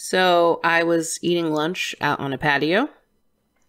So I was eating lunch out on a patio.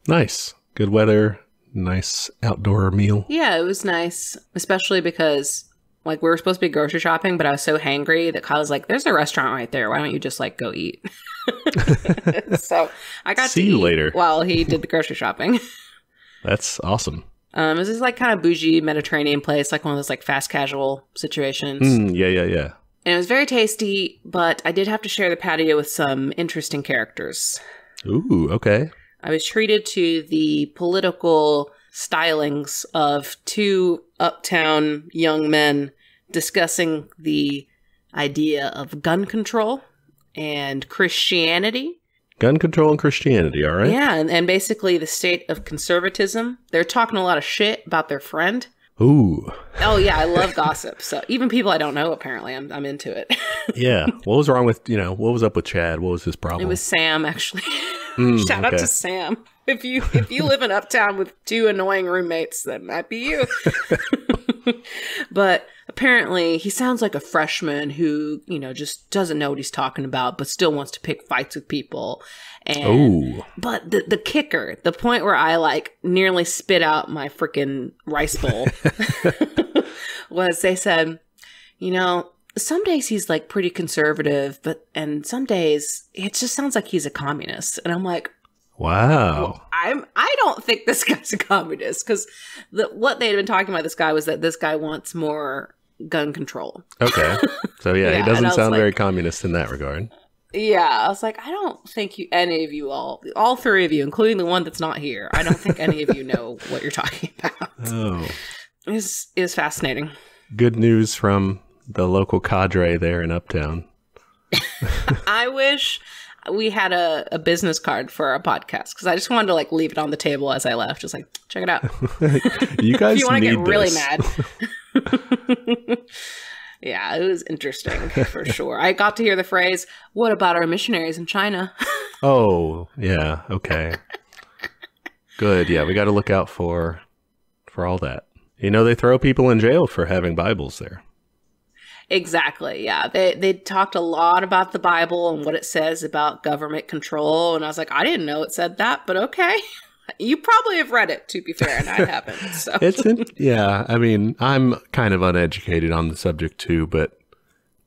Nice. Good weather. Nice outdoor meal. Yeah, it was nice, especially because like we were supposed to be grocery shopping, but I was so hangry that Kyle was like, "There's a restaurant right there. Why don't you just like go eat?" so I got See to you eat later. while he did the grocery shopping. That's awesome. Um, this like kind of bougie Mediterranean place, like one of those like fast casual situations. Mm, yeah, yeah, yeah. And it was very tasty, but I did have to share the patio with some interesting characters. Ooh, okay. I was treated to the political stylings of two uptown young men discussing the idea of gun control and Christianity. Gun control and Christianity, all right? Yeah, and, and basically the state of conservatism. They're talking a lot of shit about their friend. Ooh. Oh yeah, I love gossip. So even people I don't know, apparently, I'm I'm into it. Yeah. what was wrong with, you know, what was up with Chad? What was his problem? It was Sam actually. Mm, Shout out to Sam. If you if you live in Uptown with two annoying roommates, then that might be you. but apparently, he sounds like a freshman who you know just doesn't know what he's talking about, but still wants to pick fights with people. And Ooh. but the the kicker, the point where I like nearly spit out my freaking rice bowl, was they said, you know, some days he's like pretty conservative, but and some days it just sounds like he's a communist, and I'm like, Wow. well, I'm I don't think this guy's a communist because the what they had been talking about this guy was that this guy wants more gun control. Okay. So yeah, Yeah, he doesn't sound very communist in that regard. Yeah, I was like, I don't think you any of you all all three of you, including the one that's not here, I don't think any of you know what you're talking about. Oh. It's is fascinating. Good news from the local cadre there in Uptown. I wish we had a, a business card for our podcast because I just wanted to like leave it on the table as I left. Just like check it out. You guys if you want to get really this. mad. yeah, it was interesting for sure. I got to hear the phrase, "What about our missionaries in China?" Oh, yeah. Okay. Good. Yeah, we got to look out for for all that. You know, they throw people in jail for having Bibles there. Exactly. Yeah, they they talked a lot about the Bible and what it says about government control, and I was like, I didn't know it said that, but okay. You probably have read it, to be fair, and I haven't. So It's in, yeah. I mean, I'm kind of uneducated on the subject too, but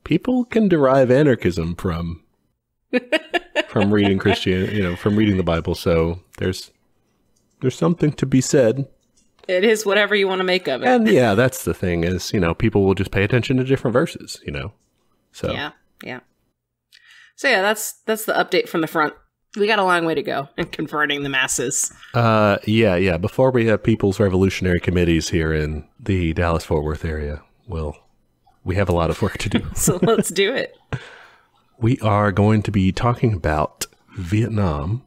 people can derive anarchism from from reading Christian, you know, from reading the Bible. So there's there's something to be said. It is whatever you want to make of it. And yeah, that's the thing is, you know, people will just pay attention to different verses, you know. So Yeah, yeah. So yeah, that's that's the update from the front. We got a long way to go in converting the masses. Uh, yeah, yeah. Before we have people's revolutionary committees here in the Dallas Fort Worth area, well, we have a lot of work to do. So let's do it. we are going to be talking about Vietnam.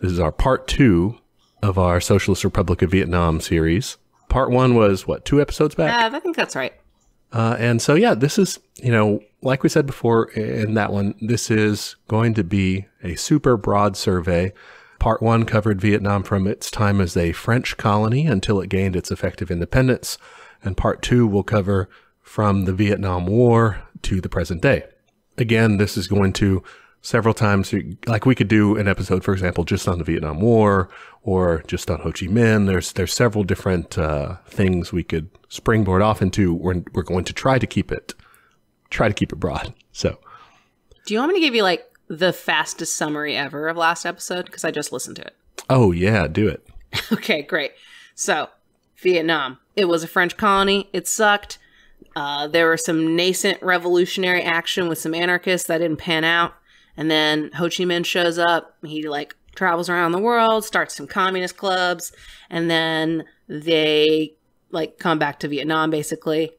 This is our part two of our Socialist Republic of Vietnam series. Part one was what two episodes back, Uh, I think that's right. uh, and so yeah, this is you know like we said before in that one, this is going to be a super broad survey. Part one covered Vietnam from its time as a French colony until it gained its effective independence, and part two will cover from the Vietnam War to the present day. Again, this is going to several times, like we could do an episode, for example, just on the Vietnam War or just on Ho Chi Minh. There's there's several different uh, things we could springboard off into. We're we're going to try to keep it try to keep it broad. So Do you want me to give you like the fastest summary ever of last episode? Because I just listened to it. oh yeah, do it. Okay, great. So, Vietnam. It was a French colony. It sucked. Uh, there was some nascent revolutionary action with some anarchists that didn't pan out. And then Ho Chi Minh shows up. He like travels around the world, starts some communist clubs, and then they like come back to Vietnam basically.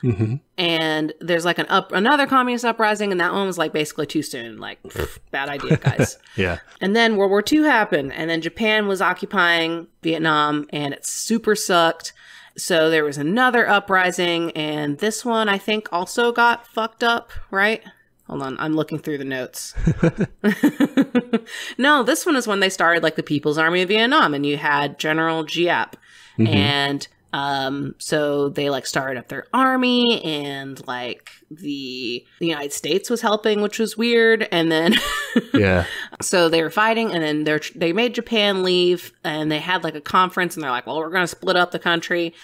hmm And there's like an up another communist uprising, and that one was like basically too soon. Like pff, bad idea, guys. Yeah. And then World War II happened, and then Japan was occupying Vietnam, and it super sucked. So there was another uprising, and this one I think also got fucked up, right? Hold on, I'm looking through the notes. no, this one is when they started like the People's Army of Vietnam, and you had General Giap, and Um, so they like started up their army and like the, the United States was helping, which was weird. And then, Yeah. so they were fighting and then they're, they made Japan leave and they had like a conference and they're like, well, we're going to split up the country.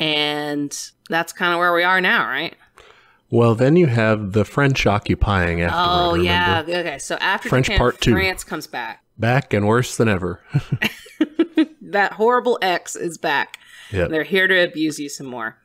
And that's kind of where we are now, right? Well, then you have the French occupying afterward. Oh, remember? yeah. Okay. So after French Japan, part two. France comes back. Back and worse than ever. That horrible X is back. yeah. They're here to abuse you some more.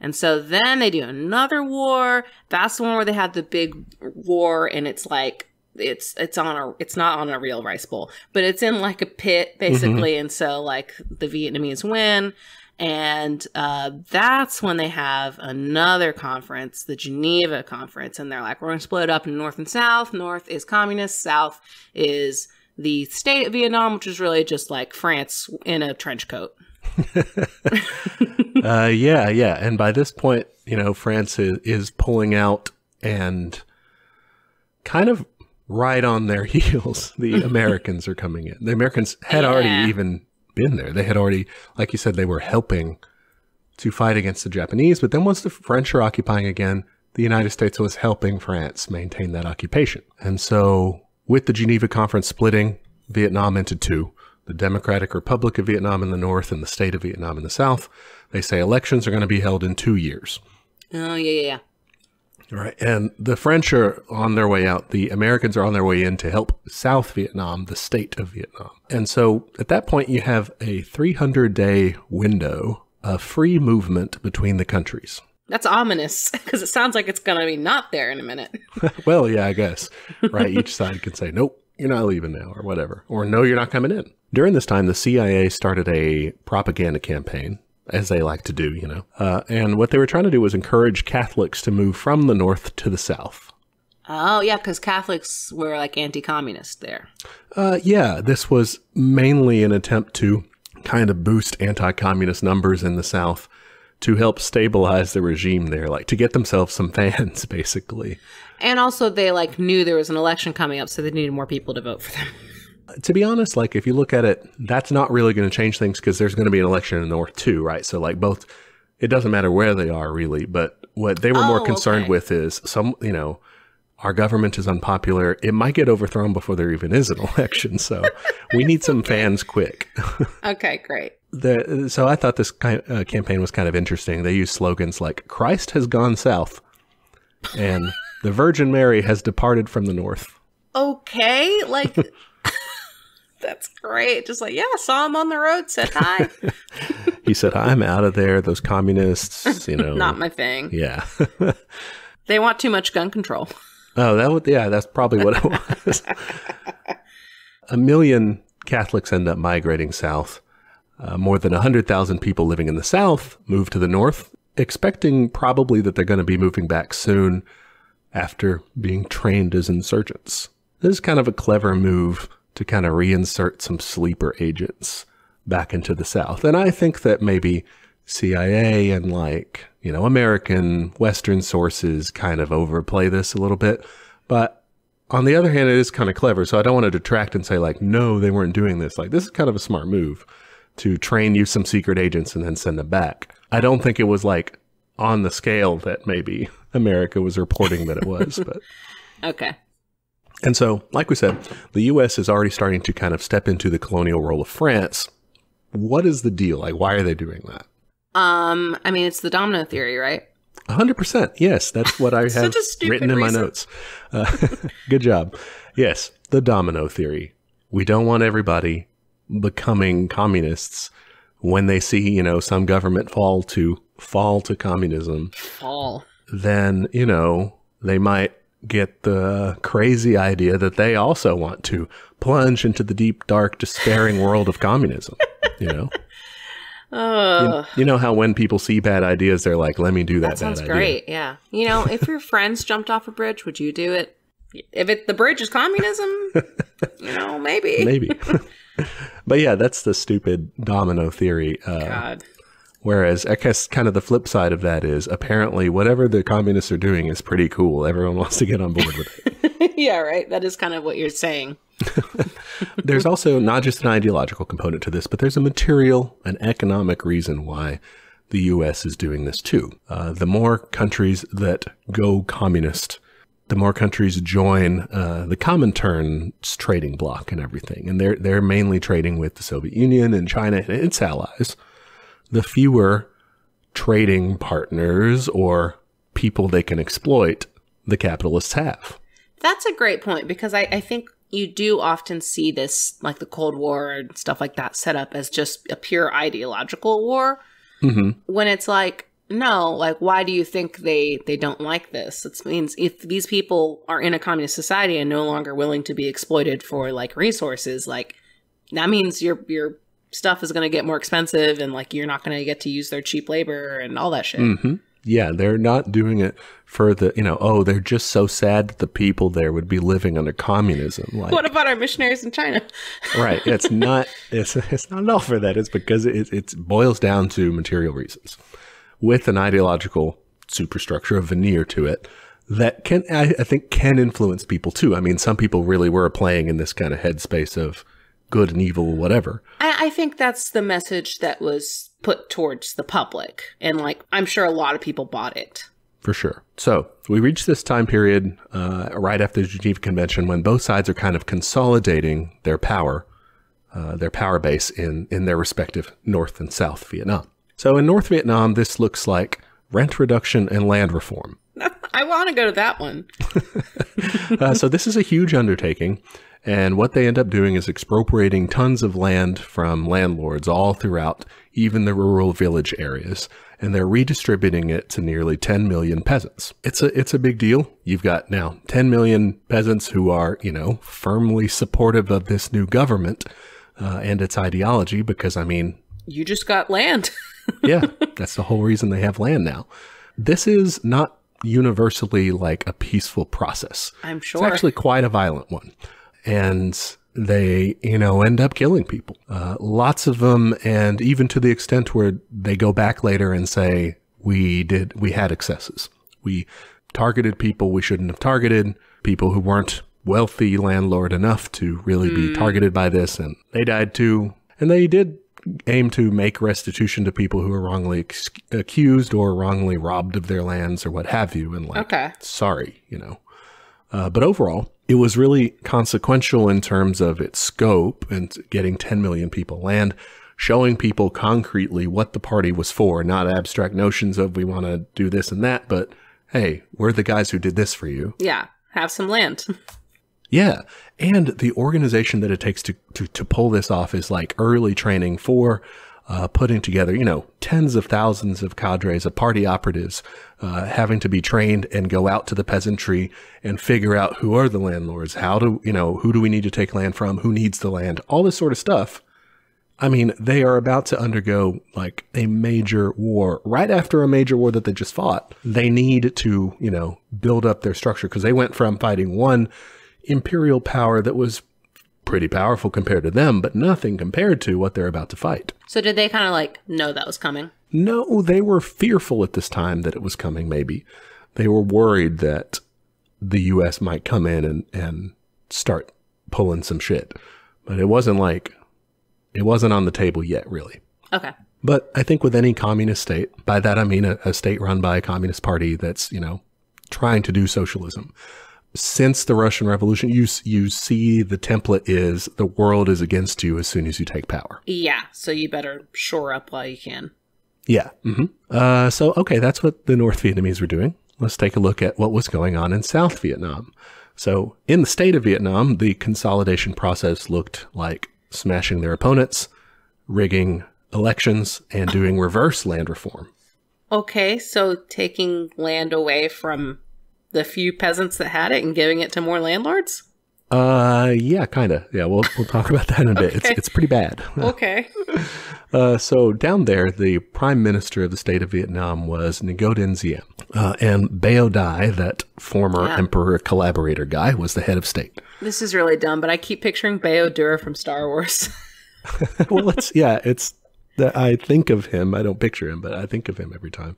And so then they do another war. That's the one where they had the big war and it's like it's it's on a it's not on a real rice bowl, but it's in like a pit mm-hmm. basically and so like the Vietnamese win and uh, that's when they have another conference, the Geneva conference, and they're like, we're going to split it up in North and South. North is communist, South is the state of Vietnam, which is really just like France in a trench coat. Uh, yeah, yeah. And by this point, you know, France is, is pulling out and kind of right on their heels. The Americans are coming in. The Americans had Yeah. already even been there. They had already, like you said, they were helping to fight against the Japanese. But then once the French are occupying again, the United States was helping France maintain that occupation. And so with the Geneva Conference splitting Vietnam into two, the Democratic Republic of Vietnam in the north and the state of Vietnam in the south, they say elections are going to be held in two years. Oh, yeah, yeah, yeah. Right. And the French are on their way out. The Americans are on their way in to help South Vietnam, the state of Vietnam. And so at that point, you have a 300 day window of free movement between the countries. That's ominous because it sounds like it's going to be not there in a minute. well, yeah, I guess. Right. Each side can say, nope, you're not leaving now, or whatever. Or no, you're not coming in. During this time, the CIA started a propaganda campaign, as they like to do, you know. Uh, and what they were trying to do was encourage Catholics to move from the north to the south. Oh, yeah, because Catholics were like anti communist there. Uh, yeah, this was mainly an attempt to kind of boost anti communist numbers in the South to help stabilize the regime there, like to get themselves some fans, basically. And also, they like knew there was an election coming up, so they needed more people to vote for them. To be honest, like if you look at it, that's not really going to change things because there's going to be an election in the North too, right? So, like, both, it doesn't matter where they are really, but what they were more Oh, concerned okay. with is some, you know, our government is unpopular. It might get overthrown before there even is an election. So, we need some fans quick. Okay, great. the so I thought this kind uh, campaign was kind of interesting. They use slogans like "Christ has gone south" and "The Virgin Mary has departed from the north." Okay, like that's great. Just like, yeah, saw him on the road, said hi. He said, "I'm out of there. Those communists, you know." Not my thing. yeah. They want too much gun control. oh, that would yeah. That's probably what it was. A million Catholics end up migrating south. Uh, more than 100,000 people living in the south move to the north, expecting probably that they're going to be moving back soon after being trained as insurgents. This is kind of a clever move to kind of reinsert some sleeper agents back into the South. And I think that maybe CIA and like, you know, American Western sources kind of overplay this a little bit. But on the other hand, it is kind of clever. So I don't want to detract and say like, no, they weren't doing this. Like, this is kind of a smart move to train you some secret agents and then send them back. I don't think it was like on the scale that maybe America was reporting that it was, but Okay. And so, like we said, the U.S. is already starting to kind of step into the colonial role of France. What is the deal? Like, why are they doing that? Um, I mean, it's the domino theory, right? 100%. Yes, that's what I have Such a stupid written in my notes. Uh, good job. Yes, the domino theory. We don't want everybody becoming communists when they see, you know, some government fall to fall to communism. Fall. then, you know, they might get the crazy idea that they also want to plunge into the deep, dark, despairing world of communism. You know, Oh, you know how when people see bad ideas, they're like, "Let me do that, that sounds bad idea." great. Yeah. You know, if your friends jumped off a bridge, would you do it? If it the bridge is communism, you know, maybe. Maybe. but yeah, that's the stupid domino theory. Uh, God. Whereas I guess kind of the flip side of that is apparently whatever the communists are doing is pretty cool. Everyone wants to get on board with it. yeah, right. That is kind of what you're saying. there's also not just an ideological component to this, but there's a material an economic reason why the U.S. is doing this too. Uh, the more countries that go communist, the more countries join uh, the Comintern's trading bloc and everything, and they're they're mainly trading with the Soviet Union and China and its allies. The fewer trading partners or people they can exploit, the capitalists have. That's a great point because I, I think you do often see this, like the Cold War and stuff like that, set up as just a pure ideological war. Mm-hmm. When it's like, no, like, why do you think they they don't like this? It means if these people are in a communist society and no longer willing to be exploited for like resources, like that means your your stuff is going to get more expensive and like you're not going to get to use their cheap labor and all that shit. Mm-hmm. Yeah, they're not doing it for the, you know, oh, they're just so sad that the people there would be living under communism. Like, What about our missionaries in China? right? It's not. It's it's not at all for that. It's because it it boils down to material reasons, with an ideological superstructure, a veneer to it that can I, I think can influence people too. I mean, some people really were playing in this kind of headspace of good and evil, whatever. I, I think that's the message that was put towards the public, and like I'm sure a lot of people bought it. For sure. So we reach this time period uh, right after the Geneva Convention when both sides are kind of consolidating their power, uh, their power base in, in their respective North and South Vietnam. So in North Vietnam, this looks like rent reduction and land reform. I want to go to that one. Uh, so this is a huge undertaking. And what they end up doing is expropriating tons of land from landlords all throughout, even the rural village areas, and they're redistributing it to nearly 10 million peasants. It's a it's a big deal. You've got now 10 million peasants who are, you know, firmly supportive of this new government uh, and its ideology because I mean, You just got land. yeah, that's the whole reason they have land now. This is not universally like a peaceful process. I'm sure. It's actually quite a violent one. And they, you know, end up killing people. Uh, lots of them, and even to the extent where they go back later and say, we did, we had excesses. We targeted people we shouldn't have targeted, people who weren't wealthy landlord enough to really be targeted by this, and they died too. And they did aim to make restitution to people who were wrongly ex- accused or wrongly robbed of their lands or what have you. And like, Okay. sorry, you know. Uh, but overall, it was really consequential in terms of its scope and getting 10 million people land, showing people concretely what the party was for, not abstract notions of we want to do this and that, but hey, we're the guys who did this for you. Yeah, have some land. Yeah. And the organization that it takes to, to, to pull this off is like early training for uh, putting together, you know, tens of thousands of cadres of party operatives uh, having to be trained and go out to the peasantry and figure out who are the landlords, how do, you know, who do we need to take land from, who needs the land, all this sort of stuff. I mean, they are about to undergo like a major war right after a major war that they just fought. They need to, you know, build up their structure because they went from fighting one imperial power that was pretty powerful compared to them, but nothing compared to what they're about to fight. So did they kind of like know that was coming? No, they were fearful at this time that it was coming, maybe. They were worried that the US might come in and, and start pulling some shit. But it wasn't like, it wasn't on the table yet, really. Okay. But I think with any communist state, by that I mean a, a state run by a communist party that's, you know, trying to do socialism. Since the Russian Revolution, you you see the template is the world is against you as soon as you take power. Yeah, so you better shore up while you can. Yeah. hmm Uh, so, okay, that's what the North Vietnamese were doing. Let's take a look at what was going on in South Vietnam. So, in the state of Vietnam, the consolidation process looked like smashing their opponents, rigging elections, and doing reverse land reform. Okay, so taking land away from the few peasants that had it and giving it to more landlords? Uh, yeah, kind of. Yeah, we'll we'll talk about that in a bit. It's Okay. it's pretty bad. Okay. Uh, so down there, the prime minister of the state of Vietnam was Ngo Dinh Diem, uh, and Bao Dai, that former Yeah. emperor collaborator guy, was the head of state. This is really dumb, but I keep picturing Bao Dura from Star Wars. well, it's yeah, it's that I think of him. I don't picture him, but I think of him every time.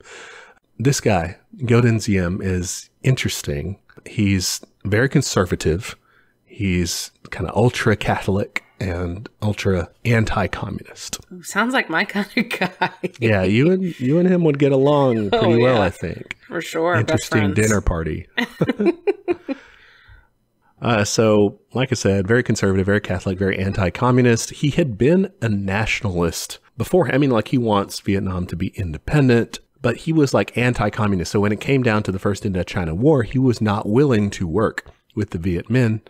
This guy, Ngo Dinh Diem, is interesting. He's very conservative. He's kind of ultra Catholic. And ultra anti-communist. Sounds like my kind of guy. Yeah, you and you and him would get along pretty Oh, well, yeah. I think. For sure. Interesting dinner party. uh, so, like I said, very conservative, very Catholic, very anti-communist. He had been a nationalist before. I mean, like he wants Vietnam to be independent, but he was like anti-communist. So when it came down to the first Indochina War, he was not willing to work with the Viet Minh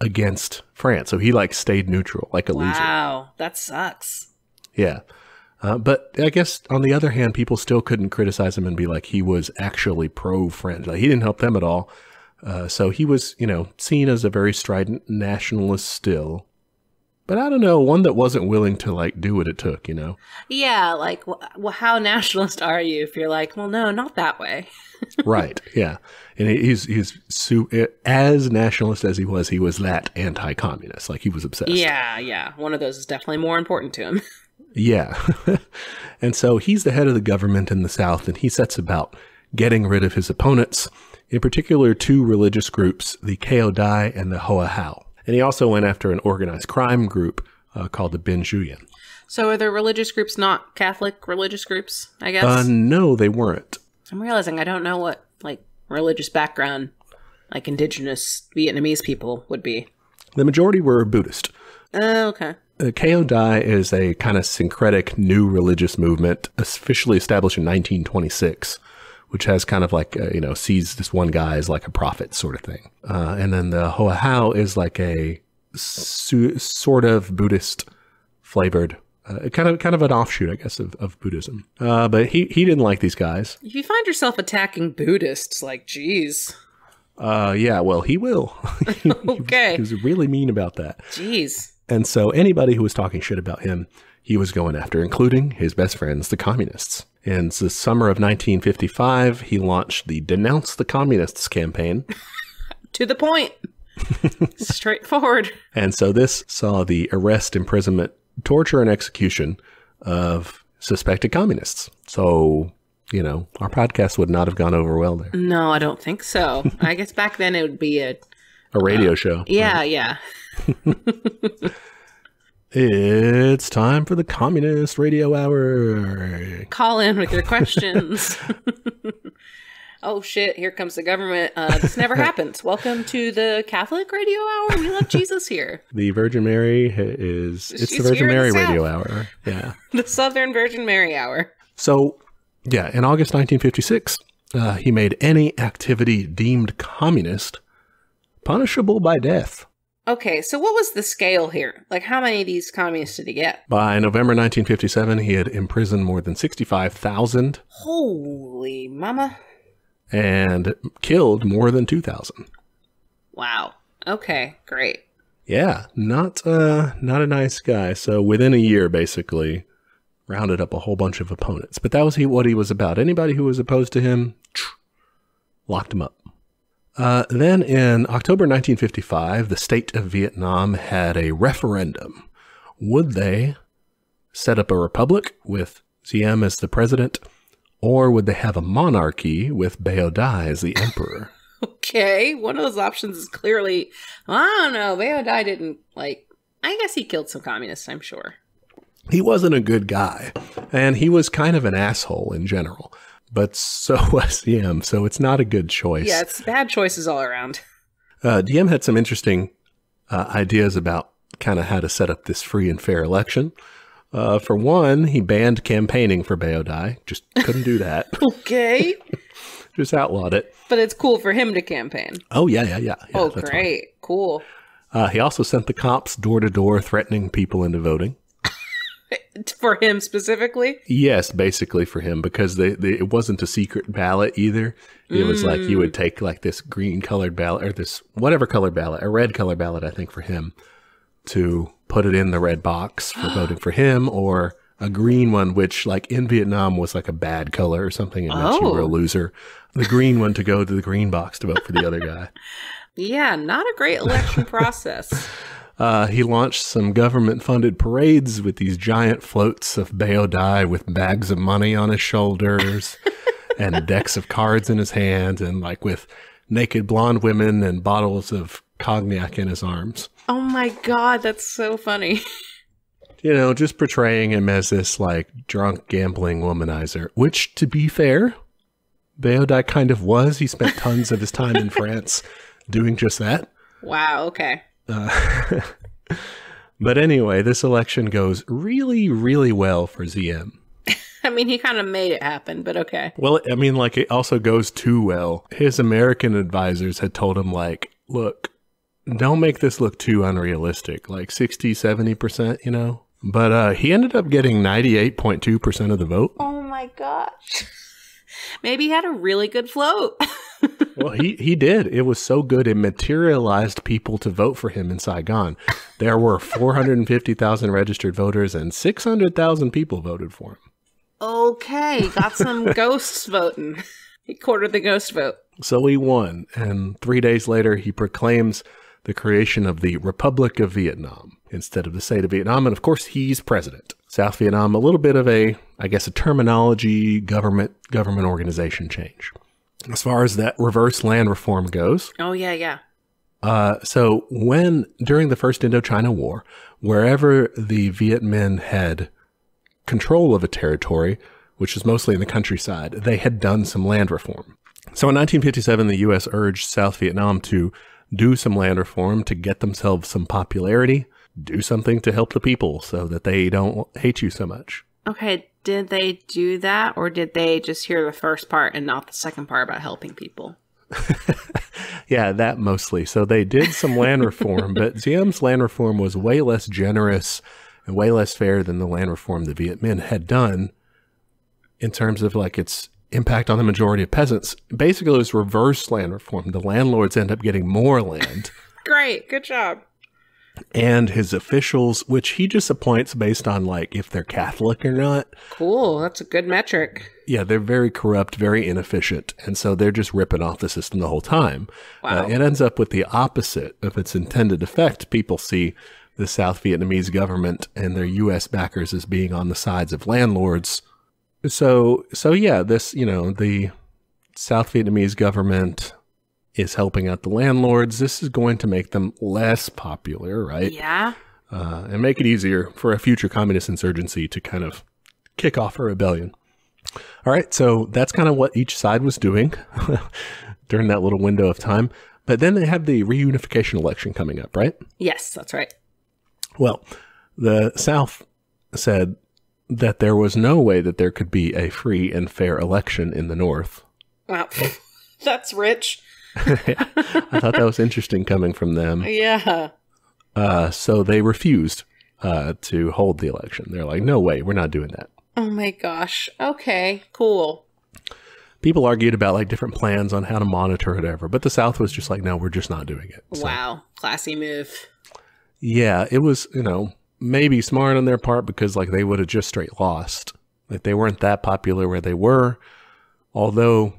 against France. So he like stayed neutral, like a loser. Wow. That sucks. Yeah. Uh, but I guess on the other hand, people still couldn't criticize him and be like he was actually pro French. Like he didn't help them at all. Uh, so he was, you know, seen as a very strident nationalist still. But I don't know, one that wasn't willing to like do what it took, you know? Yeah. Like, well, how nationalist are you if you're like, well, no, not that way? right. Yeah. And he's, he's su- eh, as nationalist as he was, he was that anti communist. Like he was obsessed. Yeah. Yeah. One of those is definitely more important to him. Yeah. and so he's the head of the government in the South, and he sets about getting rid of his opponents, in particular two religious groups, the Cao Dai and the Hoa Hao. And he also went after an organized crime group uh, called the Binh Xuyen. So are the religious groups not Catholic religious groups? I guess. Uh, no, they weren't. I'm realizing I don't know what like religious background like indigenous Vietnamese people would be. The majority were Buddhist. Oh, okay. Uh, Cao Dai is a kind of syncretic new religious movement officially established in 1926, which has kind of like, uh, you know, sees this one guy as like a prophet sort of thing. Uh, and then the Hoa Hao is like a su- sort of Buddhist flavored, uh, kind of kind of an offshoot, I guess, of, of Buddhism. Uh, but he, he didn't like these guys. If you find yourself attacking Buddhists, like, geez, Uh, yeah, well, he will. he okay, was really mean about that. geez. And so anybody who was talking shit about him, he was going after, including his best friends, the communists. In the summer of 1955, he launched the Denounce the Communists campaign. To the point. Straightforward. And so this saw the arrest, imprisonment, torture, and execution of suspected communists. So, you know, our podcast would not have gone over well there. No, I don't think so. I guess back then it would be a A radio uh, show. yeah, yeah. It's time for the Communist Radio Hour. Call in with your questions. oh shit! Here comes the government. Uh, this never happens. Welcome to the Catholic Radio Hour. We love Jesus here. The Virgin Mary is it's She's the Virgin Mary the Radio Hour. Yeah. The Southern Virgin Mary Hour. So, yeah, in August 1956, uh, he made any activity deemed communist punishable by death. Okay, so what was the scale here? Like, how many of these communists did he get? By November 1957, he had imprisoned more than 65,000 Holy mama! and killed more than 2,000. Wow. Okay, great. Yeah, not uh, not a nice guy. So within a year, basically, rounded up a whole bunch of opponents. But that was he, what he was about. Anybody who was opposed to him, locked him up. Uh, then in October 1955, the state of Vietnam had a referendum. Would they set up a republic with Diem as the president, or would they have a monarchy with Bao Dai as the emperor? Okay, one of those options is clearly. I don't know. Bao Dai didn't like. I guess he killed some communists. I'm sure. he wasn't a good guy, and he was kind of an asshole in general. But so was Diem. so it's not a good choice. Yeah, it's bad choices all around. Uh, Diem had some interesting uh, ideas about kind of how to set up this free and fair election. Uh, for one, he banned campaigning for Bao Dai. Just couldn't do that. Okay, Just outlawed it. but it's cool for him to campaign. Oh yeah, yeah, yeah. yeah oh, that's fine. great, cool. Uh, he also sent the cops door to door, threatening people into voting. For him specifically. Yes, basically for him because they, they, it wasn't a secret ballot either. It was like you would mm. take like this green colored ballot or this whatever colored ballot, a red color ballot, I think for him to put it in the red box for voting for him or a green one, which like in Vietnam was like a bad color or something. and meant you were a Oh. loser. The green one to go to the green box to vote for the other guy. Yeah, not a great election process. Uh, he launched some government funded parades with these giant floats of Bao Dai with bags of money on his shoulders and decks of cards in his hands and like with naked blonde women and bottles of cognac in his arms. Oh my god, that's so funny. You know, just portraying him as this like drunk gambling womanizer, which to be fair, Bao Dai kind of was. He spent tons of his time in France doing just that. Wow, okay. Uh, but anyway, this election goes really, really well for Diem. I mean, he kind of made it happen, but okay. Well, I mean, like, it also goes too well. His American advisors had told him, like, look, don't make this look too unrealistic, like 60, 70%, you know? But uh, he ended up getting 98.2% of the vote. Oh my gosh. Maybe he had a really good float. well, he, he did. It was so good, it materialized people to vote for him in Saigon. There were 450,000 registered voters, and 600,000 people voted for him. Okay, got some ghosts voting. He quartered the ghost vote. So he won, and three days later, he proclaims the creation of the Republic of Vietnam instead of the state of Vietnam. And of course, he's president. South Vietnam, a little bit of a, I guess, a terminology government government organization change. As far as that reverse land reform goes. Oh yeah, yeah. Uh, so when during the first Indochina War, wherever the Viet Minh had control of a territory, which is mostly in the countryside, they had done some land reform. So in 1957, the U.S. urged South Vietnam to do some land reform to get themselves some popularity do something to help the people so that they don't hate you so much. Okay, did they do that or did they just hear the first part and not the second part about helping people? yeah, that mostly. So they did some land reform, but Diem's land reform was way less generous and way less fair than the land reform the Viet Minh had done in terms of like its impact on the majority of peasants. Basically, it was reverse land reform. The landlords end up getting more land. Great, good job and his officials, which he just appoints based on like if they're Catholic or not. Cool. That's a good metric. Yeah, they're very corrupt, very inefficient. And so they're just ripping off the system the whole time. Uh, wow. Uh, it ends up with the opposite of its intended effect. People see the South Vietnamese government and their U.S. backers as being on the sides of landlords. So, so yeah, this, you know, the South Vietnamese government is helping out the landlords. This is going to make them less popular, right? Yeah. Uh, and make it easier for a future communist insurgency to kind of kick off a rebellion. All right, so that's kind of what each side was doing during that little window of time. But then they have the reunification election coming up, right? Yes, that's right. Well, the South said that there was no way that there could be a free and fair election in the North. Wow, that's rich. I thought that was interesting coming from them. Yeah. Uh, so they refused uh, to hold the election. They're like, no way, we're not doing that. Oh my gosh. Okay, cool. People argued about like different plans on how to monitor it ever, but the South was just like, no, we're just not doing it. So, wow, classy move. Yeah, it was, you know, maybe smart on their part because like they would have just straight lost. Like they weren't that popular where they were. Although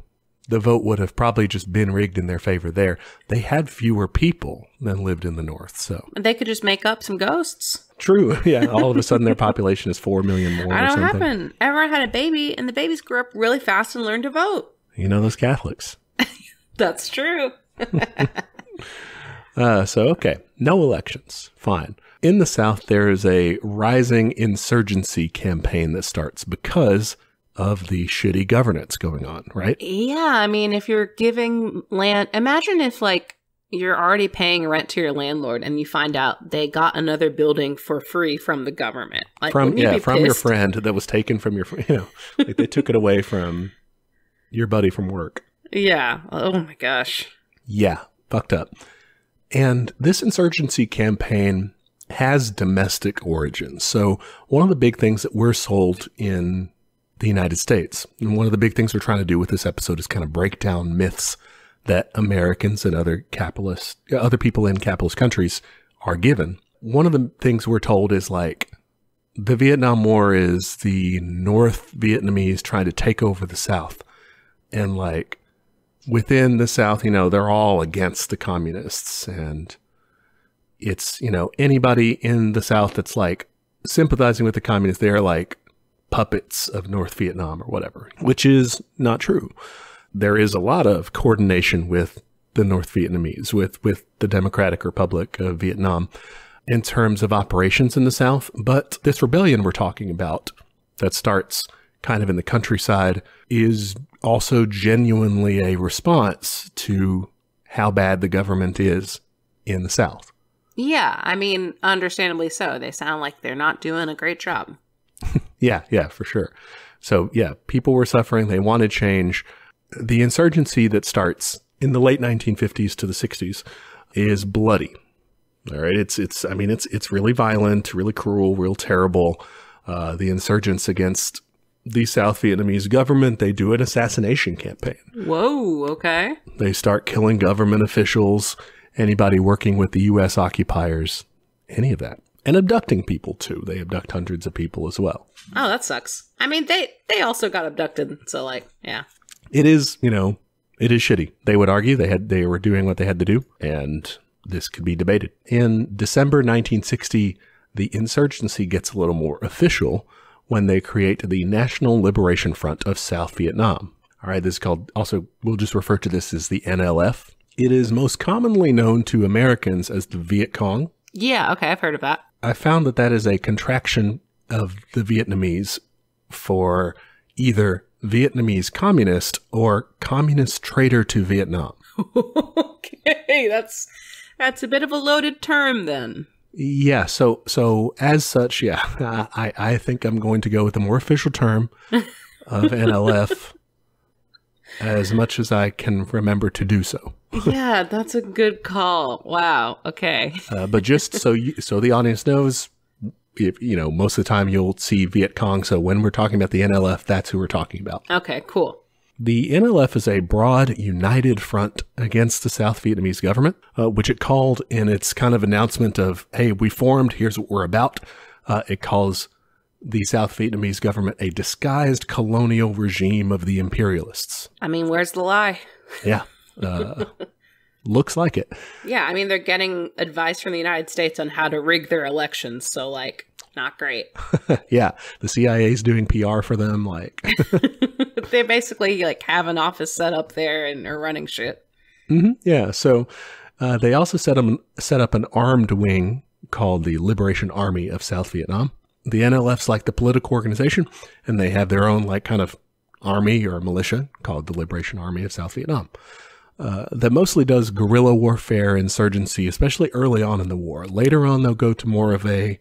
the vote would have probably just been rigged in their favor there. They had fewer people than lived in the North, so they could just make up some ghosts. True. Yeah. All of a sudden, their population is four million more. I don't happen. Everyone had a baby, and the babies grew up really fast and learned to vote. You know those Catholics. That's true. uh, so okay, no elections. Fine. In the South, there is a rising insurgency campaign that starts because of the shitty governance going on, right? Yeah. I mean, if you're giving land, imagine if like you're already paying rent to your landlord and you find out they got another building for free from the government. Like, from yeah, from your friend that was taken from your, you know, like they took it away from your buddy from work. Yeah. Oh my gosh. Yeah. Fucked up. And this insurgency campaign has domestic origins. So one of the big things that we're sold in the United States. And one of the big things we're trying to do with this episode is kind of break down myths that Americans and other capitalists, other people in capitalist countries are given. One of the things we're told is like the Vietnam War is the North Vietnamese trying to take over the South. And like within the South, you know, they're all against the communists. And it's, you know, anybody in the South that's like sympathizing with the communists, they're like puppets of North Vietnam or whatever, which is not true. There is a lot of coordination with the North Vietnamese, with, with the Democratic Republic of Vietnam in terms of operations in the South. But this rebellion we're talking about that starts kind of in the countryside is also genuinely a response to how bad the government is in the South. Yeah, I mean, understandably so. They sound like they're not doing a great job. Yeah, yeah, for sure. So, yeah, people were suffering. They wanted change. The insurgency that starts in the late 1950s to the 60s is bloody. All right, it's it's. I mean, it's it's really violent, really cruel, real terrible. Uh, the insurgents against the South Vietnamese government, they do an assassination campaign. Whoa, okay. They start killing government officials, anybody working with the U.S. occupiers, any of that, and abducting people too. They abduct hundreds of people as well. Oh, that sucks. I mean, they they also got abducted, so like, yeah. It is, you know, it is shitty. They would argue they had they were doing what they had to do, and this could be debated. In December 1960, the insurgency gets a little more official when they create the National Liberation Front of South Vietnam. All right, this is called, also, we'll just refer to this as the NLF. It is most commonly known to Americans as the Viet Cong. Yeah, okay, I've heard of that. I found that that is a contraction of the Vietnamese for either Vietnamese communist or communist traitor to Vietnam. okay, that's that's a bit of a loaded term then. Yeah, so so as such, yeah, I I think I'm going to go with the more official term of NLF as much as I can remember to do so. Yeah, that's a good call. Wow. Okay. Uh, but just so you, so the audience knows, if, you know, most of the time you'll see Viet Cong. So when we're talking about the NLF, that's who we're talking about. Okay. Cool. The NLF is a broad, united front against the South Vietnamese government, uh, which it called in its kind of announcement of, hey, we formed, here's what we're about. Uh, it calls the South Vietnamese government a disguised colonial regime of the imperialists. I mean, where's the lie? Yeah. Uh, looks like it. Yeah, I mean, they're getting advice from the United States on how to rig their elections. So, like, not great. yeah, the CIA's doing PR for them. Like, they basically like have an office set up there and are running shit. Mm-hmm. Yeah. So uh, they also set up set up an armed wing called the Liberation Army of South Vietnam. The NLF's like the political organization, and they have their own like kind of army or militia called the Liberation Army of South Vietnam. Uh, that mostly does guerrilla warfare, insurgency, especially early on in the war. Later on, they'll go to more of a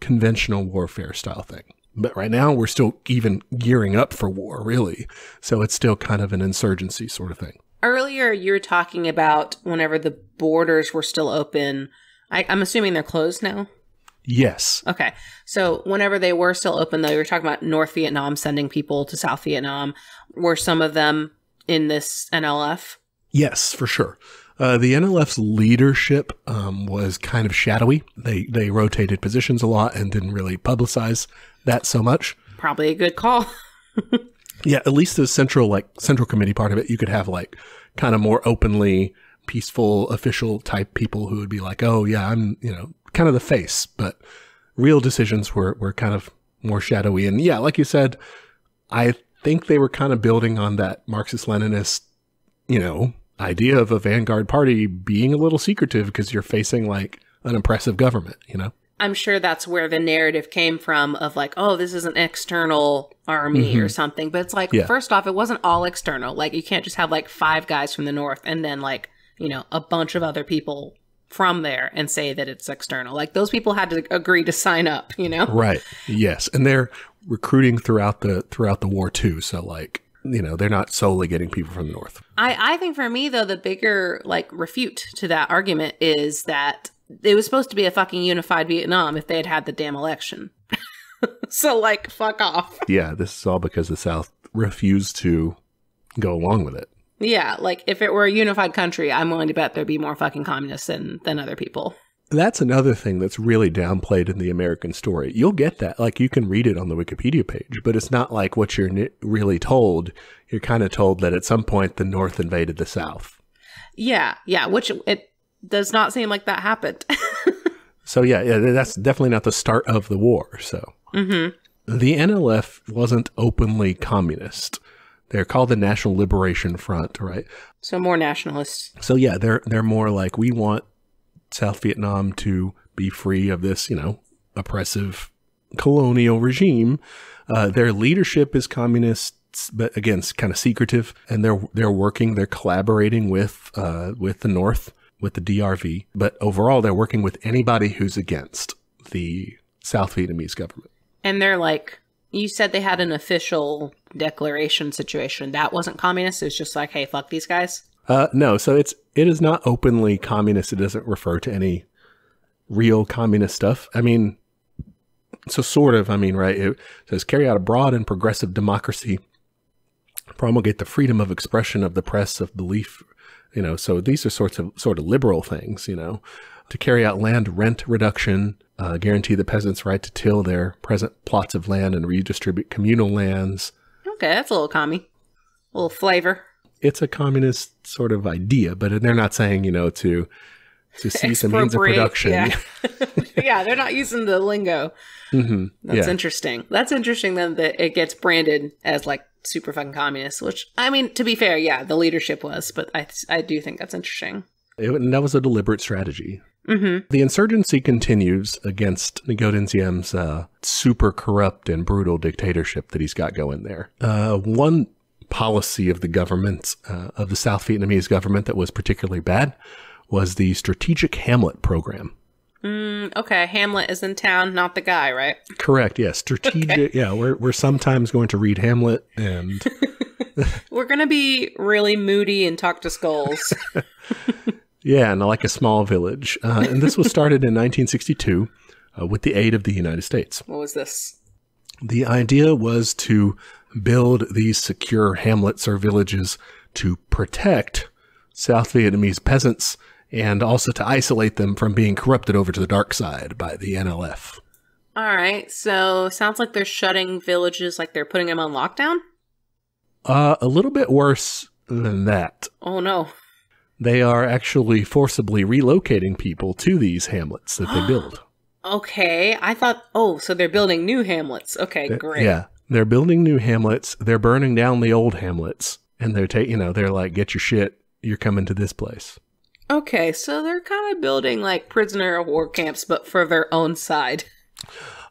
conventional warfare style thing. But right now, we're still even gearing up for war, really. So it's still kind of an insurgency sort of thing. Earlier, you were talking about whenever the borders were still open. I, I'm assuming they're closed now. Yes. Okay. So whenever they were still open, though, you were talking about North Vietnam sending people to South Vietnam. Were some of them in this NLF? Yes, for sure. Uh, the NLF's leadership um, was kind of shadowy. They they rotated positions a lot and didn't really publicize that so much. Probably a good call. yeah, at least the central like central committee part of it, you could have like kind of more openly peaceful official type people who would be like, "Oh yeah, I'm you know kind of the face," but real decisions were were kind of more shadowy. And yeah, like you said, I think they were kind of building on that Marxist Leninist, you know, idea of a vanguard party being a little secretive because you're facing like an oppressive government, you know? I'm sure that's where the narrative came from of like, oh, this is an external army mm-hmm. or something. But it's like, yeah. first off, it wasn't all external. Like, you can't just have like five guys from the north and then like, you know, a bunch of other people from there and say that it's external. Like, those people had to agree to sign up, you know? Right. Yes. And they're recruiting throughout the throughout the war too. So like you know they're not solely getting people from the north. I i think for me though the bigger like refute to that argument is that it was supposed to be a fucking unified vietnam if they had had the damn election. So like fuck off. Yeah this is all because the south refused to go along with it. Yeah like if it were a unified country i'm willing to bet there'd be more fucking communists than than other people that's another thing that's really downplayed in the American story. You'll get that. Like you can read it on the Wikipedia page, but it's not like what you're really told. You're kind of told that at some point the North invaded the South. Yeah, yeah, which it does not seem like that happened. so yeah, yeah, that's definitely not the start of the war. So mm-hmm. the NLF wasn't openly communist. They're called the National Liberation Front, right? So more nationalists. So yeah, they're they're more like we want South Vietnam to be free of this, you know, oppressive colonial regime. Uh, their leadership is communists, but again, it's kind of secretive, and they're they're working, they're collaborating with uh, with the North, with the DRV, but overall, they're working with anybody who's against the South Vietnamese government. And they're like, you said they had an official declaration situation. That wasn't communist. It was just like, hey, fuck these guys. Uh, no, so it's it is not openly communist. It doesn't refer to any real communist stuff. I mean, so sort of. I mean, right? It says carry out a broad and progressive democracy, promulgate the freedom of expression of the press, of belief. You know, so these are sorts of sort of liberal things. You know, to carry out land rent reduction, uh, guarantee the peasants' right to till their present plots of land and redistribute communal lands. Okay, that's a little commie. A little flavor. It's a communist sort of idea, but they're not saying, you know, to to see some means of production. Yeah. yeah, they're not using the lingo. hmm That's yeah. interesting. That's interesting then that it gets branded as like super fucking communist, which I mean, to be fair, yeah, the leadership was, but I I do think that's interesting. It- and that was a deliberate strategy. Mm-hmm. The insurgency continues against Ngo Diem's uh, super corrupt and brutal dictatorship that he's got going there. Uh, one policy of the government, uh, of the South Vietnamese government that was particularly bad was the Strategic Hamlet Program. Mm, okay, Hamlet is in town, not the guy, right? Correct, yes. Strategic, yeah, we're, we're sometimes going to read Hamlet and We're gonna be really moody and talk to skulls. Yeah, and like a small village. Uh, and this was started in 1962 uh, with the aid of the United States. what was this? The idea was to build these secure hamlets or villages to protect South Vietnamese peasants and also to isolate them from being corrupted over to the dark side by the NLF. All right, so sounds like they're shutting villages, like they're putting them on lockdown. Uh, a little bit worse than that. Oh no! They are actually forcibly relocating people to these hamlets that they build. Okay, I thought. Oh, so they're building new hamlets. Okay, great. Yeah, they're building new hamlets. They're burning down the old hamlets, and they're taking. You know, they're like, "Get your shit. You're coming to this place." Okay, so they're kind of building like prisoner of war camps, but for their own side.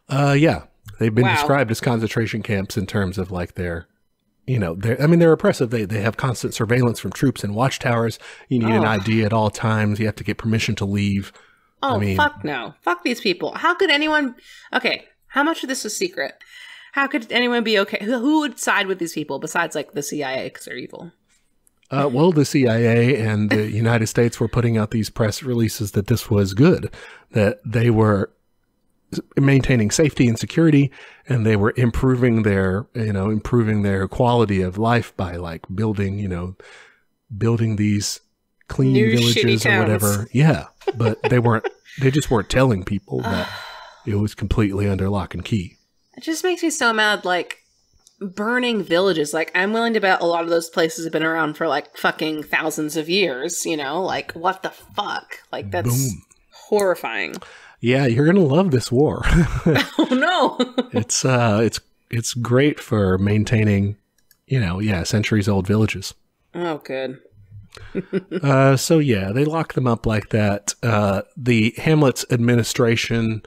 Uh, yeah, they've been Wow. described as concentration camps in terms of like their, you know, they're. I mean, they're oppressive. They they have constant surveillance from troops and watchtowers. You need an Oh. ID at all times. You have to get permission to leave. Oh, mean- fuck no. Fuck these people. How could anyone. Okay, how much of this is secret? How could anyone be okay? Who, who would side with these people besides like the CIA because they're evil? Uh, well, the CIA and the United States were putting out these press releases that this was good, that they were maintaining safety and security, and they were improving their, you know, improving their quality of life by like building, you know, building these clean New villages or whatever. Yeah, but they weren't. They just weren't telling people that it was completely under lock and key. It just makes me so mad. Like burning villages. Like I'm willing to bet a lot of those places have been around for like fucking thousands of years. You know, like what the fuck? Like that's Boom. horrifying. Yeah, you're gonna love this war. Oh no. it's uh it's it's great for maintaining you know yeah centuries old villages oh good. uh so yeah they lock them up like that uh the hamlet's administration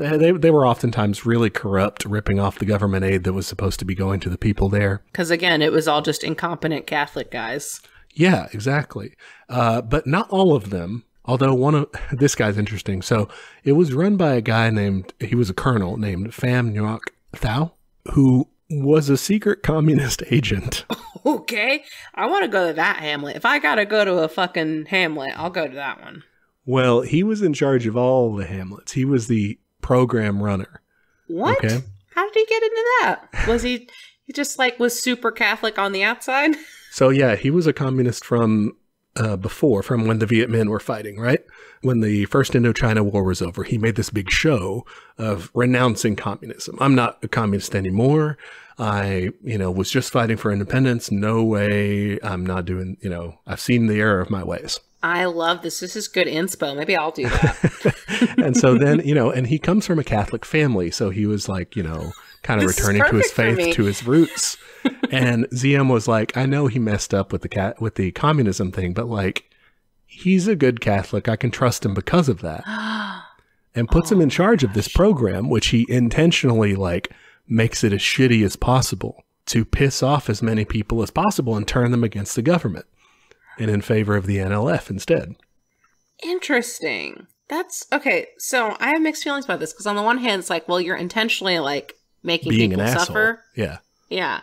they, they were oftentimes really corrupt ripping off the government aid that was supposed to be going to the people there Because again, it was all just incompetent Catholic guys. yeah exactly uh but not all of them although one of this guy's interesting so it was run by a guy named he was a colonel named pham Ngoc thao who was a secret communist agent Okay, I want to go to that Hamlet. If I gotta go to a fucking Hamlet, I'll go to that one. Well, he was in charge of all the hamlets. He was the program runner. What? Okay. How did he get into that? Was he? He just like was super Catholic on the outside. So yeah, he was a communist from uh, before, from when the Viet Minh were fighting, right? When the first Indochina War was over, he made this big show of renouncing communism. I'm not a communist anymore. I, you know, was just fighting for independence. No way. I'm not doing, you know, I've seen the error of my ways. I love this. This is good inspo. Maybe I'll do that. and so then, you know, and he comes from a Catholic family, so he was like, you know, kind of This returning to his perfect for me. faith, to his roots. and Diem was like, I know he messed up with the cat with the communism thing, but like he's a good Catholic. I can trust him because of that. And puts him in oh, charge of this program, which he intentionally like makes it as shitty as possible to piss off as many people as possible and turn them against the government and in favor of the NLF instead. Interesting. That's okay. So I have mixed feelings about this because on the one hand, it's like, well, you're intentionally like making Being an people asshole. suffer. Yeah. Yeah,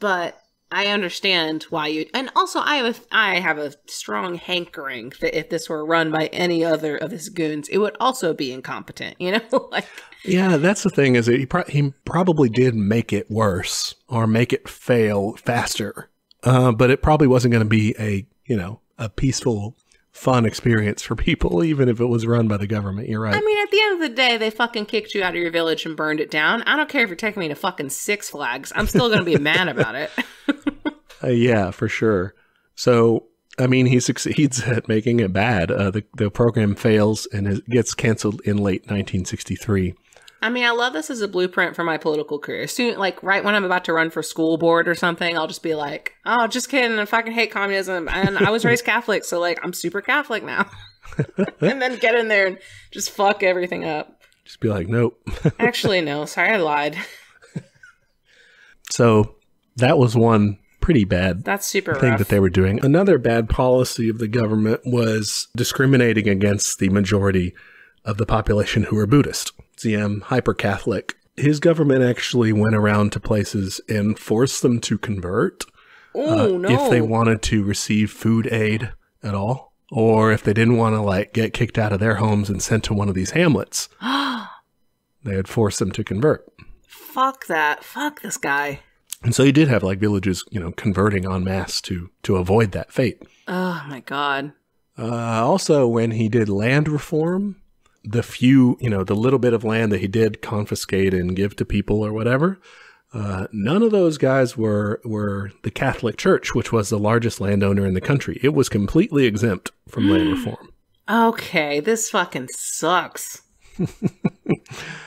but I understand why you. And also, I have a, I have a strong hankering that if this were run by any other of his goons, it would also be incompetent. You know, like Yeah, that's the thing is that he, pro- he probably did make it worse or make it fail faster. Uh, but it probably wasn't going to be a, you know, a peaceful, fun experience for people, even if it was run by the government. You're right. I mean, at the end of the day, they fucking kicked you out of your village and burned it down. I don't care if you're taking me to fucking Six Flags. I'm still gonna be mad about it. Uh, yeah, for sure. So, I mean, he succeeds at making it bad. Uh, the, the program fails and it gets canceled in late 1963. I mean, I love this as a blueprint for my political career. Soon, like right when I'm about to run for school board or something, I'll just be like, "Oh, just kidding. I fucking hate communism." And I was raised Catholic, so like I'm super Catholic now. and then get in there and just fuck everything up. Just be like, nope. Actually, no. Sorry, I lied. so that was one pretty bad That's super thing rough. that they were doing. Another bad policy of the government was discriminating against the majority of the population who were Buddhist. Diem, hyper Catholic. His government actually went around to places and forced them to convert oh uh, no! if they wanted to receive food aid at all, or if they didn't want to like get kicked out of their homes and sent to one of these hamlets, they had forced them to convert. Fuck that. Fuck this guy. And so you did have like villages, you know, converting en masse to to avoid that fate. Oh my god. Uh, also, when he did land reform, the few, you know, the little bit of land that he did confiscate and give to people or whatever, uh, none of those guys were were the Catholic Church, which was the largest landowner in the country. It was completely exempt from land reform. Okay, this fucking sucks.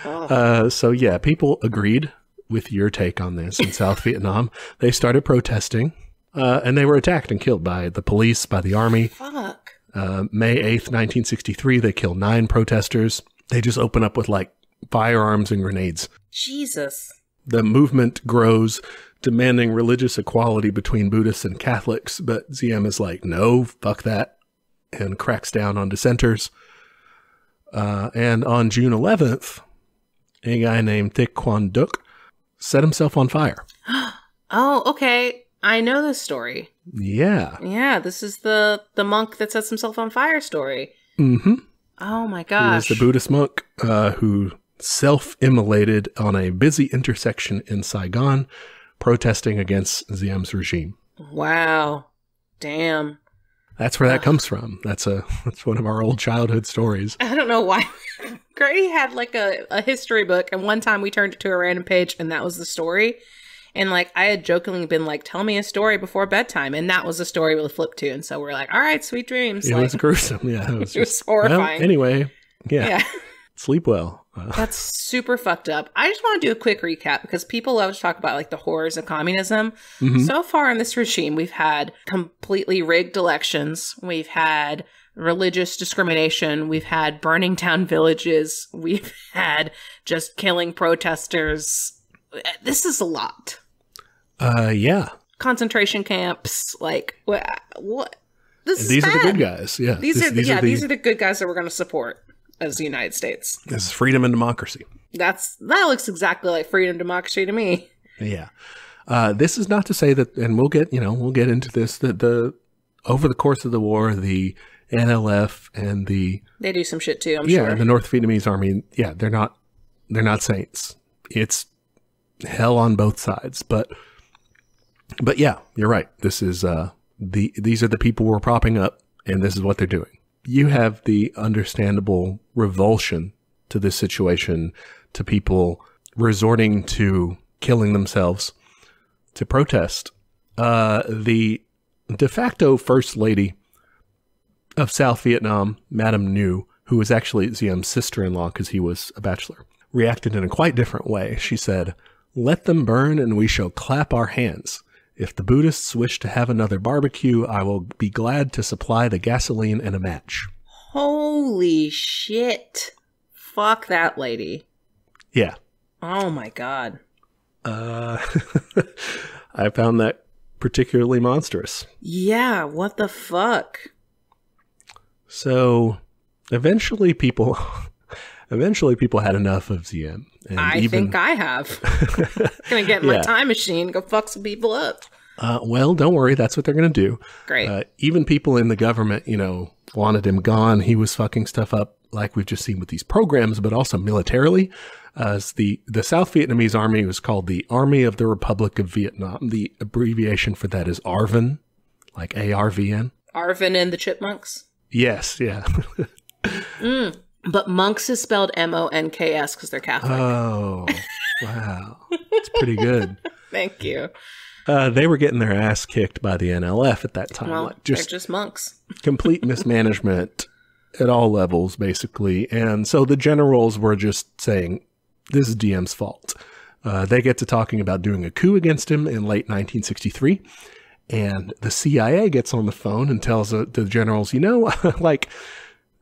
Uh, so yeah, people agreed with your take on this in South Vietnam. They started protesting, uh, and they were attacked and killed by the police, by the army. Fuck. Uh, May 8th, 1963, they kill nine protesters. They just open up with like firearms and grenades. Jesus. The movement grows, demanding religious equality between Buddhists and Catholics, but Diem is like, no, fuck that, and cracks down on dissenters. Uh, and on June 11th, a guy named Thich Quang Duc set himself on fire. Oh, okay. I know this story. Yeah. Yeah, this is the the monk that sets himself on fire story. Mm-hmm. Oh my He was the Buddhist monk uh, who self-immolated on a busy intersection in Saigon, protesting against Diem's regime. wow. Damn. That's where that comes from. That's a that's one of our old childhood stories. I don't know why. Grady had like a, a history book, and one time we turned it to a random page, and that was the story. And like I had jokingly been like, "Tell me a story before bedtime," and that was the story we flipped to. And so we're like, "All right, sweet dreams." It like, was gruesome. Yeah, it was, it was just, horrifying. Well, anyway, yeah, yeah. sleep well. Uh, That's super fucked up. I just want to do a quick recap because people love to talk about like the horrors of communism. mhm. So far in this regime, we've had completely rigged elections. We've had religious discrimination. We've had burning down villages. We've had just killing protesters. This is a lot. uh, yeah, Concentration camps. Like what? What? This is these are the good guys. Yeah, These This- are the, yeah. the, these are the good guys that we're going to support as the United States. this is freedom and democracy. That's that looks exactly like freedom democracy to me. Yeah. Uh, this is not to say that, and we'll get, you know, we'll get into this, that the, over the course of the war, the NLF and the, They do some shit too. I'm sure. yeah, sure. the North Vietnamese army, yeah, they're not, they're not saints. It's hell on both sides. But, but yeah, you're right. This is, uh, the, these are the people we're propping up and this is what they're doing. You have the understandable revulsion to this situation, to people resorting to killing themselves to protest. Uh, the de facto first lady of South Vietnam, Madame Nhu, who was actually Diem's sister in law because he was a bachelor, reacted in a quite different way. She said, Let them burn and we shall clap our hands. If the Buddhists wish to have another barbecue, I will be glad to supply the gasoline and a match. Holy shit. Fuck that lady. Yeah. Oh my god. Uh, I found that particularly monstrous. Yeah, what the fuck? So eventually people eventually people had enough of Diem. And I even, think I have. gonna get in my time machine, go fuck some people up. uh, well, don't worry, that's what they're going to do. Great. Uh, even people in the government, you know, wanted him gone. He was fucking stuff up like we've just seen with these programs, but also militarily. As the, the South Vietnamese army was called the Army of the Republic of Vietnam. The abbreviation for that is ARVN, like A-R-V-N. ARVN and the Chipmunks. Yes, yeah. But monks is spelled M O N K S because they're Catholic. oh, wow. It's pretty good. Thank you. Uh, they were getting their ass kicked by the NLF at that time. Well, like, just they're just monks. complete mismanagement at all levels, basically. And so the generals were just saying, this is Diem's fault. Uh, they get to talking about doing a coup against him in late 1963. And the CIA gets on the phone and tells uh, the generals, you know, like,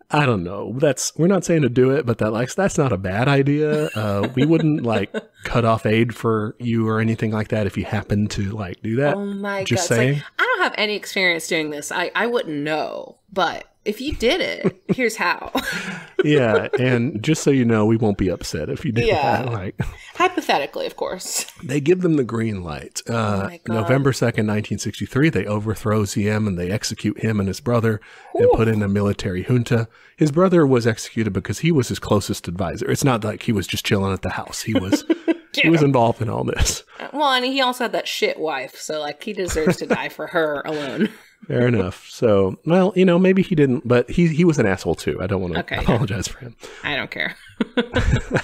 I don't know. That's we're not saying to do it, but that like that's not a bad idea. Uh, we wouldn't like cut off aid for you or anything like that if you happen to like do that. Oh my Just god! Saying. like I don't have any experience doing this. I I wouldn't know. But if you did it, here's how. yeah, and just so you know, we won't be upset if you do Yeah. that. Like Hypothetically, of course. they give them the green light. Uh, Oh. November second, nineteen sixty three, they overthrow Diem and they execute him and his brother and put in a military junta. His brother was executed because he was his closest advisor. It's not like he was just chilling at the house. He was he was involved in all this. Well, and he also had that shit wife, so like he deserves to die for her alone. Fair enough. So, well, you know, maybe he didn't, but he he was an asshole too. I don't want to Okay, yeah. apologize for him. I don't care.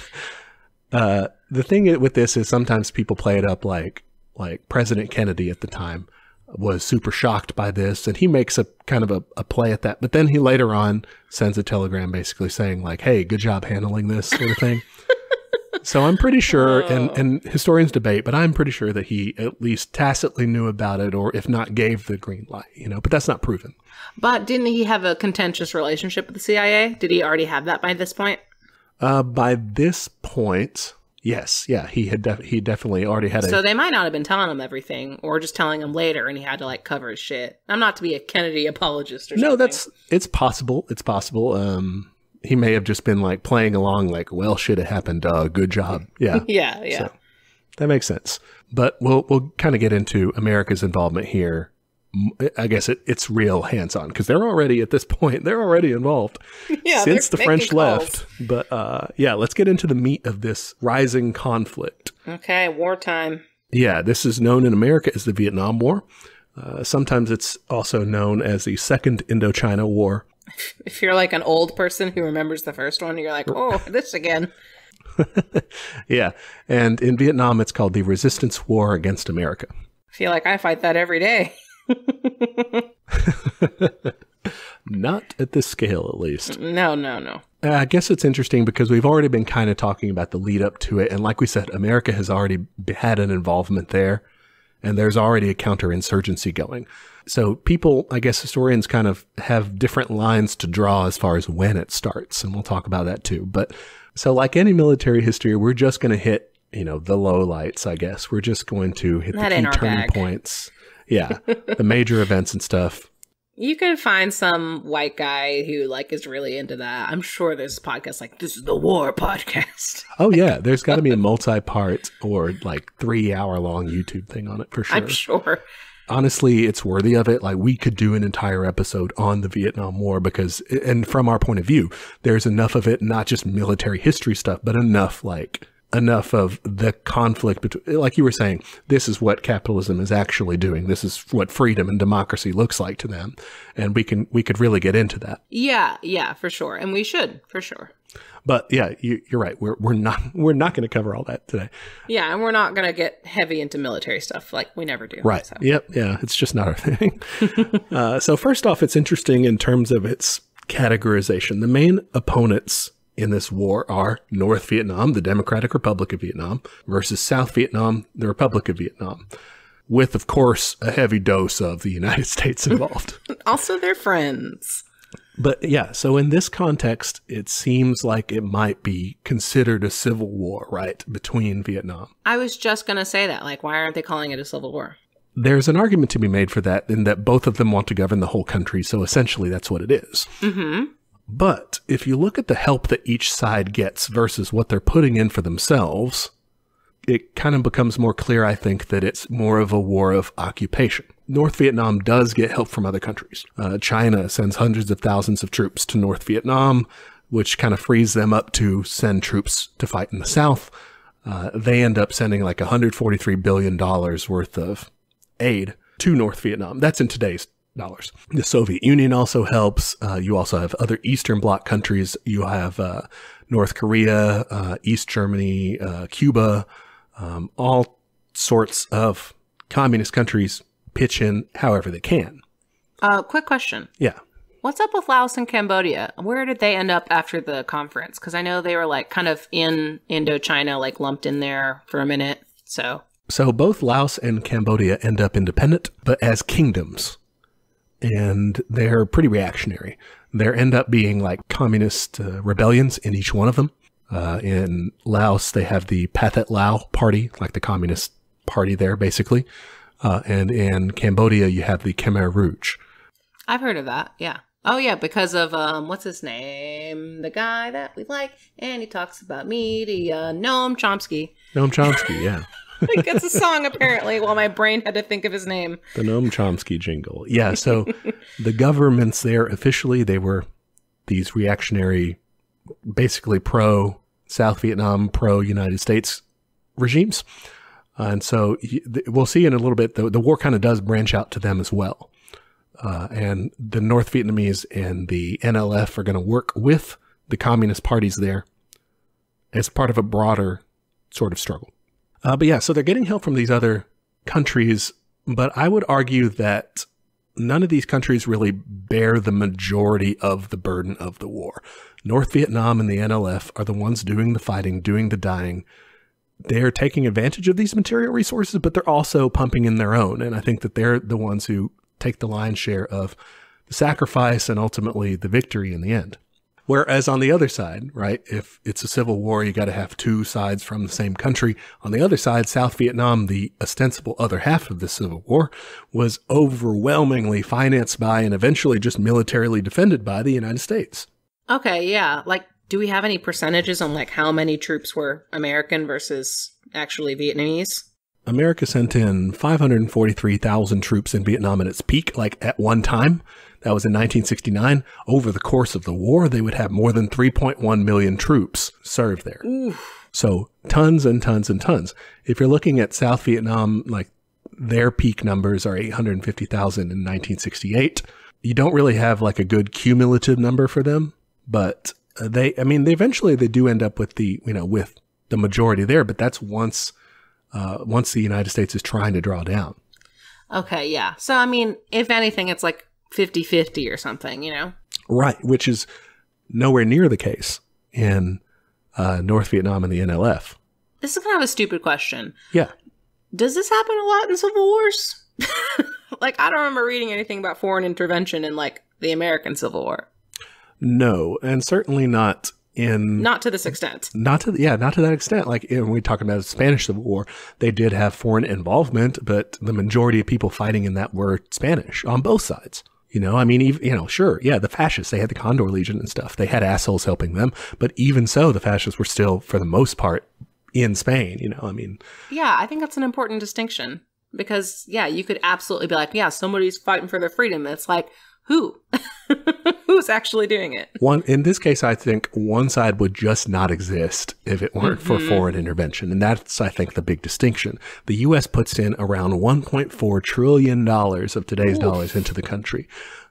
Uh, the thing with this is sometimes people play it up like like President Kennedy at the time was super shocked by this, and he makes a kind of a, a play at that. But then he later on sends a telegram basically saying like, "Hey, good job handling this," sort of thing. So I'm pretty sure, and and historians debate, but I'm pretty sure that he at least tacitly knew about it, or if not, gave the green light. You know, but that's not proven. But didn't he have a contentious relationship with the CIA? Did he already have that by this point? Uh, by this point, yes, yeah, he had def- he definitely already had a So they might not have been telling him everything, or just telling him later, and he had to like cover his shit. I'm not to be a Kennedy apologist or something. No, that's it's possible. It's possible. Um, he may have just been like playing along, like, "Well, shit, it happened. Uh, good job." Yeah, yeah, yeah. So- that makes sense. But we'll we'll kind of get into America's involvement here. I guess it, it's real hands on because they're already at this point they're already involved yeah since the French left. But uh, yeah, let's get into the meat of this rising conflict. Okay, wartime. Yeah, this is known in America as the Vietnam War. Uh, sometimes it's also known as the Second Indochina War. If you're like an old person who remembers the first one, you're like, oh, this again. Yeah. And in Vietnam, it's called the Resistance War Against America. I feel like I fight that every day. Not at this scale, at least. No, no, no. Uh, I guess it's interesting because we've already been kind of talking about the lead up to it. And like we said, America has already had an involvement there, and there's already a counterinsurgency going. So people, I guess historians kind of have different lines to draw as far as when it starts. And we'll talk about that too. But so, like any military history, we're just going to hit, you know, the low lights, I guess. We're just going to hit Not the key turning bag. points. Yeah. the major events and stuff. You can find some white guy who like is really into that. I'm sure there's a podcast like this is the war podcast. Oh yeah, there's got to be a multi-part or like three-hour-long YouTube thing on it for sure. I'm sure. Honestly, it's worthy of it. Like we could do an entire episode on the Vietnam War because, and from our point of view, there's enough of it, not just military history stuff, but enough like enough of the conflict between, like you were saying, this is what capitalism is actually doing. This is what freedom and democracy looks like to them, and we can we could really get into that. Yeah, yeah, for sure. And we should, for sure. But yeah, you, you're right. We're we're not we're not going to cover all that today. Yeah, and we're not going to get heavy into military stuff like we never do. Right. So. Yep. Yeah. It's just not our thing. uh, so first off, it's interesting in terms of its categorization. The main opponents in this war are North Vietnam, the Democratic Republic of Vietnam, versus South Vietnam, the Republic of Vietnam, with, of course, a heavy dose of the United States involved. Also, they're friends. but yeah, so in this context, it seems like it might be considered a civil war, right, between Vietnam. I was just going to say that. Like, why aren't they calling it a civil war? There's an argument to be made for that in that both of them want to govern the whole country, so essentially that's what it is. Mm-hmm. But if you look at the help that each side gets versus what they're putting in for themselves, it kind of becomes more clear, I think, that it's more of a war of occupation. North Vietnam does get help from other countries. Uh, China sends hundreds of thousands of troops to North Vietnam, which kind of frees them up to send troops to fight in the South. Uh, they end up sending like $143 billion worth of aid to North Vietnam. That's in today's dollars. The Soviet Union also helps. Uh, you also have other Eastern Bloc countries. You have uh, North Korea, uh, East Germany, uh, Cuba, um, all sorts of communist countries pitch in however they can. Uh, quick question. Yeah. What's up with Laos and Cambodia? Where did they end up after the conference? Because I know they were like kind of in Indochina, like lumped in there for a minute. So So both Laos and Cambodia end up independent, but as kingdoms. And they're pretty reactionary. There end up being like communist uh, rebellions in each one of them. Uh, in Laos, they have the Pathet Lao party, like the communist party there, basically. Uh, and in Cambodia, you have the Khmer Rouge. I've heard of that. Yeah. Oh yeah, because of um, what's his name? The guy that we like, and he talks about me, the uh, Noam Chomsky. Noam Chomsky, yeah. Like it's a song apparently. While my brain had to think of his name. The Noam Chomsky jingle. Yeah, so the governments there officially, they were these reactionary, basically pro South Vietnam, pro United States regimes. Uh, and so we'll see in a little bit, the, the war kind of does branch out to them as well. Uh, and the North Vietnamese and the NLF are going to work with the communist parties there as part of a broader sort of struggle. Uh, but yeah, so they're getting help from these other countries, but I would argue that none of these countries really bear the majority of the burden of the war. North Vietnam and the NLF are the ones doing the fighting, doing the dying. They're taking advantage of these material resources, but they're also pumping in their own. And I think that they're the ones who take the lion's share of the sacrifice and ultimately the victory in the end. Whereas on the other side, right, if it's a civil war, you got to have two sides from the same country. On the other side, South Vietnam, the ostensible other half of the civil war, was overwhelmingly financed by and eventually just militarily defended by the United States. Okay, yeah. Like, do we have any percentages on like how many troops were American versus actually Vietnamese? America sent in 543,000 troops in Vietnam at its peak, like at one time. That was in 1969. Over the course of the war, they would have more than 3.1 million troops serve there. So tons and tons and tons. If you're looking at South Vietnam, like their peak numbers are 850,000 in 1968. You don't really have like a good cumulative number for them, but uh, they, I mean, they eventually they do end up with the, you know, with the majority there, but that's once, uh, once the United States is trying to draw down. Okay, yeah. So, I mean, if anything, it's like 50 50 or something, you know? Right, which is nowhere near the case in uh, North Vietnam and the NLF. This is kind of a stupid question. Yeah. Does this happen a lot in civil wars? like, I don't remember reading anything about foreign intervention in like the American Civil War. No, and certainly not in Not to this extent. not to yeah, not to that extent. Like when we talk about the Spanish Civil War, they did have foreign involvement, but the majority of people fighting in that were Spanish on both sides. You know, I mean, even, you know, sure, yeah, the fascists, they had the Condor Legion and stuff. They had assholes helping them, but even so, the fascists were still, for the most part, in Spain. You know, I mean, Yeah, I think that's an important distinction because, yeah, you could absolutely be like, yeah, somebody's fighting for their freedom. It's like, who? Who's actually doing it? One in this case, I think one side would just not exist if it weren't for mm-hmm. foreign intervention, and that's I think the big distinction. The U.S. puts in around 1.4 trillion dollars of today's dollars into the country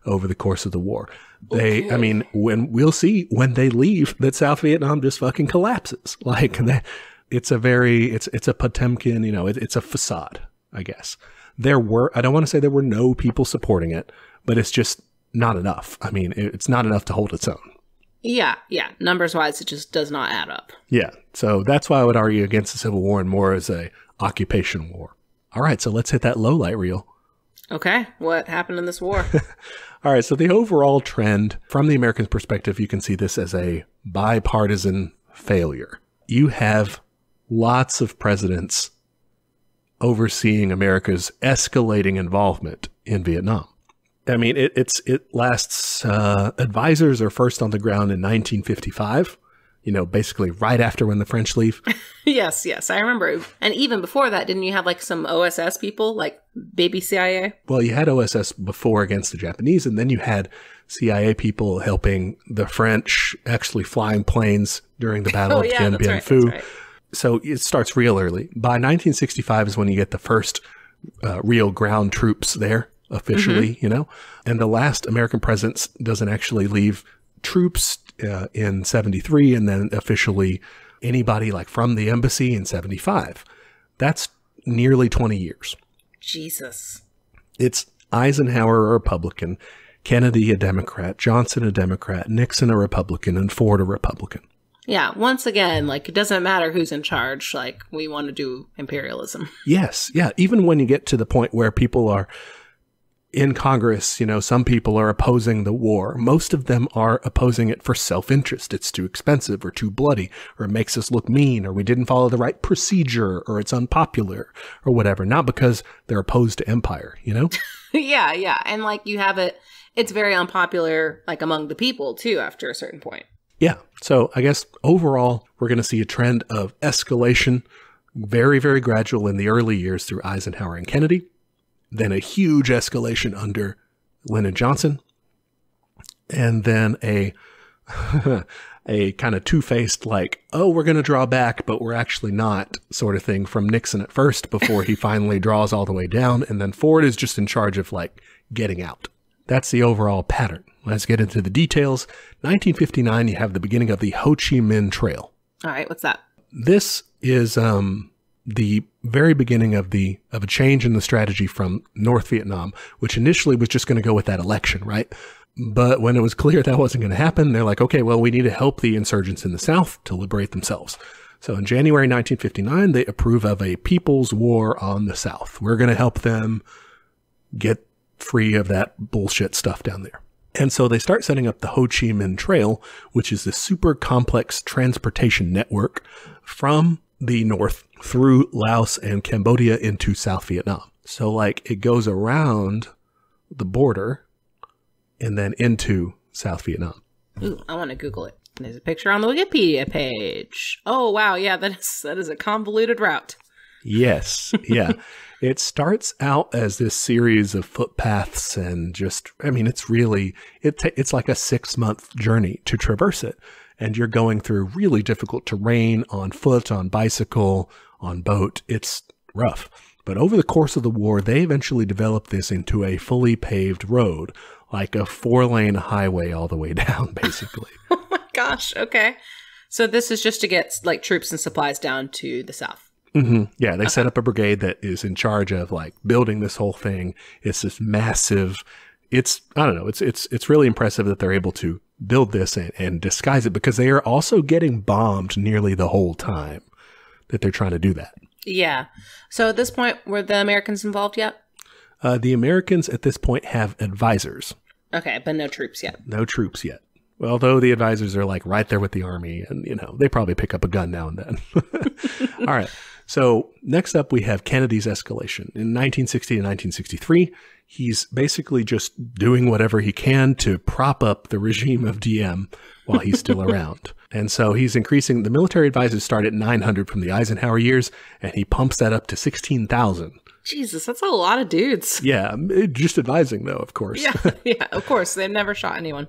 over the course of the war. They, I mean, when we'll see when they leave, that South Vietnam just fucking collapses. Like that, it's a very, it's it's a Potemkin, you know, it, it's a facade, I guess. There were, I don't want to say there were no people supporting it, but it's just not enough. I mean, it's not enough to hold its own. Yeah, yeah. Numbers wise, it just does not add up. Yeah. So that's why I would argue against the Civil War and more as a occupation war. All right, so let's hit that low light reel. Okay, what happened in this war? All right, so the overall trend from the American perspective, you can see this as a bipartisan failure. You have lots of presidents overseeing America's escalating involvement in Vietnam. I mean, it, it's it lasts. Uh, advisors are first on the ground in 1955. You know, basically right after when the French leave. yes, yes, I remember. And even before that, didn't you have like some OSS people, like baby CIA? Well, you had OSS before against the Japanese, and then you had CIA people helping the French actually flying planes during the Battle Oh, of yeah, Dien Bien right, Phu. right. So it starts real early. By 1965 is when you get the first uh, real ground troops there officially, Mm-hmm. you know. And the last American president doesn't actually leave troops uh, in 73 and then officially anybody like from the embassy in 75. That's nearly 20 years. Jesus. It's Eisenhower a Republican, Kennedy a Democrat, Johnson a Democrat, Nixon a Republican, and Ford a Republican. Yeah, once again, like it doesn't matter who's in charge, like we want to do imperialism. Yes, yeah. Even when you get to the point where people are in Congress, you know, some people are opposing the war. Most of them are opposing it for self interest. It's too expensive or too bloody, or it makes us look mean, or we didn't follow the right procedure, or it's unpopular, or whatever. Not because they're opposed to empire, you know? yeah, yeah. And like you have it it's very unpopular like among the people too after a certain point. Yeah. So I guess overall, we're going to see a trend of escalation, very, very gradual in the early years through Eisenhower and Kennedy, then a huge escalation under Lyndon Johnson, and then a a kind of two-faced like, oh, we're going to draw back, but we're actually not sort of thing from Nixon at first before he finally draws all the way down, and then Ford is just in charge of like getting out. That's the overall pattern. Let's get into the details. 1959, you have the beginning of the Ho Chi Minh Trail. All right, what's that? This is um, the very beginning of the of a change in the strategy from North Vietnam, which initially was just going to go with that election, right? But when it was clear that wasn't going to happen, they're like, okay, well, we need to help the insurgents in the South to liberate themselves. So in January 1959, they approve of a people's war on the South. We're going to help them get free of that bullshit stuff down there. And so they start setting up the Ho Chi Minh Trail, which is this super complex transportation network from the north through Laos and Cambodia into South Vietnam. So like it goes around the border and then into South Vietnam. Ooh, I want to Google it. There's a picture on the Wikipedia page. Oh wow, yeah, that is that is a convoluted route. Yes. Yeah. it starts out as this series of footpaths and just, I mean, it's really, it it's like a six month journey to traverse it. And you're going through really difficult terrain on foot, on bicycle, on boat. It's rough. But over the course of the war, they eventually developed this into a fully paved road, like a four lane highway all the way down, basically. Oh my gosh, okay. So this is just to get like troops and supplies down to the south. hmm Yeah, they set up a brigade that is in charge of like building this whole thing. It's this massive. It's I don't know. It's it's it's really impressive that they're able to build this and, and disguise it because they are also getting bombed nearly the whole time that they're trying to do that. Yeah. So at this point, were the Americans involved yet? Uh, the Americans at this point have advisors, Okay, but no troops yet. no troops yet. Although the advisors are like right there with the army, and you know they probably pick up a gun now and then. All right. So next up, we have Kennedy's escalation in 1960 and 1963. He's basically just doing whatever he can to prop up the regime of Diem while he's still around. And so he's increasing. The military advisors start at 900 from the Eisenhower years, and he pumps that up to 16,000. Jesus, that's a lot of dudes. Yeah, just advising though, of course. Yeah, yeah, of course. They've never shot anyone.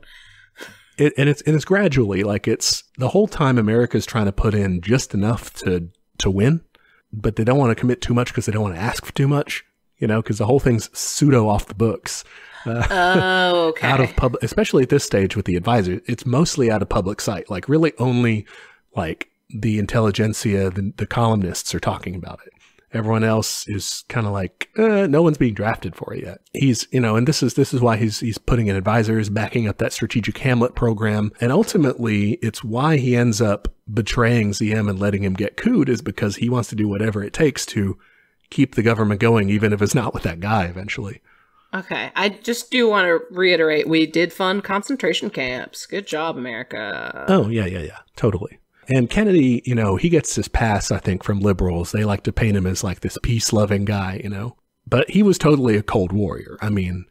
It, and it's and it's gradually like it's the whole time America's trying to put in just enough to to win, but they don't want to commit too much because they don't want to ask for too much. You know, because the whole thing's pseudo off the books, Oh, okay. out of public. Especially at this stage with the advisor, it's mostly out of public sight. Like really, only like the intelligentsia, the, the columnists are talking about it, Everyone else is kind of like, uh, no one's being drafted for it yet. He's, you know, and this is this is why he's he's putting in advisors, backing up that strategic Hamlet program, and ultimately, it's why he ends up betraying Diem and letting him get cooed is because he wants to do whatever it takes to keep the government going, even if it's not with that guy eventually. Okay, I just do want to reiterate we did fund concentration camps. Good job, America. Oh, yeah, yeah, yeah, totally. And Kennedy, you know, he gets this pass, I think, from liberals. They like to paint him as like this peace loving guy, you know, but he was totally a Cold Warrior. I mean,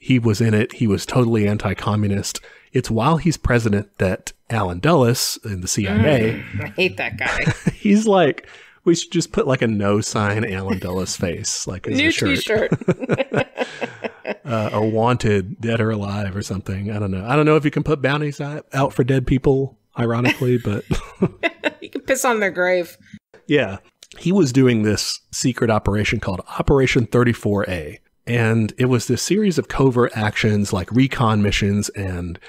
he was in it, he was totally anti communist. It's while he's president that Allen Dulles in the CIA. Mm, I hate that guy. he's like, we should just put like a no sign Allen Dulles face, like as New a shirt. T-shirt. uh, or wanted, dead or alive, or something. I don't know. I don't know if you can put bounties out out for dead people, ironically, but you can piss on their grave. yeah, he was doing this secret operation called Operation 34A, and it was this series of covert actions like recon missions and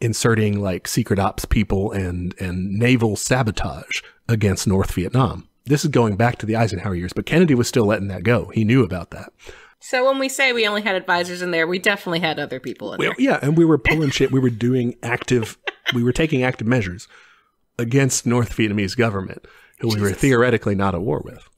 inserting like secret ops people and and naval sabotage against North Vietnam. This is going back to the Eisenhower years, but Kennedy was still letting that go. He knew about that. So when we say we only had advisors in there, we definitely had other people in Well, there. yeah, and we were pulling shit. We were doing active, we were taking active measures against North Vietnamese government, who we were theoretically not at war with.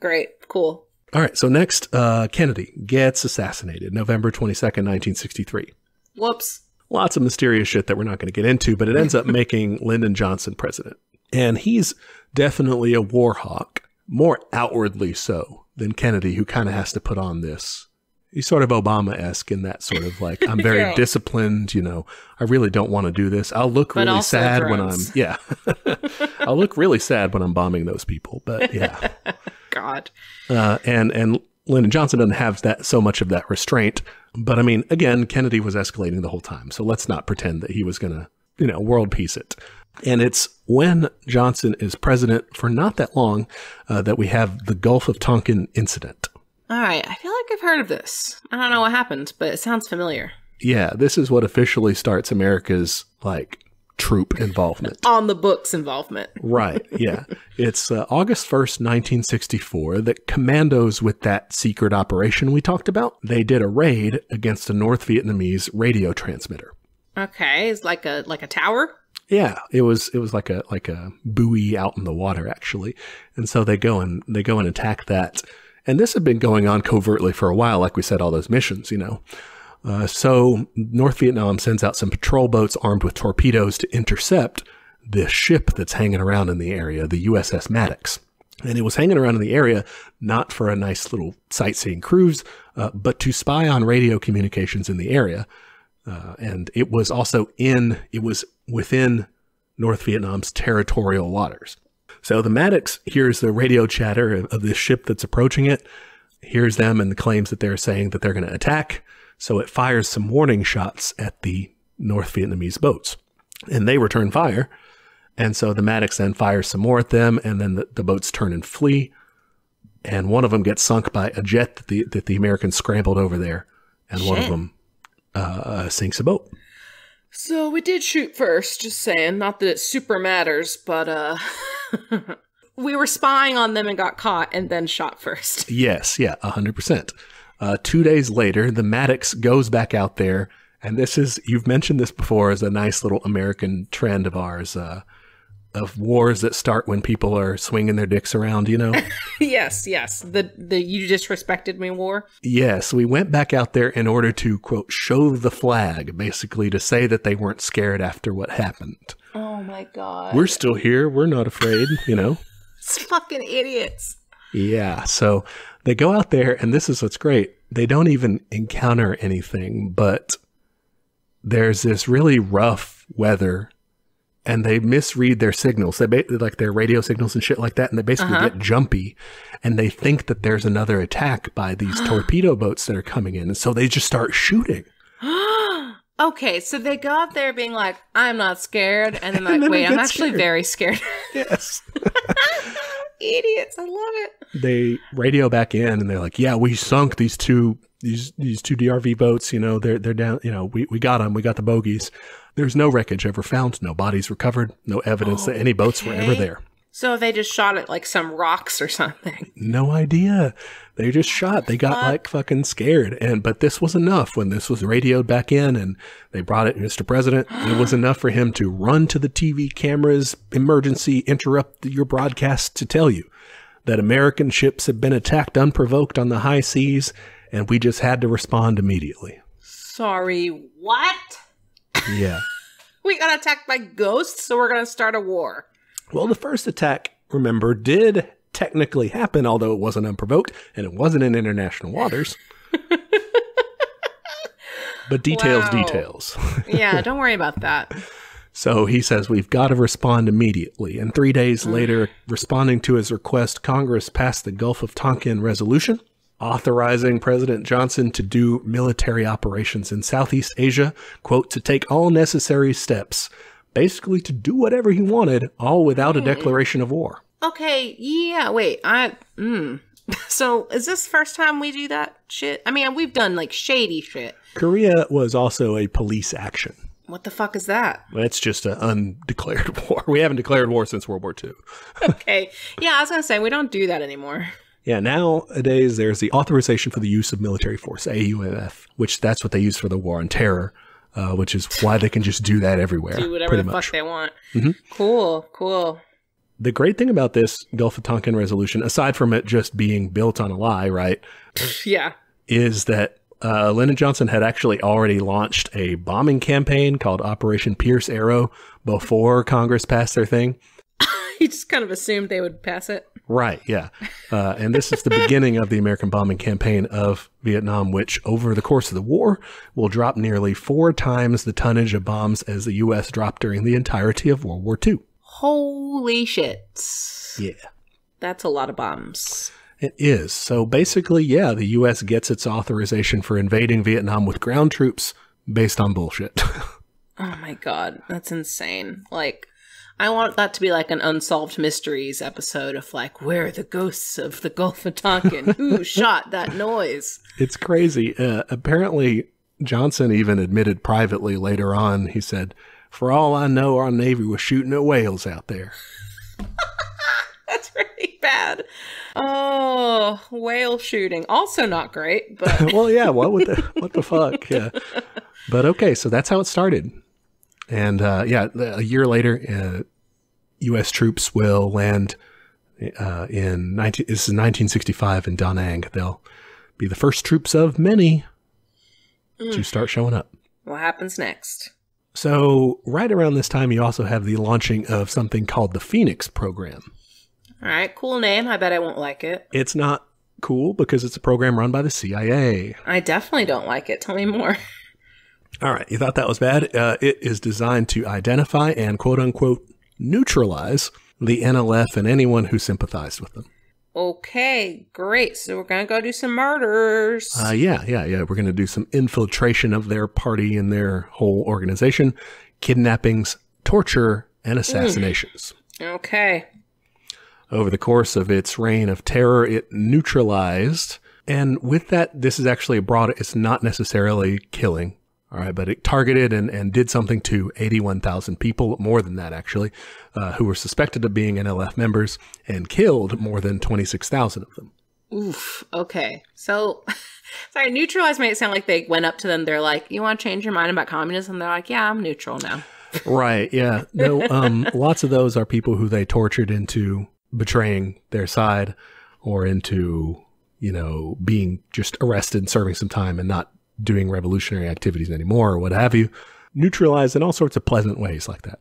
Great, cool. All right, so next, uh, Kennedy gets assassinated November 22nd, 1963. Whoops. Lots of mysterious shit that we're not going to get into, but it ends up making Lyndon Johnson president. And he's definitely a war hawk, more outwardly so than Kennedy, who kind of has to put on this. He's sort of Obama esque in that sort of like, I'm very Yeah. disciplined, you know, I really don't want to do this. I'll look But really sad when I'm, yeah. I'll look really sad when I'm bombing those people, but yeah. God. Uh, and and Lyndon Johnson doesn't have that so much of that restraint. But I mean, again, Kennedy was escalating the whole time, so let's not pretend that he was going to, you know, world peace it. And it's when Johnson is president for not that long uh, that we have the Gulf of Tonkin incident. All right, I feel like I've heard of this. I don't know what happened, but it sounds familiar. Yeah, this is what officially starts America's like troop involvement. On the books involvement. Right. Yeah. It's uh, August 1st, 1964 that commandos with that secret operation we talked about, they did a raid against a North Vietnamese radio transmitter. Okay, it's like a like a tower. Yeah, it was it was like a like a buoy out in the water actually. And so they go and they go and attack that. And this had been going on covertly for a while like we said all those missions, you know. Uh, so North Vietnam sends out some patrol boats armed with torpedoes to intercept this ship that's hanging around in the area, the USS Maddox. And it was hanging around in the area not for a nice little sightseeing cruise, uh, but to spy on radio communications in the area. Uh, and it was also in, it was within North Vietnam's territorial waters. So the Maddox hears the radio chatter of, of this ship that's approaching it, hears them and the claims that they're saying that they're going to attack. So it fires some warning shots at the North Vietnamese boats, and they return fire. And so the Maddox then fires some more at them, and then the, the boats turn and flee. And one of them gets sunk by a jet that the that the Americans scrambled over there, and one of them uh, sinks a boat. So we did shoot first, just saying. Not that it super matters, but uh we were spying on them and got caught and then shot first. Yes, yeah, hundred percent. Uh, two days later, the Maddox goes back out there, and this is you've mentioned this before as a nice little American trend of ours. Uh, of wars that start when people are swinging their dicks around, you know? yes, yes. The the you disrespected me war. yes, we went back out there in order to, quote, show the flag, basically to say that they weren't scared after what happened. Oh my god. We're still here. We're not afraid, you know? it's fucking idiots. Yeah. So they go out there, and this is what's great. They don't even encounter anything, but there's this really rough weather, and they misread their signals. They ba- like their radio signals and shit like that, and they basically Uh-huh. get jumpy, and they think that there's another attack by these torpedo boats that are coming in, and so they just start shooting. okay, so they got there being like, I'm not scared, and then And like, then wait, I'm actually scared. very scared. Yes. idiots, I love it. they radio back in and they're like, "Yeah, we sunk these two these these two DRV boats. You know, they're they're down. You know, we we got them. We got the bogies. There's no wreckage ever found. No bodies recovered. No evidence that any boats were ever there. So they just shot at like some rocks or something. No idea. They just shot. They got like fucking scared. And but this was enough when this was radioed back in and they brought it Mr. President. it was enough for him to run to the TV cameras, emergency interrupt your broadcast to tell you that American ships had been attacked unprovoked on the high seas and we just had to respond immediately. Sorry, what? Yeah. We got attacked by ghosts, so we're gonna start a war. Well, the first attack, remember, did technically happen, although it wasn't unprovoked and it wasn't in international waters. but details, Wow. details. Yeah, don't worry about that. So he says we've got to respond immediately. And three days later, mm. responding to his request, Congress passed the Gulf of Tonkin resolution, authorizing President Johnson to do military operations in Southeast Asia, quote, to take all necessary steps, basically to do whatever he wanted, all without a declaration of war. Okay, yeah, wait, I mm. So is this first time we do that shit? I mean, we've done like shady shit. Korea was also a police action. What the fuck is that? It's just an undeclared war. We haven't declared war since World War II. Okay. Yeah, I was gonna say we don't do that anymore. Yeah, nowadays there's the authorization for the use of military force, AUMF, which that's what they use for the war on terror, uh, which is why they can just do that everywhere. Do whatever the much. fuck they want. Mhm. Cool, cool. The great thing about this Gulf of Tonkin resolution, aside from it just being built on a lie, right, Yeah. is that uh, Lyndon Johnson had actually already launched a bombing campaign called Operation Pierce Arrow before Congress passed their thing. He just kind of assumed they would pass it. Right, yeah. Uh, and this is the beginning of the American bombing campaign of Vietnam, which over the course of the war will drop nearly four times the tonnage of bombs as the U.S. dropped during the entirety of World War II. Holy shit. Yeah. That's a lot of bombs. It is. So basically, yeah, the U.S. gets its authorization for invading Vietnam with ground troops based on bullshit. Oh my god, that's insane. Like, I want that to be like an unsolved mysteries episode of like, where are the ghosts of the Gulf of Tonkin? Who shot that noise? it's crazy. Uh, apparently, Johnson even admitted privately later on, he said, For all I know, our Navy was shooting at whales out there. That's really bad. Oh, whale shooting. Also not great, but well, yeah. What would the what the fuck? Yeah. But okay, so that's how it started, and uh, yeah, a year later, uh, U.S. troops will land uh, in 19, this is 1965 in Da Nang. They'll be the first troops of many to start showing up. what happens next? So right around this time, you also have the launching of something called the Phoenix program. All right, cool name. I bet I won't like it. It's not cool because it's a program run by the CIA. I definitely don't like it. Tell me more. All right, you thought that was bad? Uh, it is designed to identify and quote unquote neutralize the NLF and anyone who sympathized with them. Okay, great. So we're gonna go do some murders. Uh, yeah, yeah, yeah. We're going to do some infiltration of their party and their whole organization, kidnappings, torture, and assassinations. okay. Over the course of its reign of terror, it neutralized. And with that, this is actually a broad, it's not necessarily killing. All right, but it targeted and, and did something to 81,000 people, more than that actually, uh, who were suspected of being NLF members and killed more than 26,000 of them. Oof. Okay. So, sorry, neutralize made it sound like they went up to them. They're like, "You want to change your mind about communism?" They're like, "Yeah, I'm neutral now." right, yeah. No, um, lots of those are people who they tortured into betraying their side or into, you know, being just arrested, and serving some time and not doing revolutionary activities anymore or what have you. Neutralized in all sorts of pleasant ways like that.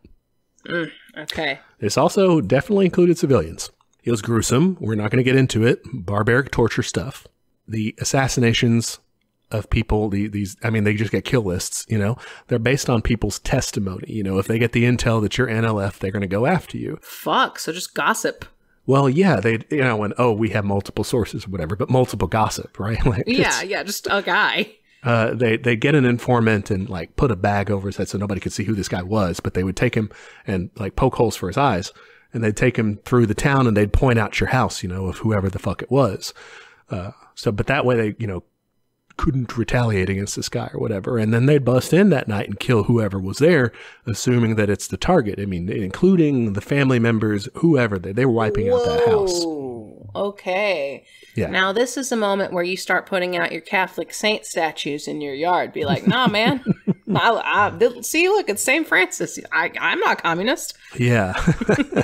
Mm, okay. This also definitely included civilians. It was gruesome. We're not going to get into it. Barbaric torture stuff. The assassinations of people, the, these, I mean, they just get kill lists, you know, they're based on people's testimony. You know, if they get the intel that you're NLF, they're going to go after you. Fuck. So just gossip. Well, yeah, they, you know, and oh, we have multiple sources or whatever, but multiple gossip, right? Like, Yeah, yeah, just a guy. Uh, they they get an informant and like put a bag over his head so nobody could see who this guy was. But they would take him and like poke holes for his eyes, and they'd take him through the town and they'd point out your house, you know, of whoever the fuck it was. Uh, so, but that way they you know couldn't retaliate against this guy or whatever. And then they'd bust in that night and kill whoever was there, assuming that it's the target. I mean, including the family members, whoever they, they were wiping out that house. Okay. Yeah. Now this is a moment where you start putting out your Catholic saint statues in your yard. Be like, nah, man. I, I, see, look, it's Saint Francis. I, I'm not communist. Yeah.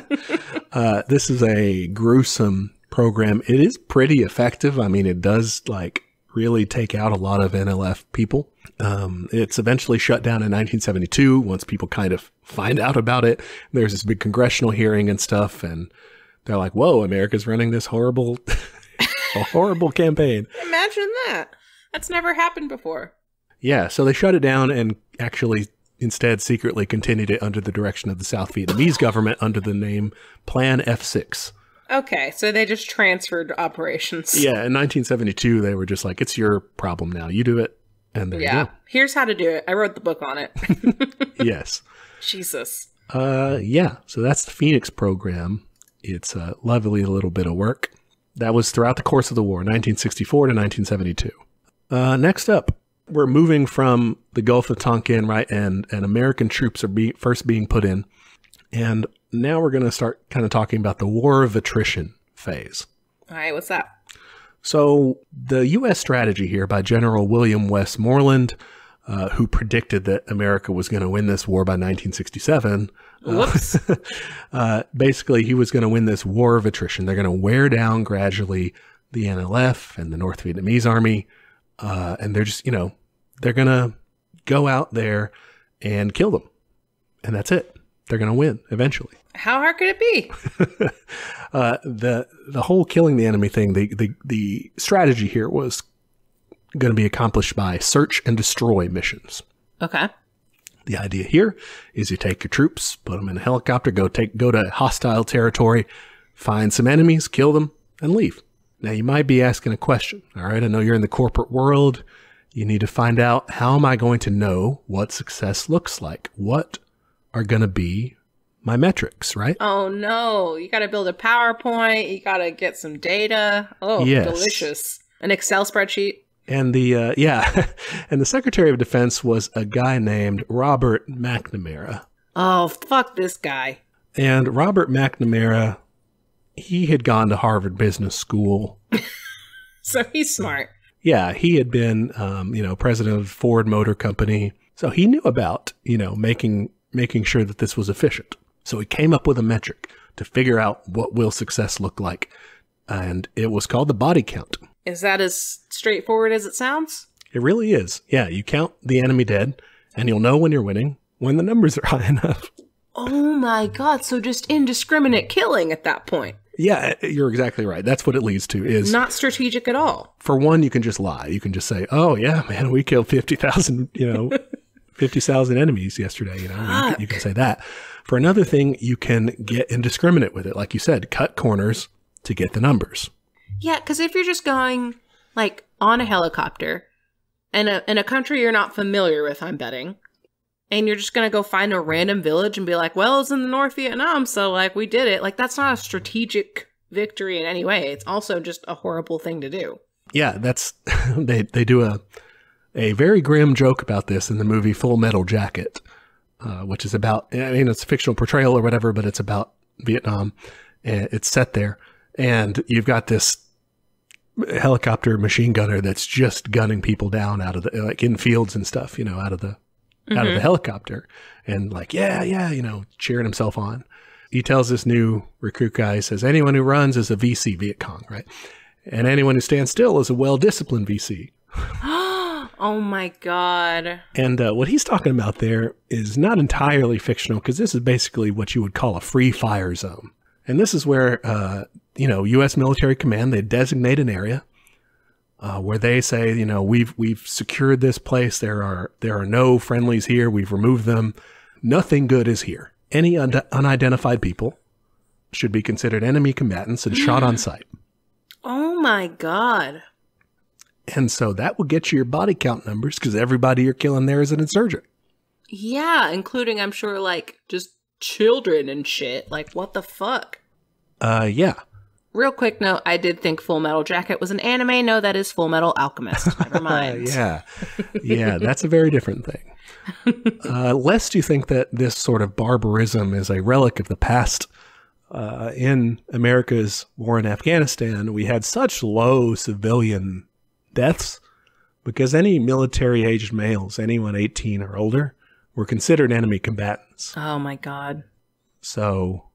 uh, this is a gruesome program. It is pretty effective. I mean, it does like really take out a lot of NLF people. Um, it's eventually shut down in 1972 once people kind of find out about it. There's this big congressional hearing and stuff, and they're like, "Whoa, America's running this horrible, a horrible campaign." Imagine that. That's never happened before. Yeah, so they shut it down and actually instead secretly continued it under the direction of the South Vietnamese government under the name Plan F6. Okay, so they just transferred operations. Yeah, in 1972, they were just like, "It's your problem now. You do it." And there Yeah. you Here's how to do it. I wrote the book on it. yes. Jesus. Uh, yeah. So that's the Phoenix program. It's a lovely little bit of work. That was throughout the course of the war, 1964 to 1972. Uh, next up, we're moving from the Gulf of Tonkin, right, and and American troops are be, first being put in, and now we're going to start kind of talking about the war of attrition phase. All right, what's that? So, the U.S. strategy here by General William Westmoreland, uh, who predicted that America was going to win this war by 1967, Whoops. uh, basically, he was going to win this war of attrition. They're going to wear down gradually the NLF and the North Vietnamese army. Uh, and they're just, you know, they're going to go out there and kill them. And that's it. They're going to win eventually. How hard could it be? uh, the the whole killing the enemy thing, the the, the strategy here was going to be accomplished by search and destroy missions. Okay. The idea here is you take your troops, put them in a helicopter, go take go to hostile territory, find some enemies, kill them, and leave. Now you might be asking a question. All right, I know you're in the corporate world. You need to find out how am I going to know what success looks like? What are going to be my metrics, right? Oh no, you got to build a PowerPoint. You got to get some data. Oh, Yes. delicious. An Excel spreadsheet. And the uh, yeah, and the Secretary of Defense was a guy named Robert McNamara. Oh, fuck this guy. And Robert McNamara, he had gone to Harvard Business School. So he's smart. Yeah, he had been, um, you know, president of Ford Motor Company, so he knew about, you know, making making sure that this was efficient. So he came up with a metric to figure out what will success look like, and it was called the body count. Is that as straightforward as it sounds? It really is. Yeah, you count the enemy dead, and you'll know when you're winning when the numbers are high enough. Oh my god, so just indiscriminate killing at that point. Yeah, you're exactly right. That's what it leads to. Is Not strategic at all. for one, you can just lie. You can just say, "Oh yeah, man, we killed fifty thousand, you know, fifty thousand enemies yesterday." You know, you can, you can say that. For another thing, you can get indiscriminate with it, like you said, cut corners to get the numbers. Yeah, because if you're just going like on a helicopter in a in a country you're not familiar with, I'm betting, and you're just gonna go find a random village and be like, "Well, it's in the North Vietnam, so like we did it." Like that's not a strategic victory in any way. It's also just a horrible thing to do. Yeah, that's they they do a a very grim joke about this in the movie Full Metal Jacket, uh, which is about I mean it's a fictional portrayal or whatever, but it's about Vietnam. It's set there, and you've got this helicopter machine gunner that's just gunning people down out of the like in fields and stuff, you know, out of the out of the helicopter, and like yeah yeah you know cheering himself on. He tells this new recruit guy, he says anyone who runs is a VC Viet Cong, right? And anyone who stands still is a well disciplined VC. oh my god. And uh, what he's talking about there is not entirely fictional because this is basically what you would call a free fire zone. And this is where, uh, you know, U.S. military command, they designate an area uh, where they say, you know, we've, we've secured this place. There are, there are no friendlies here. We've removed them. Nothing good is here. Any un- unidentified people should be considered enemy combatants and shot on sight. Oh my god. And so that will get you your body count numbers because everybody you're killing there is an insurgent. Yeah, including I'm sure like just children and shit. Like what the fuck? Uh, yeah. Real quick note, I did think Full Metal Jacket was an anime. No, that is Full Metal Alchemist. Never mind. yeah. Yeah, that's a very different thing. Uh, lest you think that this sort of barbarism is a relic of the past, uh, in America's war in Afghanistan, we had such low civilian deaths because any military aged males, anyone 18 or older, were considered enemy combatants. Oh my god. So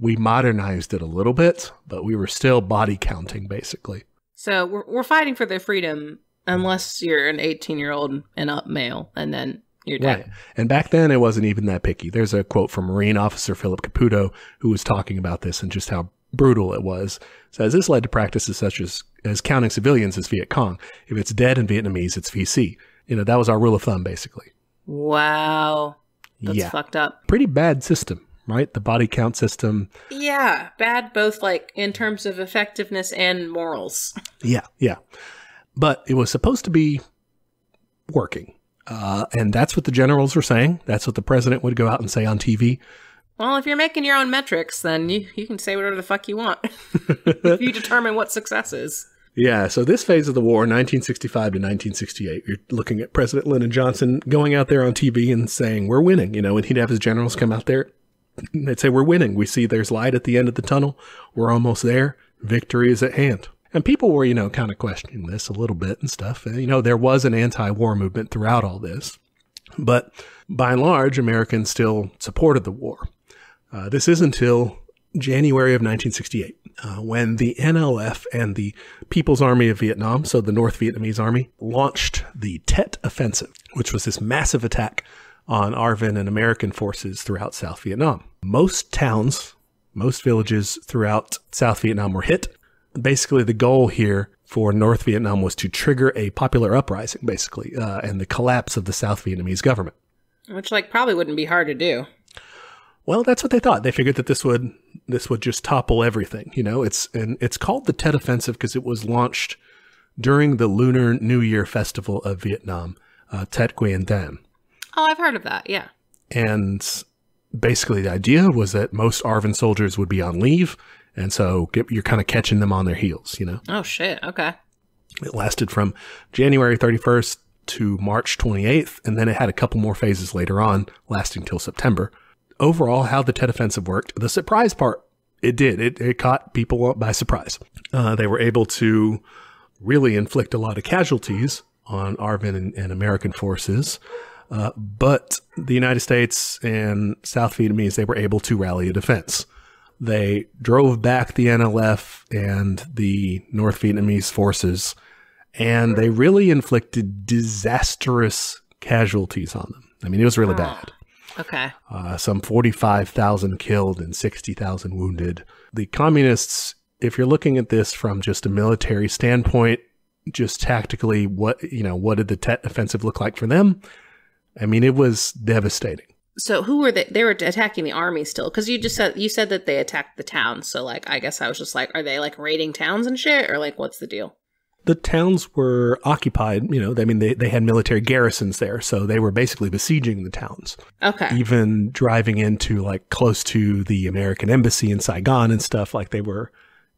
we modernized it a little bit, but we were still body counting basically. So we're, we're fighting for their freedom unless you're an 18 year old and up male, and then you're dead. Right. And back then, it wasn't even that picky. There's a quote from Marine Officer Philip Caputo who was talking about this and just how brutal it was. Says this led to practices such as, as counting civilians as Viet Cong. If it's dead in Vietnamese, it's VC. You know, that was our rule of thumb, basically. Wow. That's Yeah. fucked up. Pretty bad system, right? The body count system. Yeah, bad both like in terms of effectiveness and morals. Yeah, yeah. But it was supposed to be working. Uh, and that's what the generals were saying. That's what the president would go out and say on TV. Well, if you're making your own metrics, then you, you can say whatever the fuck you want. if you determine what success is. Yeah, so this phase of the war, 1965 to 1968, you're looking at President Lyndon Johnson going out there on TV and saying, We're winning, you know, and he'd have his generals come out there. They'd say, We're winning. We see there's light at the end of the tunnel. We're almost there. Victory is at hand. And people were, you know, kind of questioning this a little bit and stuff. And, you know, there was an anti war movement throughout all this. But by and large, Americans still supported the war. Uh, this is until January of 1968, uh, when the NLF and the People's Army of Vietnam, so the North Vietnamese Army, launched the Tet Offensive, which was this massive attack on ARVN and American forces throughout South Vietnam. Most towns, most villages throughout South Vietnam were hit. Basically, the goal here for North Vietnam was to trigger a popular uprising, basically, uh, and the collapse of the South Vietnamese government. Which like probably wouldn't be hard to do. Well, that's what they thought. They figured that this would this would just topple everything. You know, it's and it's called the Tet Offensive because it was launched during the Lunar New Year Festival of Vietnam, uh, Tet Nguyen Dan. Oh, I've heard of that. Yeah. And basically, the idea was that most ARVN soldiers would be on leave, and so get, you're kind of catching them on their heels. You know, Oh shit. Okay. it lasted from January 31st to March 28th, and then it had a couple more phases later on, lasting till September. Overall, how the Tet Offensive worked, the surprise part, it did. It, it caught people by surprise. Uh, they were able to really inflict a lot of casualties on ARVN and, and American forces. Uh, but the United States and South Vietnamese, they were able to rally a defense. They drove back the NLF and the North Vietnamese forces, and they really inflicted disastrous casualties on them. I mean, it was really bad. Okay. Uh, some 45,000 killed and 60,000 wounded. The communists, if you're looking at this from just a military standpoint, just tactically, what, you know, what did the Tet offensive look like for them? I mean, it was devastating. So who were they? They were attacking the army still because you just said you said that they attacked the towns. So like, I guess I was just like, are they like raiding towns and shit, or like, what's the deal? The towns were occupied, you know, I mean, they, they had military garrisons there, so they were basically besieging the towns. Okay. even driving into like close to the American embassy in Saigon and stuff. Like they were,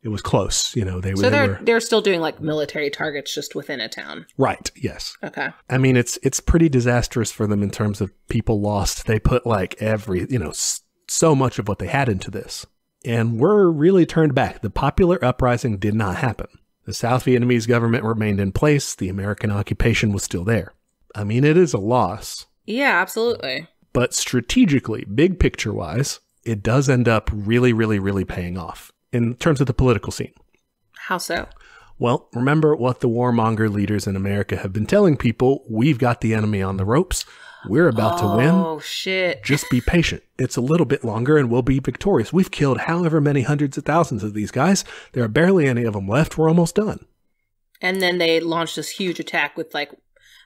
it was close. You know, they, So they they're were they're still doing like military targets just within a town. right. Yes, Okay. I mean it's it's pretty disastrous for them in terms of people lost. They put like every you know s- so much of what they had into this, and we're really turned back. The popular uprising did not happen. The South Vietnamese government remained in place. The American occupation was still there. I mean, it is a loss. Yeah, absolutely. But strategically, big picture wise, it does end up really, really, really paying off in terms of the political scene. How so? Well, remember what the warmonger leaders in America have been telling people we've got the enemy on the ropes. We're about to win. Oh shit. Just be patient. It's a little bit longer and we'll be victorious. We've killed however many hundreds of thousands of these guys. There are barely any of them left. We're almost done. And then they launched this huge attack with like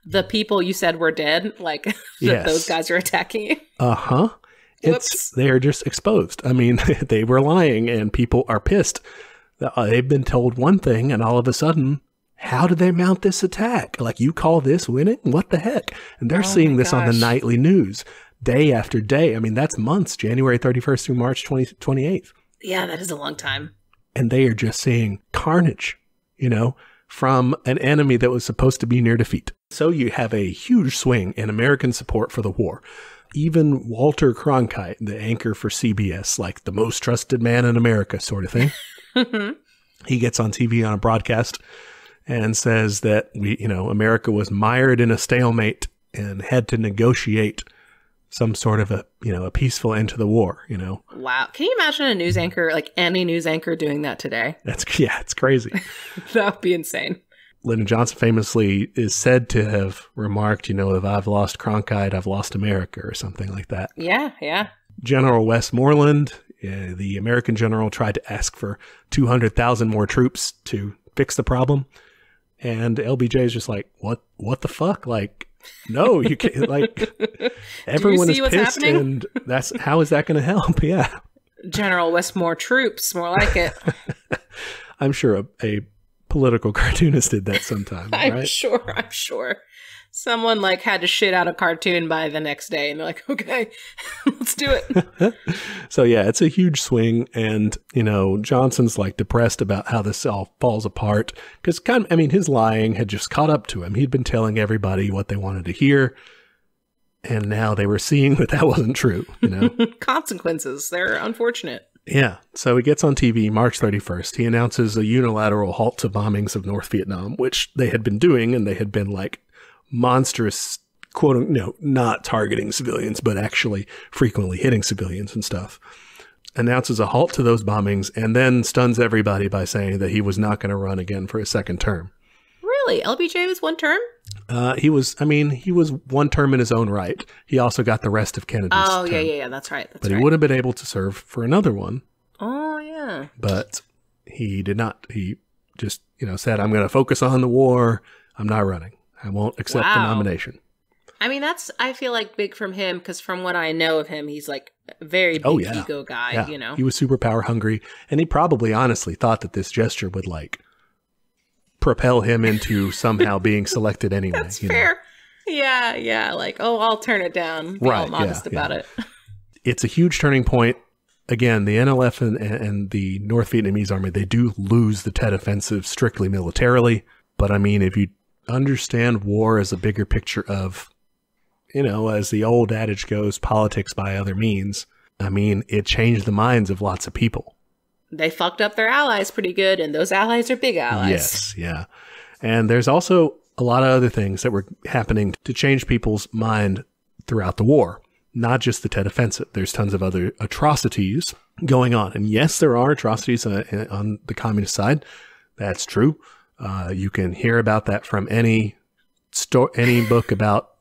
the people you said were dead, like Yes. those guys are attacking you. Uh huh. Whoops. It's they're just exposed. I mean, they were lying, and people are pissed. Uh, they've been told one thing, and all of a sudden, how did they mount this attack? Like you call this winning? What the heck? And they're Oh seeing this on the nightly news, day after day. I mean, that's months, January thirty first through March 20, 28th. Yeah, that is a long time. and they are just seeing carnage, you know, from an enemy that was supposed to be near defeat. So you have a huge swing in American support for the war. Even Walter Cronkite, the anchor for CBS, like the most trusted man in America sort of thing, mm-hmm. he gets on TV on a broadcast and says that we, you know, America was mired in a stalemate and had to negotiate some sort of a, you know, a peaceful end to the war, you know. Wow. Can you imagine a news anchor, like any news anchor doing that today? That's yeah, it's crazy. that would be insane. Lyndon Johnson famously is said to have remarked, you know, if I've lost Cronkite, I've lost America or something like that. Yeah, yeah. General Westmoreland, uh, the American general, tried to ask for 200,000 more troops to fix the problem. And LBJ is just like, what, what the fuck? Like, no, you can't, like, everyone is pissed. Happening? And that's, how is that going to help? Yeah. General Westmore troops, more like it. I'm sure a, a political cartoonist did that sometime. I'm right? sure. I'm sure. Someone like had to shit out a cartoon by the next day, and they're like, "Okay, let's do it." so yeah, it's a huge swing, and you know Johnson's like depressed about how this all falls apart because kind of, I mean, his lying had just caught up to him. He'd been telling everybody what they wanted to hear, and now they were seeing that that wasn't true. You know, consequences. They're unfortunate. Yeah. So he gets on TV March 31st. He announces a unilateral halt to bombings of North Vietnam, which they had been doing and they had been like monstrous, quote, no, not targeting civilians, but actually frequently hitting civilians and stuff. Announces a halt to those bombings and then stuns everybody by saying that he was not going to run again for a second term. Really? LBJ was one term? Uh, he was, I mean, he was one term in his own right. He also got the rest of Kennedy's. Oh, term. yeah, yeah, yeah. That's right. That's but right. he would have been able to serve for another one. Oh, yeah. But he did not. He just, you know, said, I'm going to focus on the war. I'm not running. I won't accept wow. the nomination. I mean, that's, I feel like big from him because from what I know of him, he's like a very big oh, yeah. ego guy, yeah. you know? He was super power hungry. And he probably honestly thought that this gesture would like propel him into somehow being selected anyway. That's fair. Know? Yeah, yeah. Like, oh, I'll turn it down. Be right, all modest yeah, about it. It's a huge turning point. Again, the NLF and, and the North Vietnamese army, they do lose the Tet Offensive strictly militarily. But I mean, if you understand war as a bigger picture of, you know, as the old adage goes, politics by other means, I mean, it changed the minds of lots of people they fucked up their allies pretty good, and those allies are big allies. Yes, yeah. And there's also a lot of other things that were happening to change people's mind throughout the war, not just the Tet Offensive. There's tons of other atrocities going on. And yes, there are atrocities uh, on the communist side. That's true. Uh, you can hear about that from any sto- any book about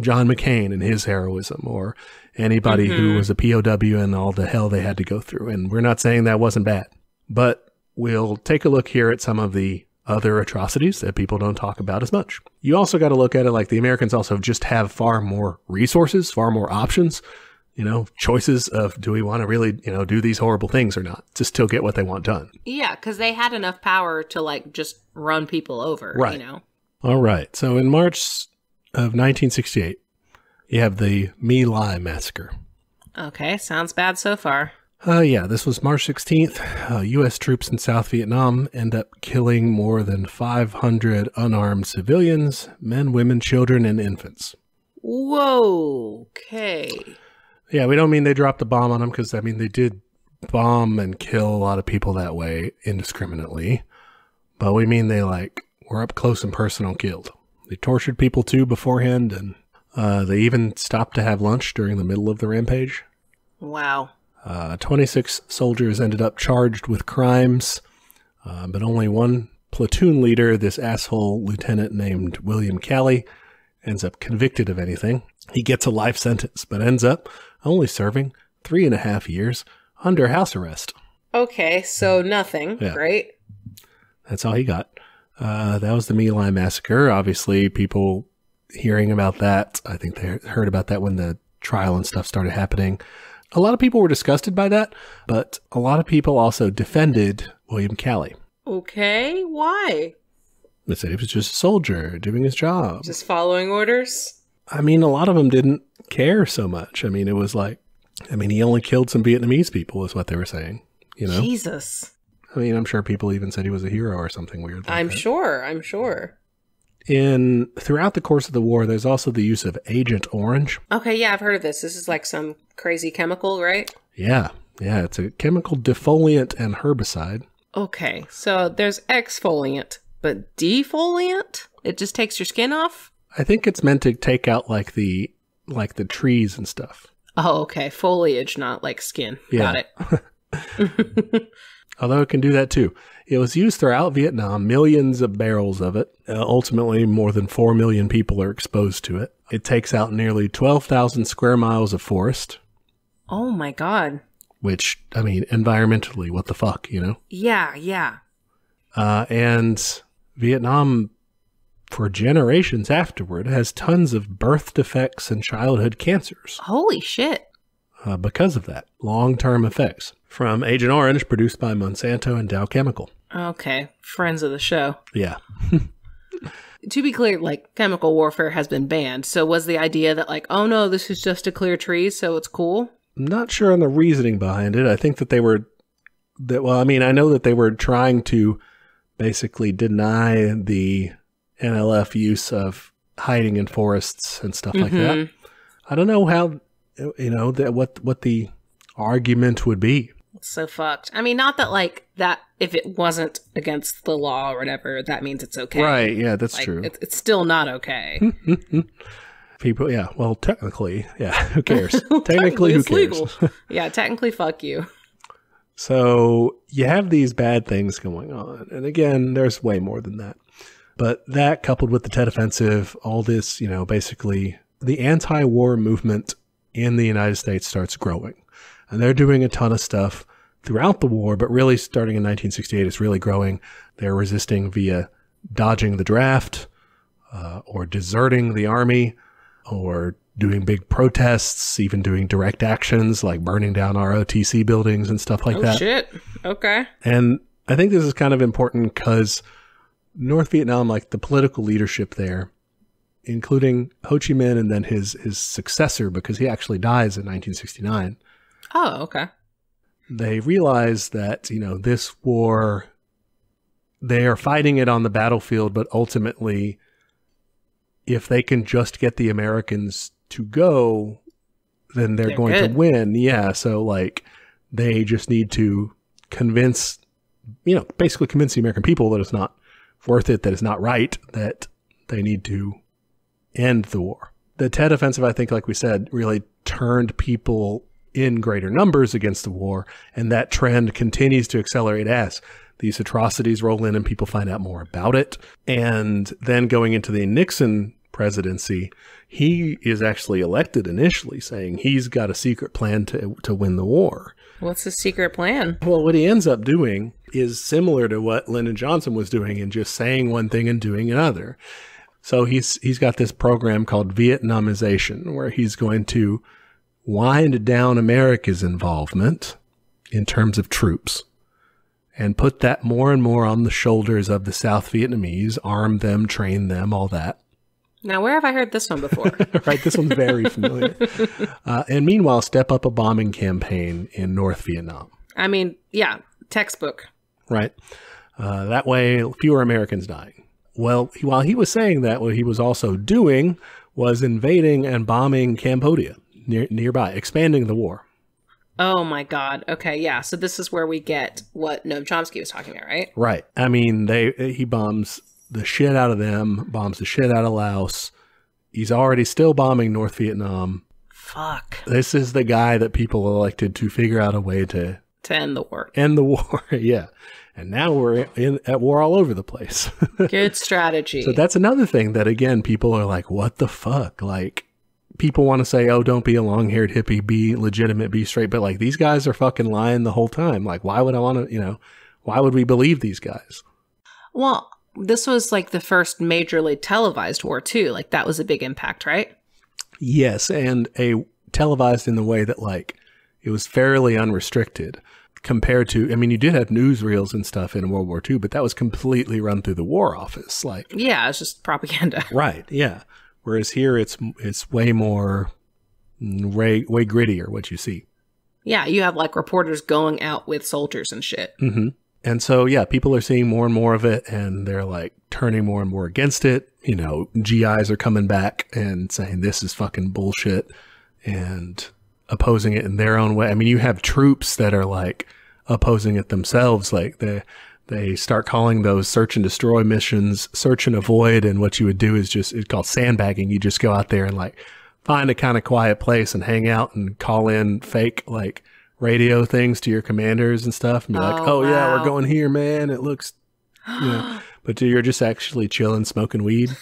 John McCain and his heroism, or anybody mm-hmm. who was a POW and all the hell they had to go through. And we're not saying that wasn't bad, but we'll take a look here at some of the other atrocities that people don't talk about as much. You also got to look at it like the Americans also just have far more resources, far more options, you know, choices of do we want to really, you know, do these horrible things or not to still get what they want done. Yeah, because they had enough power to like just run people over, right. you know. All right. So in March of 1968, you have the My Lai massacre. Okay, sounds bad so far. Uh, yeah, this was March 16th. Uh, U.S. troops in South Vietnam end up killing more than 500 unarmed civilians, men, women, children, and infants. Whoa, okay. Yeah, we don't mean they dropped a bomb on them because, I mean, they did bomb and kill a lot of people that way indiscriminately. But we mean they, like, were up close and personal killed. They tortured people too beforehand and uh, they even stopped to have lunch during the middle of the rampage. Wow. Uh, 26 soldiers ended up charged with crimes, uh, but only one platoon leader, this asshole lieutenant named William Calley, ends up convicted of anything. He gets a life sentence, but ends up only serving three and a half years under house arrest. Okay, so nothing. Yeah. Great. That's all he got. Uh, that was the My Lai massacre. Obviously, people hearing about that. I think they heard about that when the trial and stuff started happening. A lot of people were disgusted by that, but a lot of people also defended William Calley. Okay, why? They said he was just a soldier doing his job. Just following orders? I mean, a lot of them didn't care so much. I mean, it was like, I mean, he only killed some Vietnamese people, is what they were saying. You know? Jesus. I mean, I'm sure people even said he was a hero or something weird. Like I'm that. sure. I'm sure. In throughout the course of the war, there's also the use of Agent Orange. Okay, yeah, I've heard of this. This is like some crazy chemical, right? Yeah, yeah, it's a chemical defoliant and herbicide. Okay, so there's exfoliant, but defoliant? It just takes your skin off? I think it's meant to take out like the like the trees and stuff. Oh, okay. Foliage, not like skin. Yeah. Got it. Although it can do that too. It was used throughout Vietnam, millions of barrels of it. Uh, ultimately, more than 4 million people are exposed to it. It takes out nearly 12,000 square miles of forest, Oh my god. which, I mean, environmentally, what the fuck, you know? Yeah, yeah. Uh, and Vietnam, for generations afterward, has tons of birth defects and childhood cancers Holy shit. uh, because of that. Long term effects. From Agent Orange, produced by Monsanto and Dow Chemical. Okay, friends of the show. Yeah. To be clear, like chemical warfare has been banned. So was the idea that like, oh no, this is just to clear trees, so it's cool? I'm not sure on the reasoning behind it. I think that they were that well, I mean, I know that they were trying to basically deny the NLF use of hiding in forests and stuff like that. Mhm. I don't know how you know that what what the argument would be. So fucked. I mean, not that like that if it wasn't against the law or whatever, that means it's okay. Right, yeah, that's Like, true. It's, it's still not okay. People yeah, well technically, yeah, who cares? technically who it's cares? legal. yeah, technically, fuck you. So you have these bad things going on. And again, there's way more than that. But that coupled with the Tet Offensive, all this, you know, basically the anti war movement in the United States starts growing. And they're doing a ton of stuff throughout the war, but really starting in 1968, it's really growing. They're resisting via dodging the draft uh, or deserting the army or doing big protests, even doing direct actions like burning down ROTC buildings and stuff like Oh that. shit. Okay. And I think this is kind of important because North Vietnam, like the political leadership there, including Ho Chi Minh and then his his successor, because he actually dies in 1969, Oh, okay. They realize that you know this war, they are fighting it on the battlefield, but ultimately, if they can just get the Americans to go, then they're, They're going good. to win. Yeah, so like they just need to convince, you know, basically convince the American people that it's not worth it, that it's not right, that they need to end the war. The Tet Offensive, I think, like we said, really turned people in greater numbers against the war, and that trend continues to accelerate as these atrocities roll in and people find out more about it. And then going into the Nixon presidency, he is actually elected initially saying he's got a secret plan to, to win the war. What's the secret plan? Well, what he ends up doing is similar to what Lyndon Johnson was doing in just saying one thing and doing another. So he's he's got this program called Vietnamization where he's going to wind down America's involvement in terms of troops and put that more and more on the shoulders of the South Vietnamese, arm them, train them, all that. Now, where have I heard this one before? right, this one's very familiar. Uh, and meanwhile, step up a bombing campaign in North Vietnam. I mean, yeah, textbook. right? Uh, that way, fewer Americans dying. Well, he, while he was saying that, what he was also doing was invading and bombing Cambodia near, nearby, expanding the war. Oh my god. Okay, yeah. So this is where we get what Noam Chomsky was talking about, right? Right. I mean, they he bombs the shit out of them, bombs the shit out of Laos. He's already still bombing North Vietnam. Fuck. This is the guy that people elected to figure out a way to To end the war. end the war. yeah. And now we're in, at war all over the place. Good strategy. So that's another thing that again people are like, what the fuck? Like people want to say, oh, don't be a long haired hippie, be legitimate, be straight, but like these guys are fucking lying the whole time. Like, why would I want to, you know, why would we believe these guys? well, this was like the first majorly televised war too. Like that was a big impact, right? Yes, and a televised in the way that like it was fairly unrestricted compared to I mean you did have newsreels and stuff in World War II, but that was completely run through the war office. Like Yeah, it's just propaganda. Right. Yeah. Whereas here, it's it's way more, mm, way way grittier. What you see. Yeah, you have like reporters going out with soldiers and shit. hmm And so, yeah, people are seeing more and more of it and they're like turning more and more against it. You know, GIs are coming back and saying this is fucking bullshit and opposing it in their own way. I mean, you have troops that are like opposing it themselves. Like they, they start calling those search and destroy missions search and avoid. And what you would do is just, it's called sandbagging. You just go out there and like find a kind of quiet place and hang out and call in fake like radio things to your commanders and stuff and be like, Oh, oh yeah, we're going here, man. It looks, you know, but you're just actually chilling, smoking weed.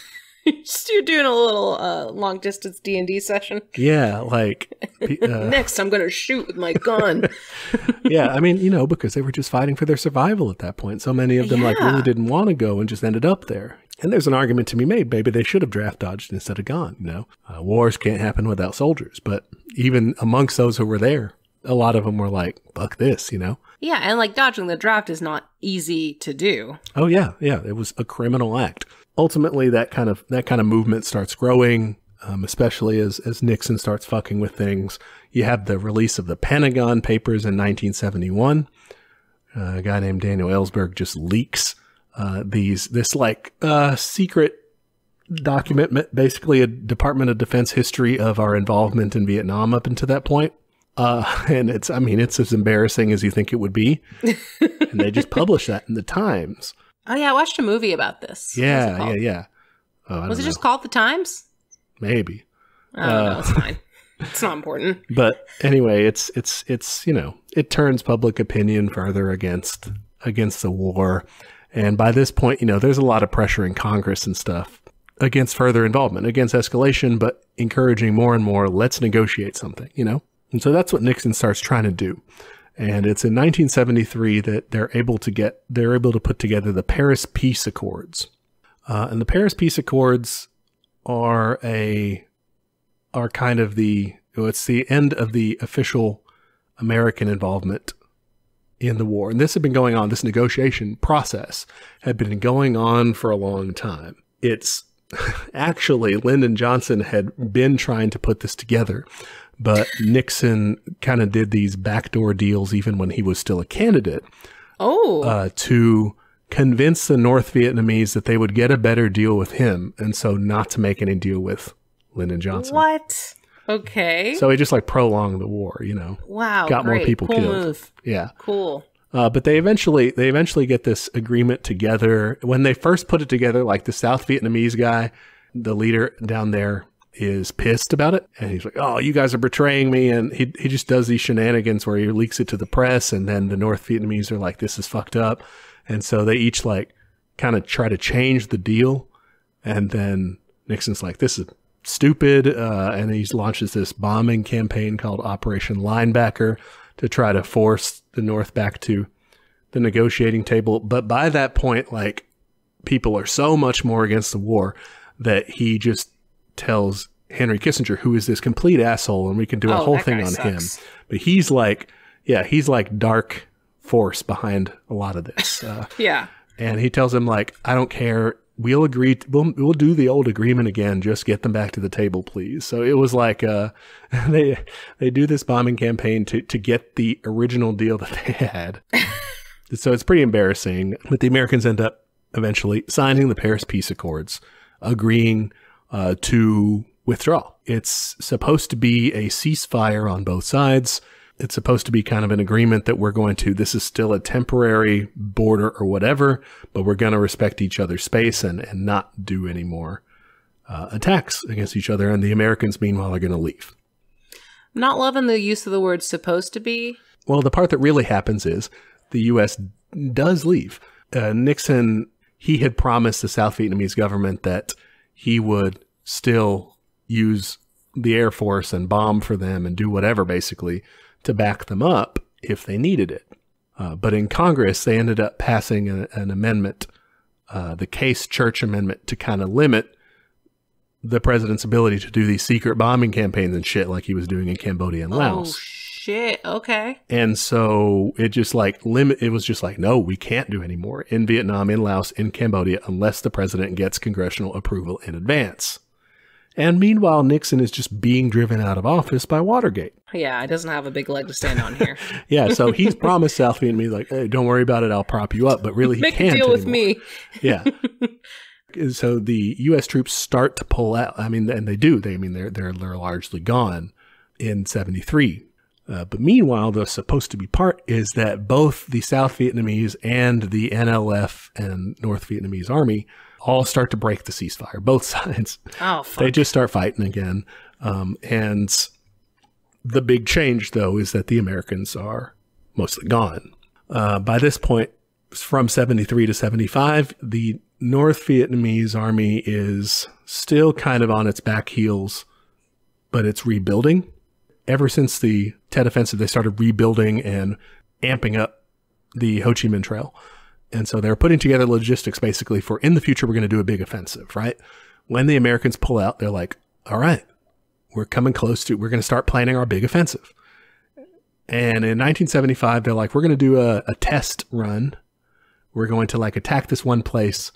Just You're doing a little uh, long distance D and D session. Yeah. Like, uh, Next, I'm gonna shoot with my gun. yeah, I mean, you know, because they were just fighting for their survival at that point. So many of them like really didn't want to go and just ended up there. And there's an argument to be made. Maybe they should have draft dodged instead of gone. You know, uh, wars can't happen without soldiers. But even amongst those who were there, a lot of them were like, "Fuck this," you know. yeah, and like dodging the draft is not easy to do. Oh yeah, yeah, it was a criminal act. Ultimately, that kind of that kind of movement starts growing, um, especially as as Nixon starts fucking with things. You have the release of the Pentagon Papers in 1971. Uh, a guy named Daniel Ellsberg just leaks uh, these this like uh, secret document, basically a Department of Defense history of our involvement in Vietnam up until that point. Uh, and it's, I mean, it's as embarrassing as you think it would be. and they just publish that in the Times. Oh yeah, I watched a movie about this. Yeah, yeah, yeah. Oh, I Was it don't just know. called The Times? maybe? Oh no, uh, it's fine. It's not important. But anyway, it's it's it's you know it turns public opinion further against against the war, and by this point, you know there's a lot of pressure in Congress and stuff against further involvement, against escalation, but encouraging more and more. Let's negotiate something, you know. And so that's what Nixon starts trying to do. And it's in 1973 that they're able to get they're able to put together the Paris Peace Accords. Uh, and the Paris Peace Accords are a are kind of the it's the end of the official American involvement in the war. And this had been going on, this negotiation process had been going on for a long time. It's actually Lyndon Johnson had been trying to put this together, but Nixon kind of did these backdoor deals even when he was still a candidate Oh, uh, to convince the North Vietnamese that they would get a better deal with him, and so not to make any deal with Lyndon Johnson. what? Okay. So he just like prolonged the war, you know. wow. got more people cool killed. Move. Yeah. Cool. Uh, but they eventually they eventually get this agreement together. When they first put it together, like the South Vietnamese guy, the leader down there is pissed about it, and he's like, "Oh, you guys are betraying me," and he he just does these shenanigans where he leaks it to the press, and then the North Vietnamese are like, "This is fucked up," and so they each like kind of try to change the deal, and then Nixon's like, "This is." Stupid, uh, and he launches this bombing campaign called Operation Linebacker to try to force the North back to the negotiating table. But by that point, like people are so much more against the war that he just tells Henry Kissinger, who is this complete asshole, and we can do a Oh, whole thing on him. But he's like, yeah, he's like dark force behind a lot of this. Uh, Yeah. and he tells him like, I don't care. We'll agree. we'll we'll do the old agreement again. Just get them back to the table, please. So it was like uh, they they do this bombing campaign to to get the original deal that they had. so it's pretty embarrassing. But the Americans end up eventually signing the Paris Peace Accords, agreeing uh, to withdraw. It's supposed to be a ceasefire on both sides. It's supposed to be kind of an agreement that we're going to, this is still a temporary border or whatever, but we're going to respect each other's space and, and not do any more uh, attacks against each other. And the Americans, meanwhile, are going to leave. Not loving the use of the word supposed to be. Well, the part that really happens is the U.S. does leave. Uh, Nixon, he had promised the South Vietnamese government that he would still use the Air Force and bomb for them and do whatever, basically, to back them up if they needed it. Uh, but in Congress, they ended up passing a, an amendment, uh, the Case Church Amendment, to kind of limit the president's ability to do these secret bombing campaigns and shit like he was doing in Cambodia and Oh Laos. Shit. Okay. And so it just like limit it was just like no, we can't do anymore in Vietnam, in Laos, in Cambodia unless the president gets congressional approval in advance. And meanwhile, Nixon is just being driven out of office by Watergate. Yeah, it doesn't have a big leg to stand on here. Yeah, so he's promised South Vietnamese, like, hey, don't worry about it, I'll prop you up. But really, he Make a can't deal with me. Yeah. so the U.S. troops start to pull out. I mean, and they do. They, I mean, they're they're, they're largely gone in '73. Uh, but meanwhile, the supposed to be part is that both the South Vietnamese and the NLF and North Vietnamese Army all start to break the ceasefire. Both sides. Oh, fuck. They just start fighting again. Um, and the big change, though, is that the Americans are mostly gone. Uh, by this point, from 73 to 75, the North Vietnamese army is still kind of on its back heels, but it's rebuilding. Ever since the Tet Offensive, they started rebuilding and amping up the Ho Chi Minh Trail. And so they're putting together logistics basically for in the future, we're going to do a big offensive, right? When the Americans pull out, they're like, all right, we're coming close to, we're going to start planning our big offensive. And in 1975, they're like, we're going to do a, a test run. We're going to like attack this one place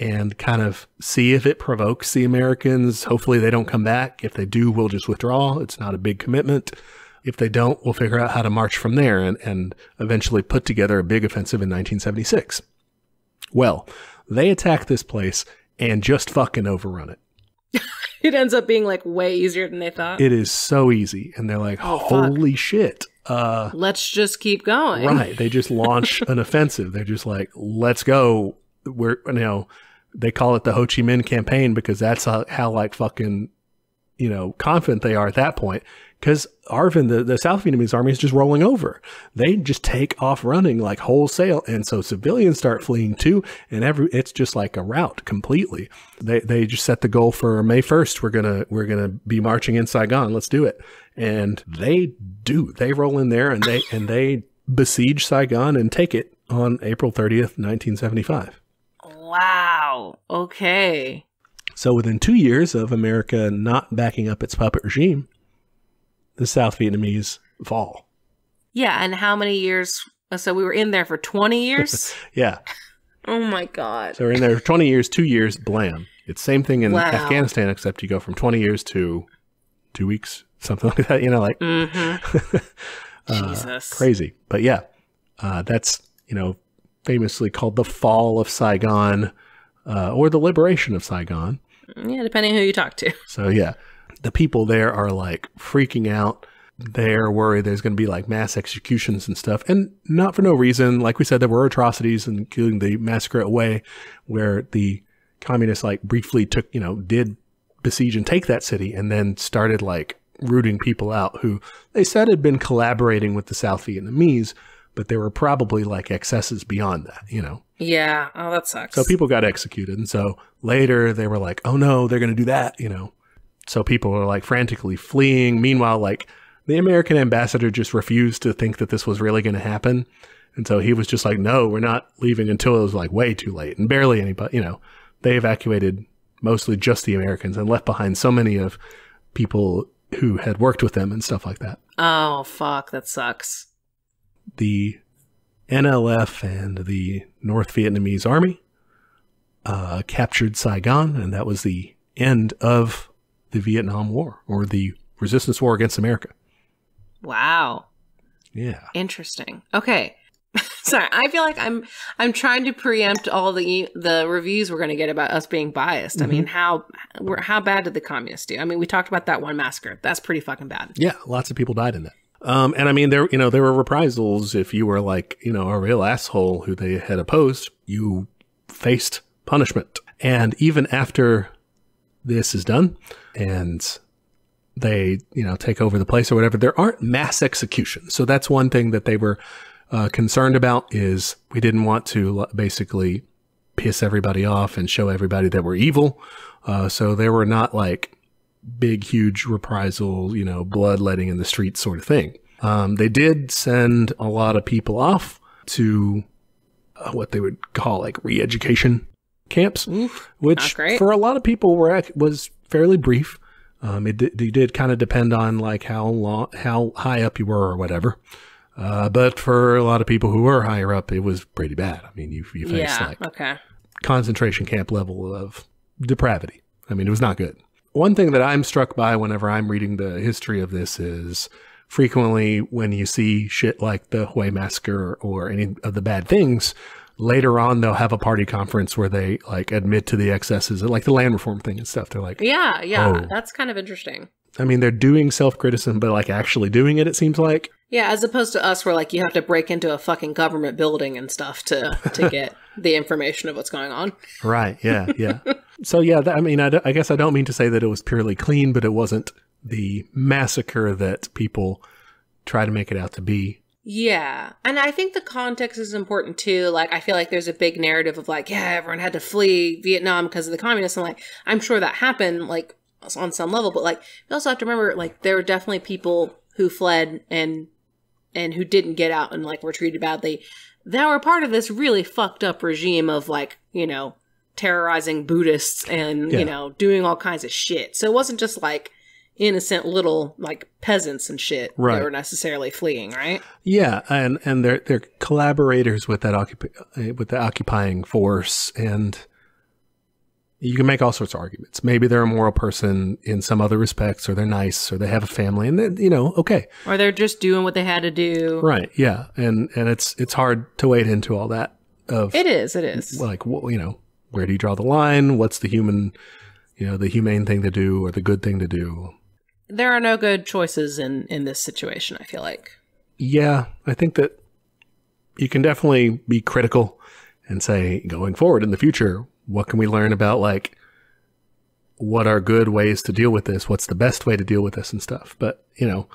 and kind of see if it provokes the Americans. Hopefully they don't come back. If they do, we'll just withdraw. It's not a big commitment. If they don't, we'll figure out how to march from there and, and eventually put together a big offensive in 1976. Well, they attack this place and just fucking overrun it. it ends up being like way easier than they thought. It is so easy. And they're like, Oh, fuck. holy shit. Uh, Let's just keep going. right. They just launch an offensive. They're just like, let's go. We're, you know, they call it the Ho Chi Minh campaign because that's how, how like fucking, you know, confident they are at that point. Because ARVN, the, the South Vietnamese army is just rolling over. They just take off running like wholesale. And so civilians start fleeing too. And every, it's just like a rout completely. They, they just set the goal for May 1st. We're going to, we're to be marching in Saigon. Let's do it. And they do, they roll in there and they, and they besiege Saigon and take it on April 30th, 1975. Wow. Okay. So within two years of America not backing up its puppet regime, the South Vietnamese fall. Yeah, and how many years? So we were in there for 20 years? Yeah. oh my god. So we're in there for 20 years, two years, blam. It's same thing in Wow. Afghanistan, except you go from 20 years to two weeks, something like that. You know, like Mm-hmm. uh, Jesus. crazy. But yeah, uh, that's, you know, famously called the fall of Saigon uh, or the liberation of Saigon. Yeah, depending who you talk to. So yeah, the people there are like freaking out. They're worried there's going to be like mass executions and stuff, and not for no reason. Like we said, there were atrocities, including the massacre at Hue, where the communists like briefly took, you know, did besiege and take that city, and then started like rooting people out who they said had been collaborating with the South Vietnamese, but there were probably like excesses beyond that, you know. Yeah. Oh, that sucks. So people got executed. And so later they were like, oh no, they're going to do that, you know. So people were like frantically fleeing. Meanwhile, like the American ambassador just refused to think that this was really going to happen. And so he was just like, no, we're not leaving until it was like way too late. And barely anybody, you know, they evacuated mostly just the Americans and left behind so many of people who had worked with them and stuff like that. oh, fuck. That sucks. The NLF and the North Vietnamese army uh, captured Saigon, and that was the end of the Vietnam War or the resistance war against America. Wow. Yeah. Interesting. Okay. Sorry, I feel like I'm I'm trying to preempt all the the reviews we're going to get about us being biased. I mean, how we're, how bad did the communists do? I mean, we talked about that one massacre. That's pretty fucking bad. Yeah, lots of people died in that. Um, and I mean, there, you know, there were reprisals. If you were like, you know, a real asshole who they had opposed, you faced punishment. And even after this is done and they, you know, take over the place or whatever, there aren't mass executions. So that's one thing that they were uh, concerned about is we didn't want to basically piss everybody off and show everybody that we're evil. Uh, so there were not like big, huge reprisal, you know, bloodletting in the streets sort of thing. Um, they did send a lot of people off to uh, what they would call like re-education camps, Oof, which for a lot of people were ac- was fairly brief. Um, it, did- it did kind of depend on like how long, how high up you were or whatever. Uh, but for a lot of people who were higher up, it was pretty bad. I mean, you, you faced yeah. like okay. concentration camp level of depravity. I mean, it was not good. One thing that I'm struck by whenever I'm reading the history of this is frequently when you see shit like the Hue massacre or any of the bad things, later on they'll have a party conference where they like admit to the excesses, like the land reform thing and stuff. They're like, Yeah, yeah, Oh. that's kind of interesting. I mean, they're doing self criticism, but like actually doing it, it seems like. Yeah, as opposed to us, where like you have to break into a fucking government building and stuff to to get the information of what's going on. Right. Yeah. Yeah. so yeah, that, I mean, I guess I don't mean to say that it was purely clean, but it wasn't the massacre that people try to make it out to be. Yeah. And I think the context is important too. Like, I feel like there's a big narrative of like, yeah, everyone had to flee Vietnam because of the communists. And like, I'm sure that happened, like, on some level. But like, you also have to remember, like, there were definitely people who fled and, and who didn't get out and like were treated badly that were part of this really fucked up regime of like, you know, terrorizing Buddhists and, Yeah. you know, doing all kinds of shit. So it wasn't just like, innocent little like peasants and shit Right. that were necessarily fleeing, right? Yeah, and and they're they're collaborators with that occup- uh, with the occupying force, and you can make all sorts of arguments. Maybe they're a moral person in some other respects, or they're nice, or they have a family, and then you know, okay, Or they're just doing what they had to do. right, yeah, and and it's it's hard to wade into all that of It is, it is. like you know, where do you draw the line? What's the human, you know, the humane thing to do or the good thing to do? there are no good choices in in this situation, I feel like. Yeah, I think that you can definitely be critical and say, going forward in the future, what can we learn about like what are good ways to deal with this? What's the best way to deal with this and stuff? But, you know,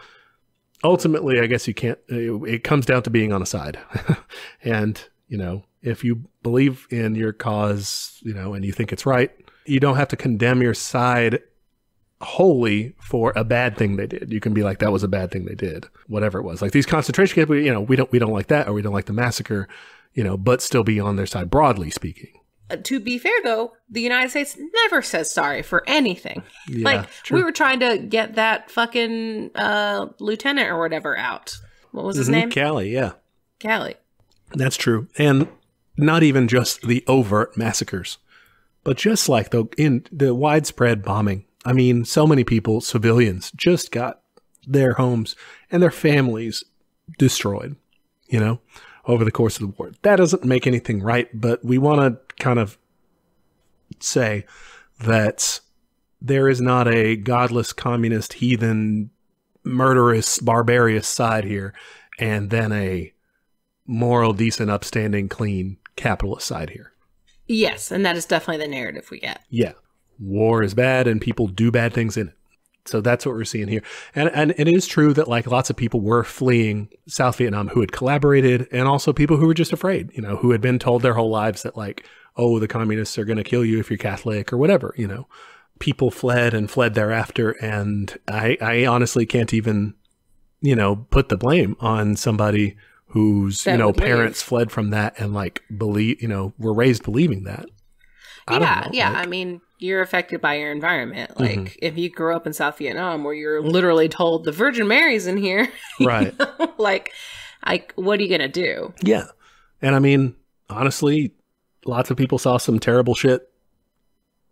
ultimately, I guess you can't, it, it comes down to being on a side. and, you know, if you believe in your cause, you know, and you think it's right, you don't have to condemn your side wholly for a bad thing they did. You can be like, that was a bad thing they did, whatever it was. Like these concentration camps, we, you know, we don't we don't like that, or we don't like the massacre, you know, but still be on their side, broadly speaking. Uh, to be fair though, the United States never says sorry for anything. Yeah, like true. we were trying to get that fucking uh lieutenant or whatever out. What was his Mhm, name? Calley, yeah, Calley. that's true, and not even just the overt massacres, but just like the in the widespread bombing. I mean, so many people, civilians, just got their homes and their families destroyed. You know, over the course of the war. That doesn't make anything right, but we want to kind of say that there is not a godless, communist, heathen, murderous, barbarous side here, and then a moral, decent, upstanding, clean capitalist side here. Yes, and that is definitely the narrative we get. Yeah, war is bad, and people do bad things in it. So that's what we're seeing here. And and it is true that like lots of people were fleeing South Vietnam who had collaborated and also people who were just afraid, you know, who had been told their whole lives that like, oh, the communists are going to kill you if you're Catholic or whatever, you know. People fled and fled thereafter and I I honestly can't even you know, put the blame on somebody whose, That you know, would leave. parents fled from that and like believe, you know, were raised believing that. I yeah, yeah. like- I mean, you're affected by your environment. Like, Mhm. if you grew up in South Vietnam, where you're literally told the Virgin Mary's in here, you Right. know, like, like, what are you gonna do? Yeah. And I mean, honestly, lots of people saw some terrible shit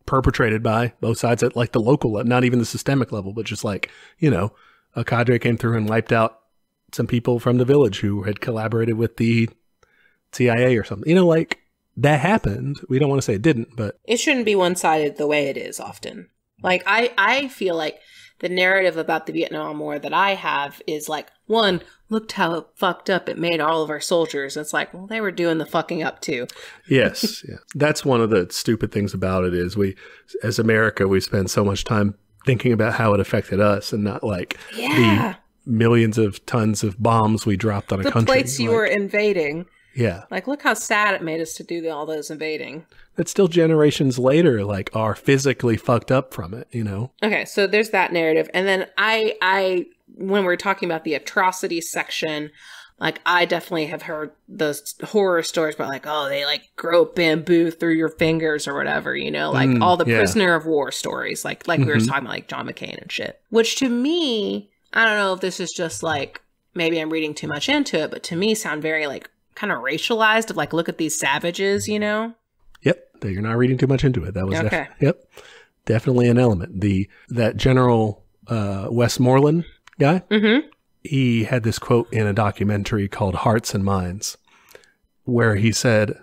perpetrated by both sides at like the local level, not even the systemic level, but just like, you know, a cadre came through and wiped out some people from the village who had collaborated with the CIA or something. You know, like that happened. We don't want to say it didn't, but It shouldn't be one sided the way it is often. Like, I, I feel like the narrative about the Vietnam War that I have is like, one, looked how fucked up it made all of our soldiers. It's like, well, they were doing the fucking up too. yes, yeah. That's one of the stupid things about it is we, as America, we spend so much time thinking about how it affected us and not like Yeah. Millions of tons of bombs we dropped on a country. the plates you Like, were invading. yeah, Like, look how sad it made us to do all those invading. that still generations later, like are physically fucked up from it. You know, Okay, so there's that narrative, and then I, I, when we're talking about the atrocity section, like I definitely have heard those horror stories about like, oh, they like grow bamboo through your fingers or whatever, you know, like Mm, all the yeah. prisoner of war stories, like like we were Mhm. talking about, like John McCain and shit. Which to me, I don't know if this is just like maybe I'm reading too much into it, but to me, sound very like kind of racialized. Of like, look at these savages, you know. yep. that You're not reading too much into it. That was Okay. yep. definitely an element. The that General uh, Westmoreland guy, Mm-hmm. he had this quote in a documentary called Hearts and Minds, where he said,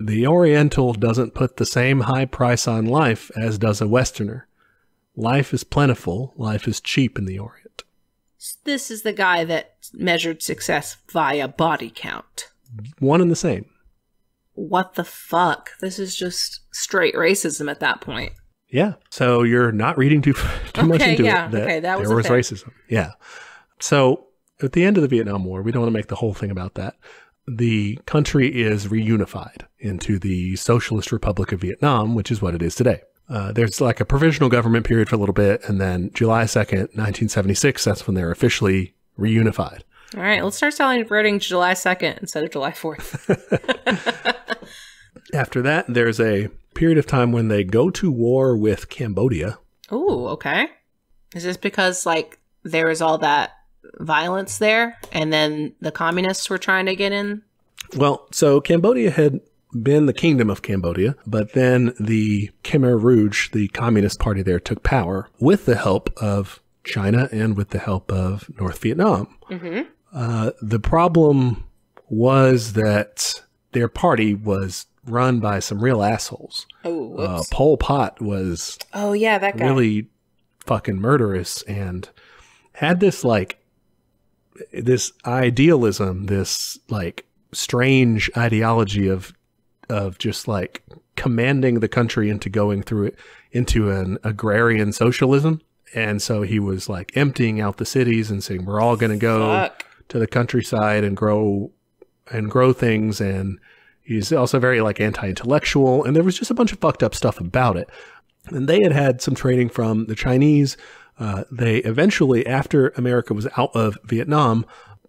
"The Oriental doesn't put the same high price on life as does a Westerner. Life is plentiful. Life is cheap in the Orient." This is the guy that measured success via body count. One and the same. What the fuck? This is just straight racism at that point. Yeah. So you're not reading too too much into yeah, it. That okay, that was there was thing. racism. Yeah. So at the end of the Vietnam War, we don't want to make the whole thing about that. The country is reunified into the Socialist Republic of Vietnam, which is what it is today. Uh, there's like a provisional government period for a little bit, and then July 2nd, 1976, that's when they're officially reunified. All right, let's start celebrating July 2nd instead of July 4th. After that, there's a period of time when they go to war with Cambodia. Ooh, okay. Is this because, like, there was all that violence there and then the communists were trying to get in? Well, so Cambodia had been the kingdom of Cambodia, but then the Khmer Rouge, the communist party there, took power with the help of China and with the help of North Vietnam. Mm-hmm. Uh, the problem was that their party was run by some real assholes. Oh, Uh. Pol Pot was oh, yeah, that guy. really fucking murderous and had this like this idealism, this like strange ideology of of just like commanding the country into going through it into an agrarian socialism. And so he was like emptying out the cities and saying, We're all gonna go Fuck. to the countryside and grow and grow things and he's also very like anti-intellectual and there was just a bunch of fucked up stuff about it and they had had some training from the chinese uh, they eventually after america was out of vietnam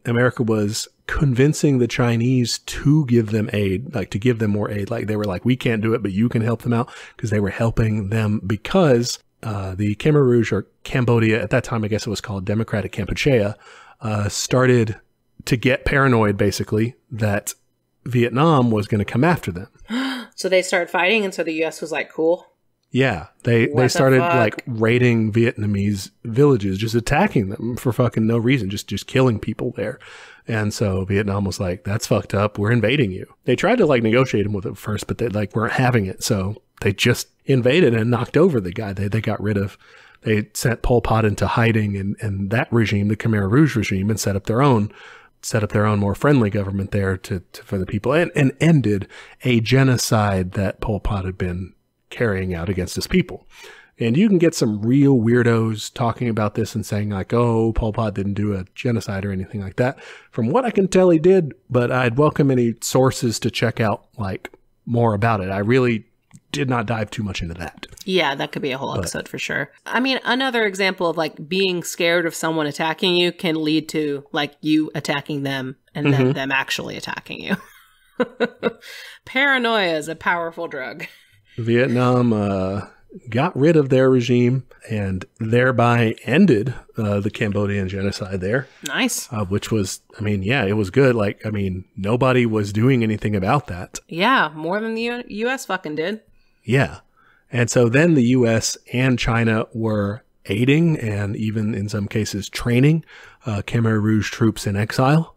america was convincing the chinese to give them aid like to give them more aid like they were like we can't do it but you can help them out because they were helping them because uh, the Khmer Rouge or Cambodia at that time, I guess it was called Democratic Kampuchea, uh, started to get paranoid basically that Vietnam was going to come after them. So they started fighting, and so the U.S. was like, cool. Yeah, they What they started fuck? like raiding Vietnamese villages, just attacking them for fucking no reason, just just killing people there. And so Vietnam was like, "That's fucked up. We're invading you." They tried to like negotiate him with it first, but they like weren't having it. So they just invaded and knocked over the guy. They they got rid of. They sent Pol Pot into hiding, and and that regime, the Khmer Rouge regime, and set up their own set up their own more friendly government there to, to for the people and, and ended a genocide that Pol Pot had been carrying out against his people. And you can get some real weirdos talking about this and saying like, "Oh, Pol Pot didn't do a genocide or anything like that." From what I can tell, he did. But I'd welcome any sources to check out like more about it. I really did not dive too much into that. Yeah, that could be a whole episode for sure. I mean, another example of like being scared of someone attacking you can lead to like you attacking them and Mm-hmm. then them actually attacking you. Paranoia is a powerful drug. Vietnam uh, got rid of their regime and thereby ended uh, the Cambodian genocide there. Nice. uh, which was, I mean, yeah, it was good. Like, I mean, nobody was doing anything about that. Yeah, more than the U- U.S. fucking did. Yeah. And so then the US and China were aiding and even in some cases training uh, Khmer Rouge troops in exile.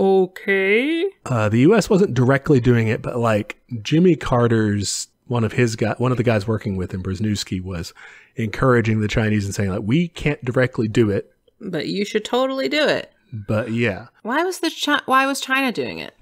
Okay. Uh, the U.S. wasn't directly doing it, but like Jimmy Carter's one of his guy, one of the guys working with him, Brzezinski, was encouraging the Chinese and saying like, we can't directly do it, But you should totally do it. but yeah, Why was the Chi- why was China doing it?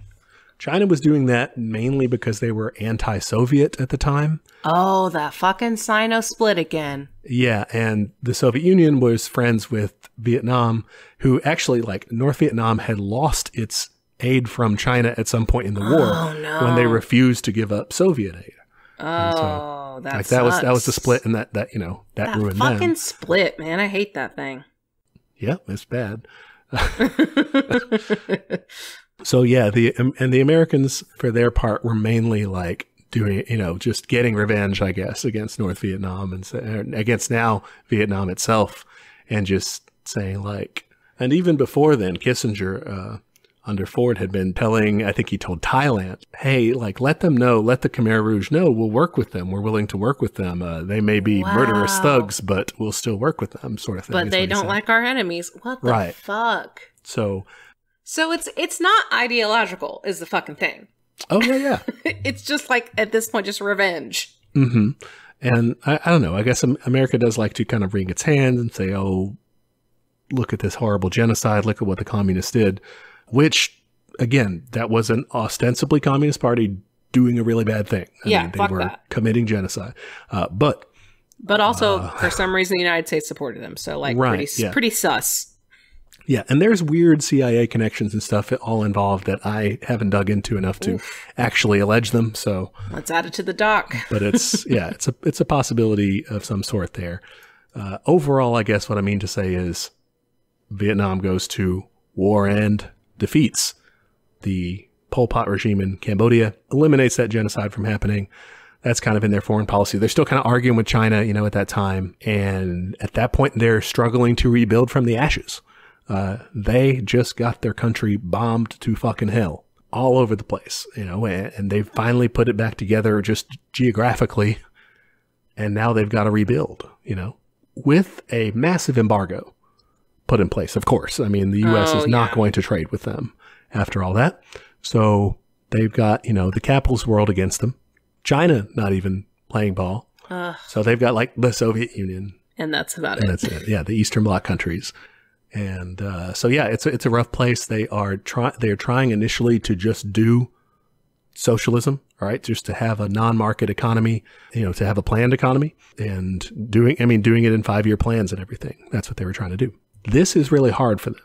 China was doing that mainly because they were anti-Soviet at the time. Oh, that fucking Sino split again. Yeah, and the Soviet Union was friends with Vietnam, who actually, like, North Vietnam had lost its aid from China at some point in the war Oh, no. when they refused to give up Soviet aid. Oh, that like that was that was the split, and that that you know that, That ruined fucking them. split, man. I hate that thing. Yeah, it's bad. So yeah, the um, and the Americans for their part were mainly like doing you know just getting revenge, I guess, against North Vietnam and uh, against now Vietnam itself, and just saying like, and even before then, Kissinger uh, under Ford had been telling, I think he told Thailand, hey, like, let them know, let the Khmer Rouge know we'll work with them. We're willing to work with them. Uh, they may be Wow. murderous thugs, but we'll still work with them, sort of thing. But they don't said. like our enemies. What the Right. fuck? So, So it's it's not ideological is the fucking thing. oh, yeah, yeah. It's just like at this point just revenge. hmm And I, I don't know. I guess America does like to kind of wring its hands and say, "Oh, look at this horrible genocide. Look at what the communists did." Which, again, that was an ostensibly communist party doing a really bad thing. I Yeah, mean, they were that. committing genocide. Uh, but But also for some reason the United States supported them. So like Right, pretty yeah. pretty sus. yeah, and there's weird CIA connections and stuff all involved that I haven't dug into enough to actually allege them. So, Let's add it to the doc. but it's yeah, it's a it's a possibility of some sort there. Uh, overall, I guess what I mean to say is Vietnam goes to war and defeats the Pol Pot regime in Cambodia, eliminates that genocide from happening. That's kind of in their foreign policy. They're still kind of arguing with China, you know, at that time. And at that point, they're struggling to rebuild from the ashes. Uh, they just got their country bombed to fucking hell all over the place, you know, and, and they finally put it back together just geographically. And now they've got to rebuild, you know, with a massive embargo put in place, of course. I mean, the U.S. Oh, is not yeah. going to trade with them after all that. So they've got, you know, the capitalist world against them. China not even playing ball. Ugh. So they've got like the Soviet Union And that's about and it. that's it. Yeah, the Eastern Bloc countries. And uh, so yeah, it's a, it's a rough place. They are try they are trying initially to just do socialism, all right, just to have a non-market economy, you know, to have a planned economy and doing I mean doing it in 5-year plans and everything. That's what they were trying to do. This is really hard for them.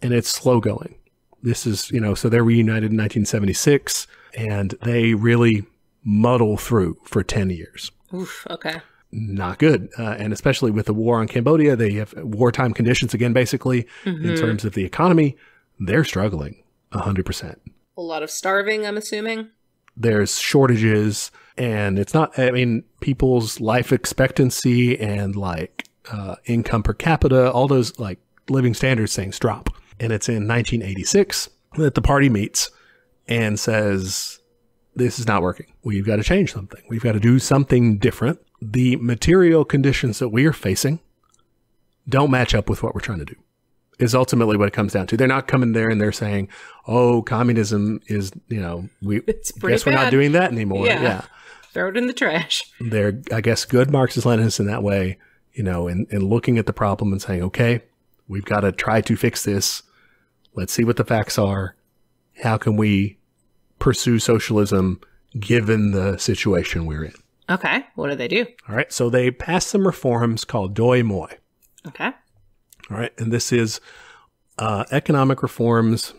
And it's slow going. This is, you know, so they're reunited in 1976 and they really muddle through for 10 years Oof, okay. not good. Uh, and especially with the war on Cambodia, they have wartime conditions again, basically, in terms of the economy. They're struggling 100%. A lot of starving, I'm assuming. There's shortages, and it's not, I mean, people's life expectancy and like uh, income per capita, all those like living standards things drop. And it's in 1986 that the party meets and says, this is not working. We've got to change something. We've got to do something different. The material conditions that we are facing don't match up with what we're trying to do. Is ultimately what it comes down to. They're not coming there and they're saying, "Oh, communism is you know we guess we're not doing that anymore." Yeah. yeah Throw it in the trash. they're I guess good Marxist Leninists in that way, you know, and, in looking at the problem and saying, okay, we've got to try to fix this. Let's see what the facts are. How can we pursue socialism given the situation we're in? Okay. What do they do? All right. So they passed some reforms called Doi Moi. Okay. All right. And this is uh, economic reforms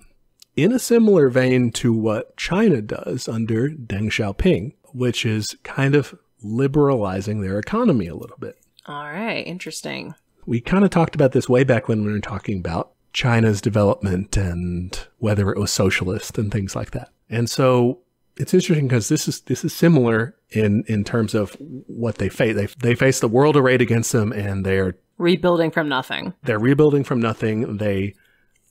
in a similar vein to what China does under Deng Xiaoping, which is kind of liberalizing their economy a little bit. All right. Interesting. We kind of talked about this way back when we were talking about China's development and whether it was socialist and things like that. And so it's interesting because this is this is similar in in terms of what they face. They they face the world arrayed against them, and they're Rebuilding from nothing. they're rebuilding from nothing. They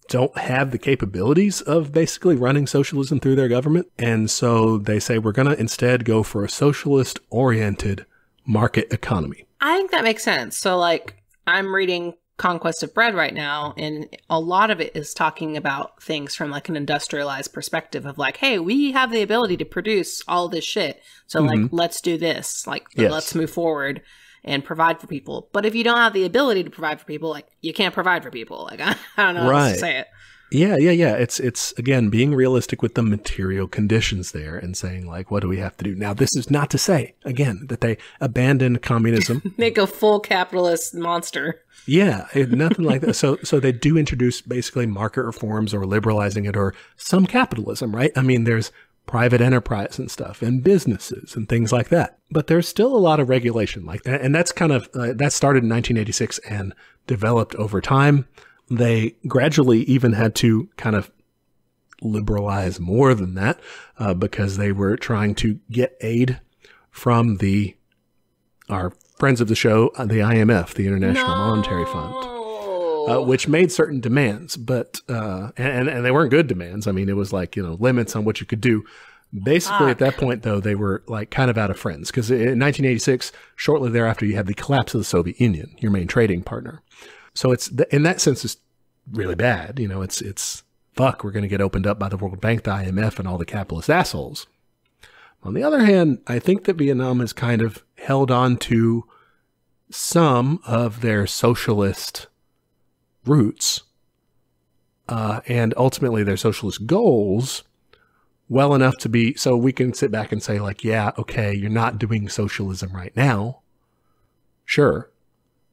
don't have the capabilities of basically running socialism through their government. And so they say, we're going to instead go for a socialist oriented market economy. I think that makes sense. So, like, I'm reading Conquest of Bread right now, and a lot of it is talking about things from like an industrialized perspective of like, hey, we have the ability to produce all this shit. So, like, mm-hmm. let's do this. Like, Yes. let's move forward and provide for people. But if you don't have the ability to provide for people, like, you can't provide for people. Like, I, don't know how to say it. Yeah, yeah, yeah. It's it's again being realistic with the material conditions there and saying like, what do we have to do? Now, this is not to say again that they abandoned communism. Make a full capitalist monster. yeah, nothing like that. So so they do introduce basically market reforms or liberalizing it or some capitalism, right? I mean, there's private enterprise and stuff and businesses and things like that. But there's still a lot of regulation like that. And that's kind of, uh, that started in 1986 and developed over time. They gradually even had to kind of liberalize more than that uh, because they were trying to get aid from the our friends of the show, uh, the IMF, the International Monetary Fund. Uh, which made certain demands, but uh, and and they weren't good demands. I mean, it was like you know limits on what you could do. Basically, at that point, though, they were like kind of out of friends because in 1986, shortly thereafter, you had the collapse of the Soviet Union, your main trading partner. So it's in that sense, it's really bad. You know, it's it's fuck. We're going to get opened up by the World Bank, the IMF, and all the capitalist assholes. On the other hand, I think that Vietnam has kind of held on to some of their socialist roots uh, and ultimately their socialist goals well enough to be so we can sit back and say like yeah okay you're not doing socialism right now sure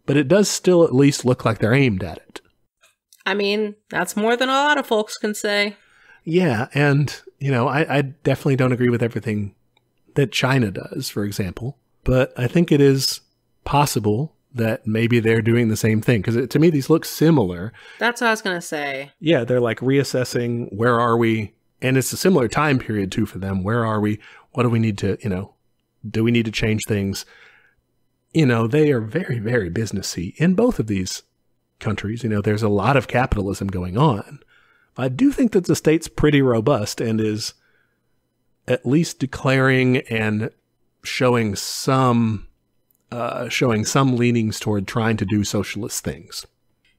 but it does still at least look like they're aimed at it I mean, that's more than a lot of folks can say. yeah and you know I, I definitely don't agree with everything that china does for example but i think it is possible that maybe they're doing the same thing because to me these look similar That's what I was going to say. yeah, they're like reassessing where are we, and it's a similar time period too for them. Where are we? What do we need to, you know, do we need to change things? You know, they are very, very businessy in both of these countries. You know, there's a lot of capitalism going on. I do think that the state's pretty robust and is at least declaring and showing some uh, showing some leanings toward trying to do socialist things.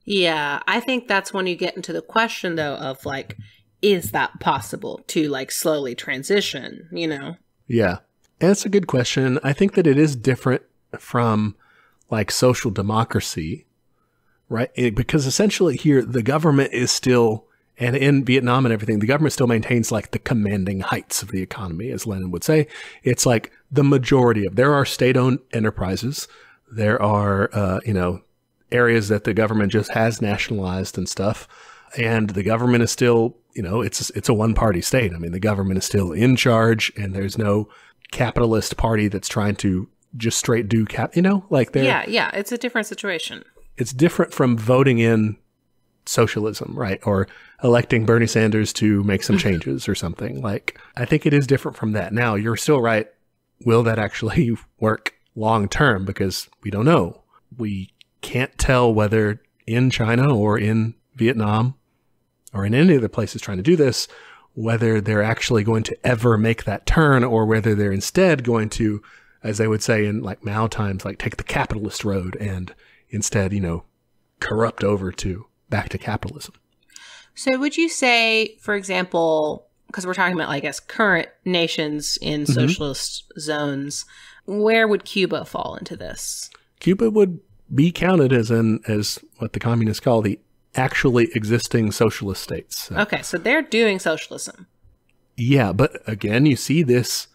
Yeah, I think that's when you get into the question though of like is that possible to like slowly transition, you know? Yeah. And it's a good question. I think that it is different from like social democracy, right? It- because essentially here, the government is still, and in Vietnam and everything, the government still maintains like the commanding heights of the economy, as Lenin would say. It's like the majority of, there are state owned enterprises. There are, uh, you know, areas that the government just has nationalized and stuff. And the government is still, you know, it's it's a one party state. I mean, the government is still in charge, and there's no capitalist party that's trying to just straight do cap. You know, like they're Yeah, yeah, it's a different situation. it's different from voting in socialism, right? Or electing Bernie Sanders to make some changes or something. Like, I think it is different from that. Now, you're still right. Will that actually work long term? Because we don't know. We can't tell whether in China or in Vietnam or in any other places trying to do this, whether they're actually going to ever make that turn or whether they're instead going to, as they would say in like Mao times, like take the capitalist road and instead, you know, corrupt over to back to capitalism. So would you say, for example, because we're talking about, I guess, current nations in Mm-hmm. socialist zones, where would Cuba fall into this? Cuba would be counted as an as what the communists call the actually existing socialist states. So, Okay, so they're doing socialism. yeah, but again, you see this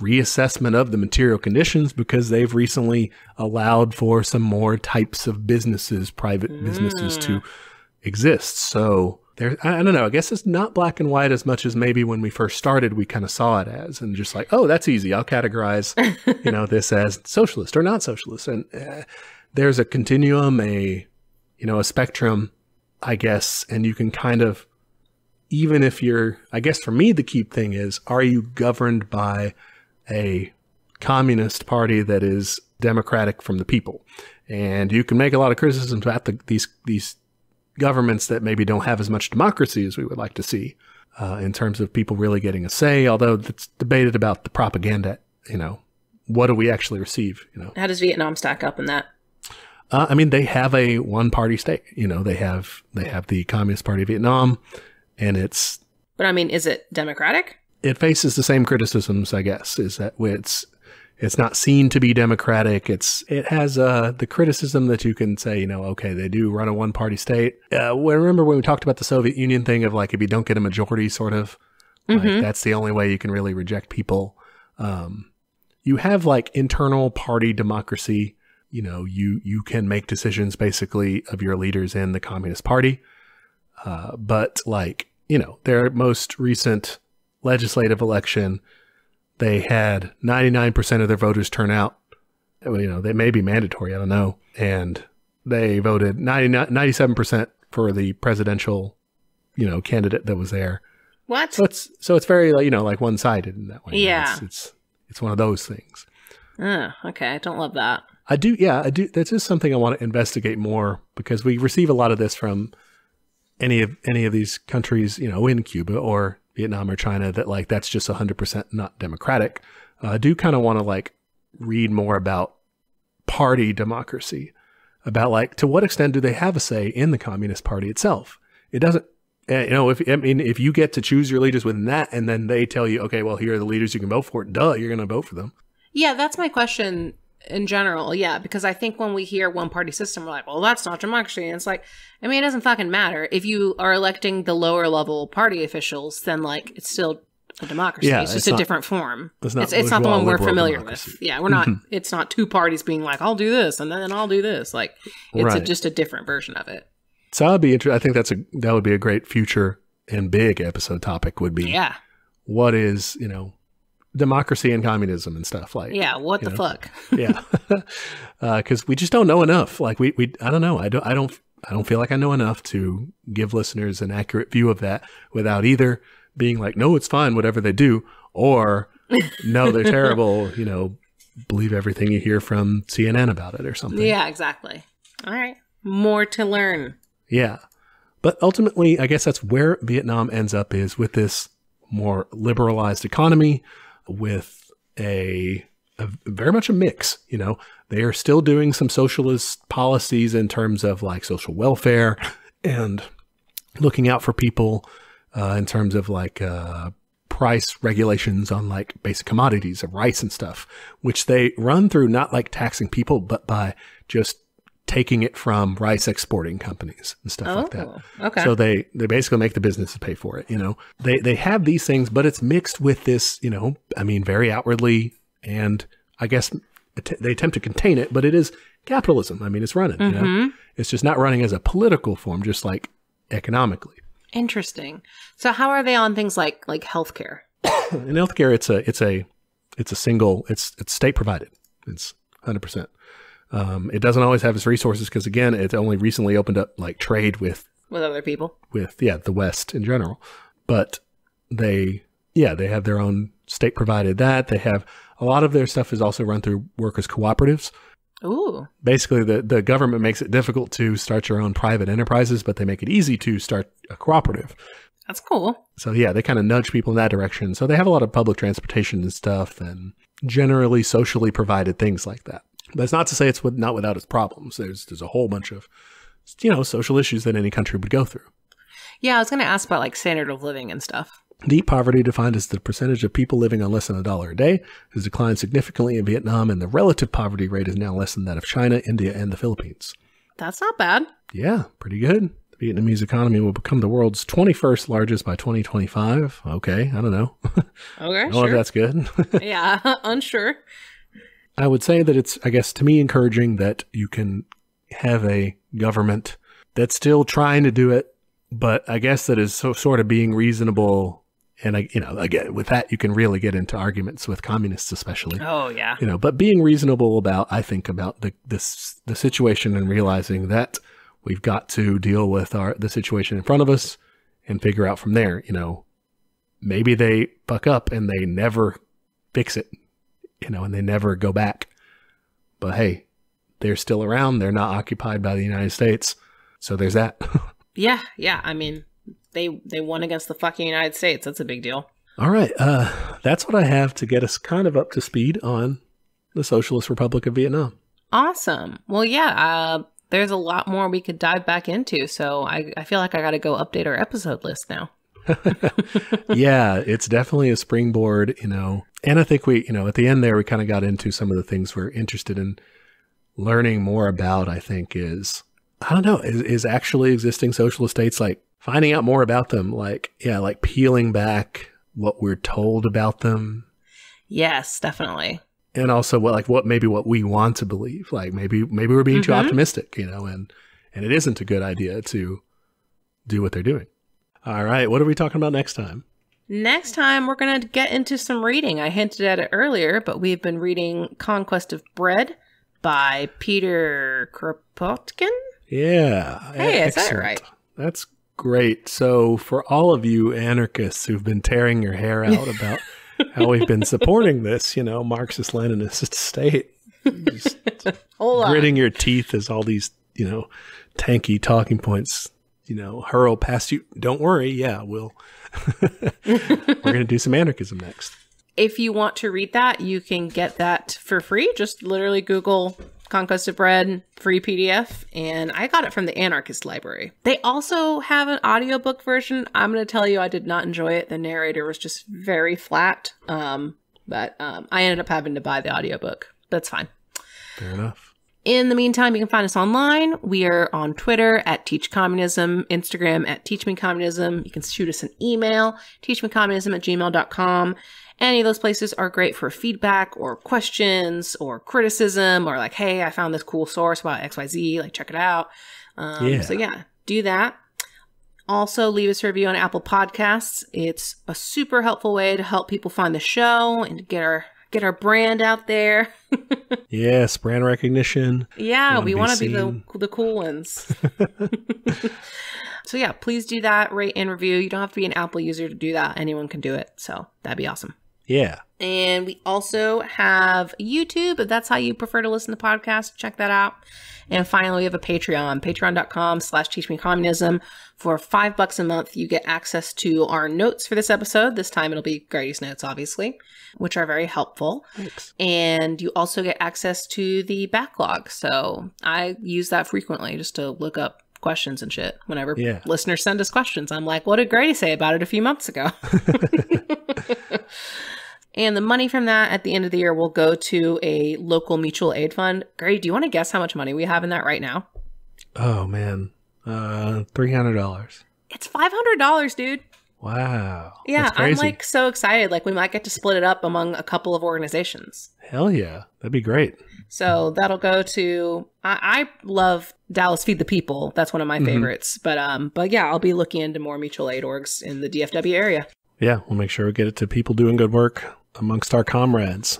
reassessment of the material conditions because they've recently allowed for some more types of businesses, private businesses to exist. So there, I, I don't know. I guess it's not black and white as much as maybe when we first started, we kind of saw it as, and just like, oh, that's easy. I'll categorize, you know, this as socialist or not socialist. And uh, there's a continuum, a, you know, a spectrum, I guess, and you can kind of, even if you're, I guess for me, the key thing is, are you governed by a communist party that is democratic from the people? And you can make a lot of criticisms about the, these these governments that maybe don't have as much democracy as we would like to see uh, in terms of people really getting a say. Although it's debated about the propaganda. You know, what do we actually receive? You know, How does Vietnam stack up in that? uh, I mean, they have a one party state. You know, they have they have the Communist Party of Vietnam, and it's But I mean, is it democratic? It faces the same criticisms, I guess, is that it's it's not seen to be democratic. It's it has uh, the criticism that you can say, you know, okay, they do run a one party state. Uh, well, remember when we talked about the Soviet Union thing of like if you don't get a majority, sort of, like that's the only way you can really reject people. Um, you have like internal party democracy. You know, you you can make decisions basically of your leaders in the Communist Party. Uh, but like you know, their most recent legislative election, they had 99% of their voters turn out. You know, they may be mandatory, I don't know. And they voted 99, 97% for the presidential, you know, candidate that was there. What? So it's so it's very like, you know, like one-sided in that way. Yeah. It's, it's it's one of those things. Oh, okay, I don't love that. I do, yeah, I do. That's just something I want to investigate more because we receive a lot of this from any of any of these countries, you know, in Cuba or Vietnam or China. That like that's just hundred percent not democratic. Uh, I do kind of want to like read more about party democracy, about like to what extent do they have a say in the Communist Party itself? It doesn't. eh, You know, if I mean, if you get to choose your leaders within that, and then they tell you, okay, well, here are the leaders you can vote for. Duh, you're going to vote for them. Yeah, that's my question in general. Yeah, because I think when we hear one party system, we're like, well, that's not democracy. And it's like, I mean, it doesn't fucking matter. If you are electing the lower level party officials, then like it's still a democracy. Yeah, it's just it's a not- different form. it's not it's, it's not the one we're familiar democracy. with. Yeah, we're not. Mm-hmm. It's not two parties being like, I'll do this and then I'll do this. Like it's a, just a different version of it. So I'd be interested. I think that's a that would be a great future and big episode topic. Would be Yeah, what is you know democracy and communism and stuff like yeah. What the know? fuck? yeah uh, because we just don't know enough like we, we i don't know i don't i don't i don't feel like i know enough to give listeners an accurate view of that without either being like no it's fine whatever they do or no they're terrible you know believe everything you hear from cnn about it or something Yeah, exactly. All right, more to learn. yeah. But ultimately, I guess that's where Vietnam ends up is with this more liberalized economy with a, a very much a mix, you know. They are still doing some socialist policies in terms of like social welfare and looking out for people uh, in terms of like uh, price regulations on like basic commodities of rice and stuff, which they run through not like taxing people, but by just taking it from rice exporting companies and stuff like that. Oh, okay. So they they basically make the businesses pay for it. You know, they they have these things, but it's mixed with this. You know, I mean, very outwardly, and I guess they attempt to contain it, but it is capitalism. I mean, it's running. You Mm-hmm. know, it's just not running as a political form, just like economically. Interesting. So how are they on things like like healthcare? In healthcare, it's a it's a it's a single it's it's state provided. It's hundred percent. Um, it doesn't always have its resources because again, it's only recently opened up like trade with with other people. with yeah the West in general, but they yeah they have their own state provided that they have a lot of their stuff is also run through workers cooperatives. Ooh, Basically, the the government makes it difficult to start your own private enterprises, but they make it easy to start a cooperative. that's cool. So yeah, they kind of nudge people in that direction. So they have a lot of public transportation and stuff, and generally socially provided things like that. But it's not to say it's with, not without its problems. There's there's a whole bunch of you know social issues that any country would go through. Yeah, I was gonna ask about like standard of living and stuff. Deep poverty, defined as the percentage of people living on less than a dollar a day, has declined significantly in Vietnam, and the relative poverty rate is now less than that of China, India, and the Philippines. That's not bad. Yeah, pretty good. The Vietnamese economy will become the world's 21st largest by 2025. Okay, I don't know. I Okay, don't know if that's good. yeah, unsure. I would say that it's, I guess, to me, encouraging that you can have a government that's still trying to do it, but I guess that is so sort of being reasonable. And I, you know, again, with that, you can really get into arguments with communists, especially. Oh yeah. You know, but being reasonable about, I think, about the this the situation and realizing that we've got to deal with our the situation in front of us and figure out from there. You know, maybe they fuck up and they never fix it, you know, and they never go back. But hey, they're still around. They're not occupied by the United States. So there's that. Yeah, yeah. I mean, they they won against the fucking United States. That's a big deal. All right. Uh, that's what I have to get us kind of up to speed on the Socialist Republic of Vietnam. Awesome. Well, yeah. Uh, there's a lot more we could dive back into. So I I feel like I got to go update our episode list now. yeah, it's definitely a springboard, you know. And I think we, you know, at the end there, we kind of got into some of the things we're interested in learning more about. I think is, I don't know, is, is actually existing social states like finding out more about them, like, yeah, like peeling back what we're told about them. Yes, definitely. And also what, like, what maybe what we want to believe. Like, maybe, maybe we're being too Mhm. optimistic, you know, and, and it isn't a good idea to do what they're doing. All right. What are we talking about next time? Next time, we're going to get into some reading. I hinted at it earlier, but we've been reading Conquest of Bread by Peter Kropotkin. Yeah. Hey, I said it excellent. right. That's great. So, for all of you anarchists who've been tearing your hair out about how we've been supporting this, you know, Marxist Leninist state, Just Hold on. gritting your teeth as all these, you know, tanky talking points, you know, hurl past you. Don't worry. Yeah, we'll. We're going to do some anarchism next. If you want to read that, you can get that for free. Just literally Google Conquest of Bread free PDF, and I got it from the Anarchist Library. They also have an audiobook version. I'm going to tell you, I did not enjoy it. The narrator was just very flat. Um, but um, I ended up having to buy the audiobook. That's fine. Fair enough. In the meantime, you can find us online. We are on Twitter at Teach Communism, Instagram at Teach Me Communism. You can shoot us an email, teachmecommunism at gmail.com. Any of those places are great for feedback or questions or criticism or like, hey, I found this cool source about XYZ, like check it out. Um, Yeah. So yeah, do that. Also, leave us a review on Apple Podcasts. It's a super helpful way to help people find the show and to get our get our brand out there. Yes, brand recognition. Yeah, we want to be the the cool ones. so yeah, please do that. Rate and review. You don't have to be an Apple user to do that. Anyone can do it. So that'd be awesome. Yeah. And we also have YouTube, if that's how you prefer to listen to podcasts, check that out. And finally, we have a Patreon, patreon.com slash teach me communism. For five bucks a month, you get access to our notes for this episode. This time it'll be Grady's notes, obviously, which are very helpful. Thanks. And you also get access to the backlog. So I use that frequently just to look up questions and shit. Whenever Yeah. listeners send us questions, I'm like, what did Grady say about it a few months ago? and the money from that at the end of the year will go to a local mutual aid fund. Grady, do you want to guess how much money we have in that right now? Oh, man. Uh, $300. It's $500, dude. Wow. Yeah, I'm like so excited. Like we might get to split it up among a couple of organizations. Hell yeah. That'd be great. So that'll go to I, I love Dallas Feed the People. That's one of my Mhm. favorites. But um but yeah, I'll be looking into more mutual aid orgs in the DFW area. Yeah, we'll make sure we get it to people doing good work amongst our comrades.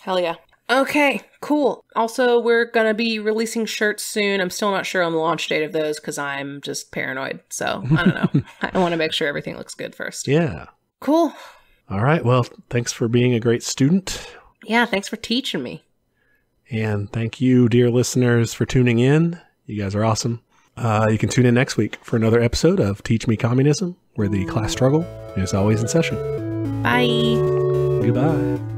Hell yeah. Okay, cool. Also, we're gonna be releasing shirts soon. I'm still not sure on the launch date of those because I'm just paranoid. So I don't know. I want to make sure everything looks good first. Yeah. Cool. All right. Well, thanks for being a great student. Yeah, thanks for teaching me. And thank you, dear listeners, for tuning in. You guys are awesome. Uh, you can tune in next week for another episode of Teach Me Communism, where the class struggle is always in session. Bye. Goodbye.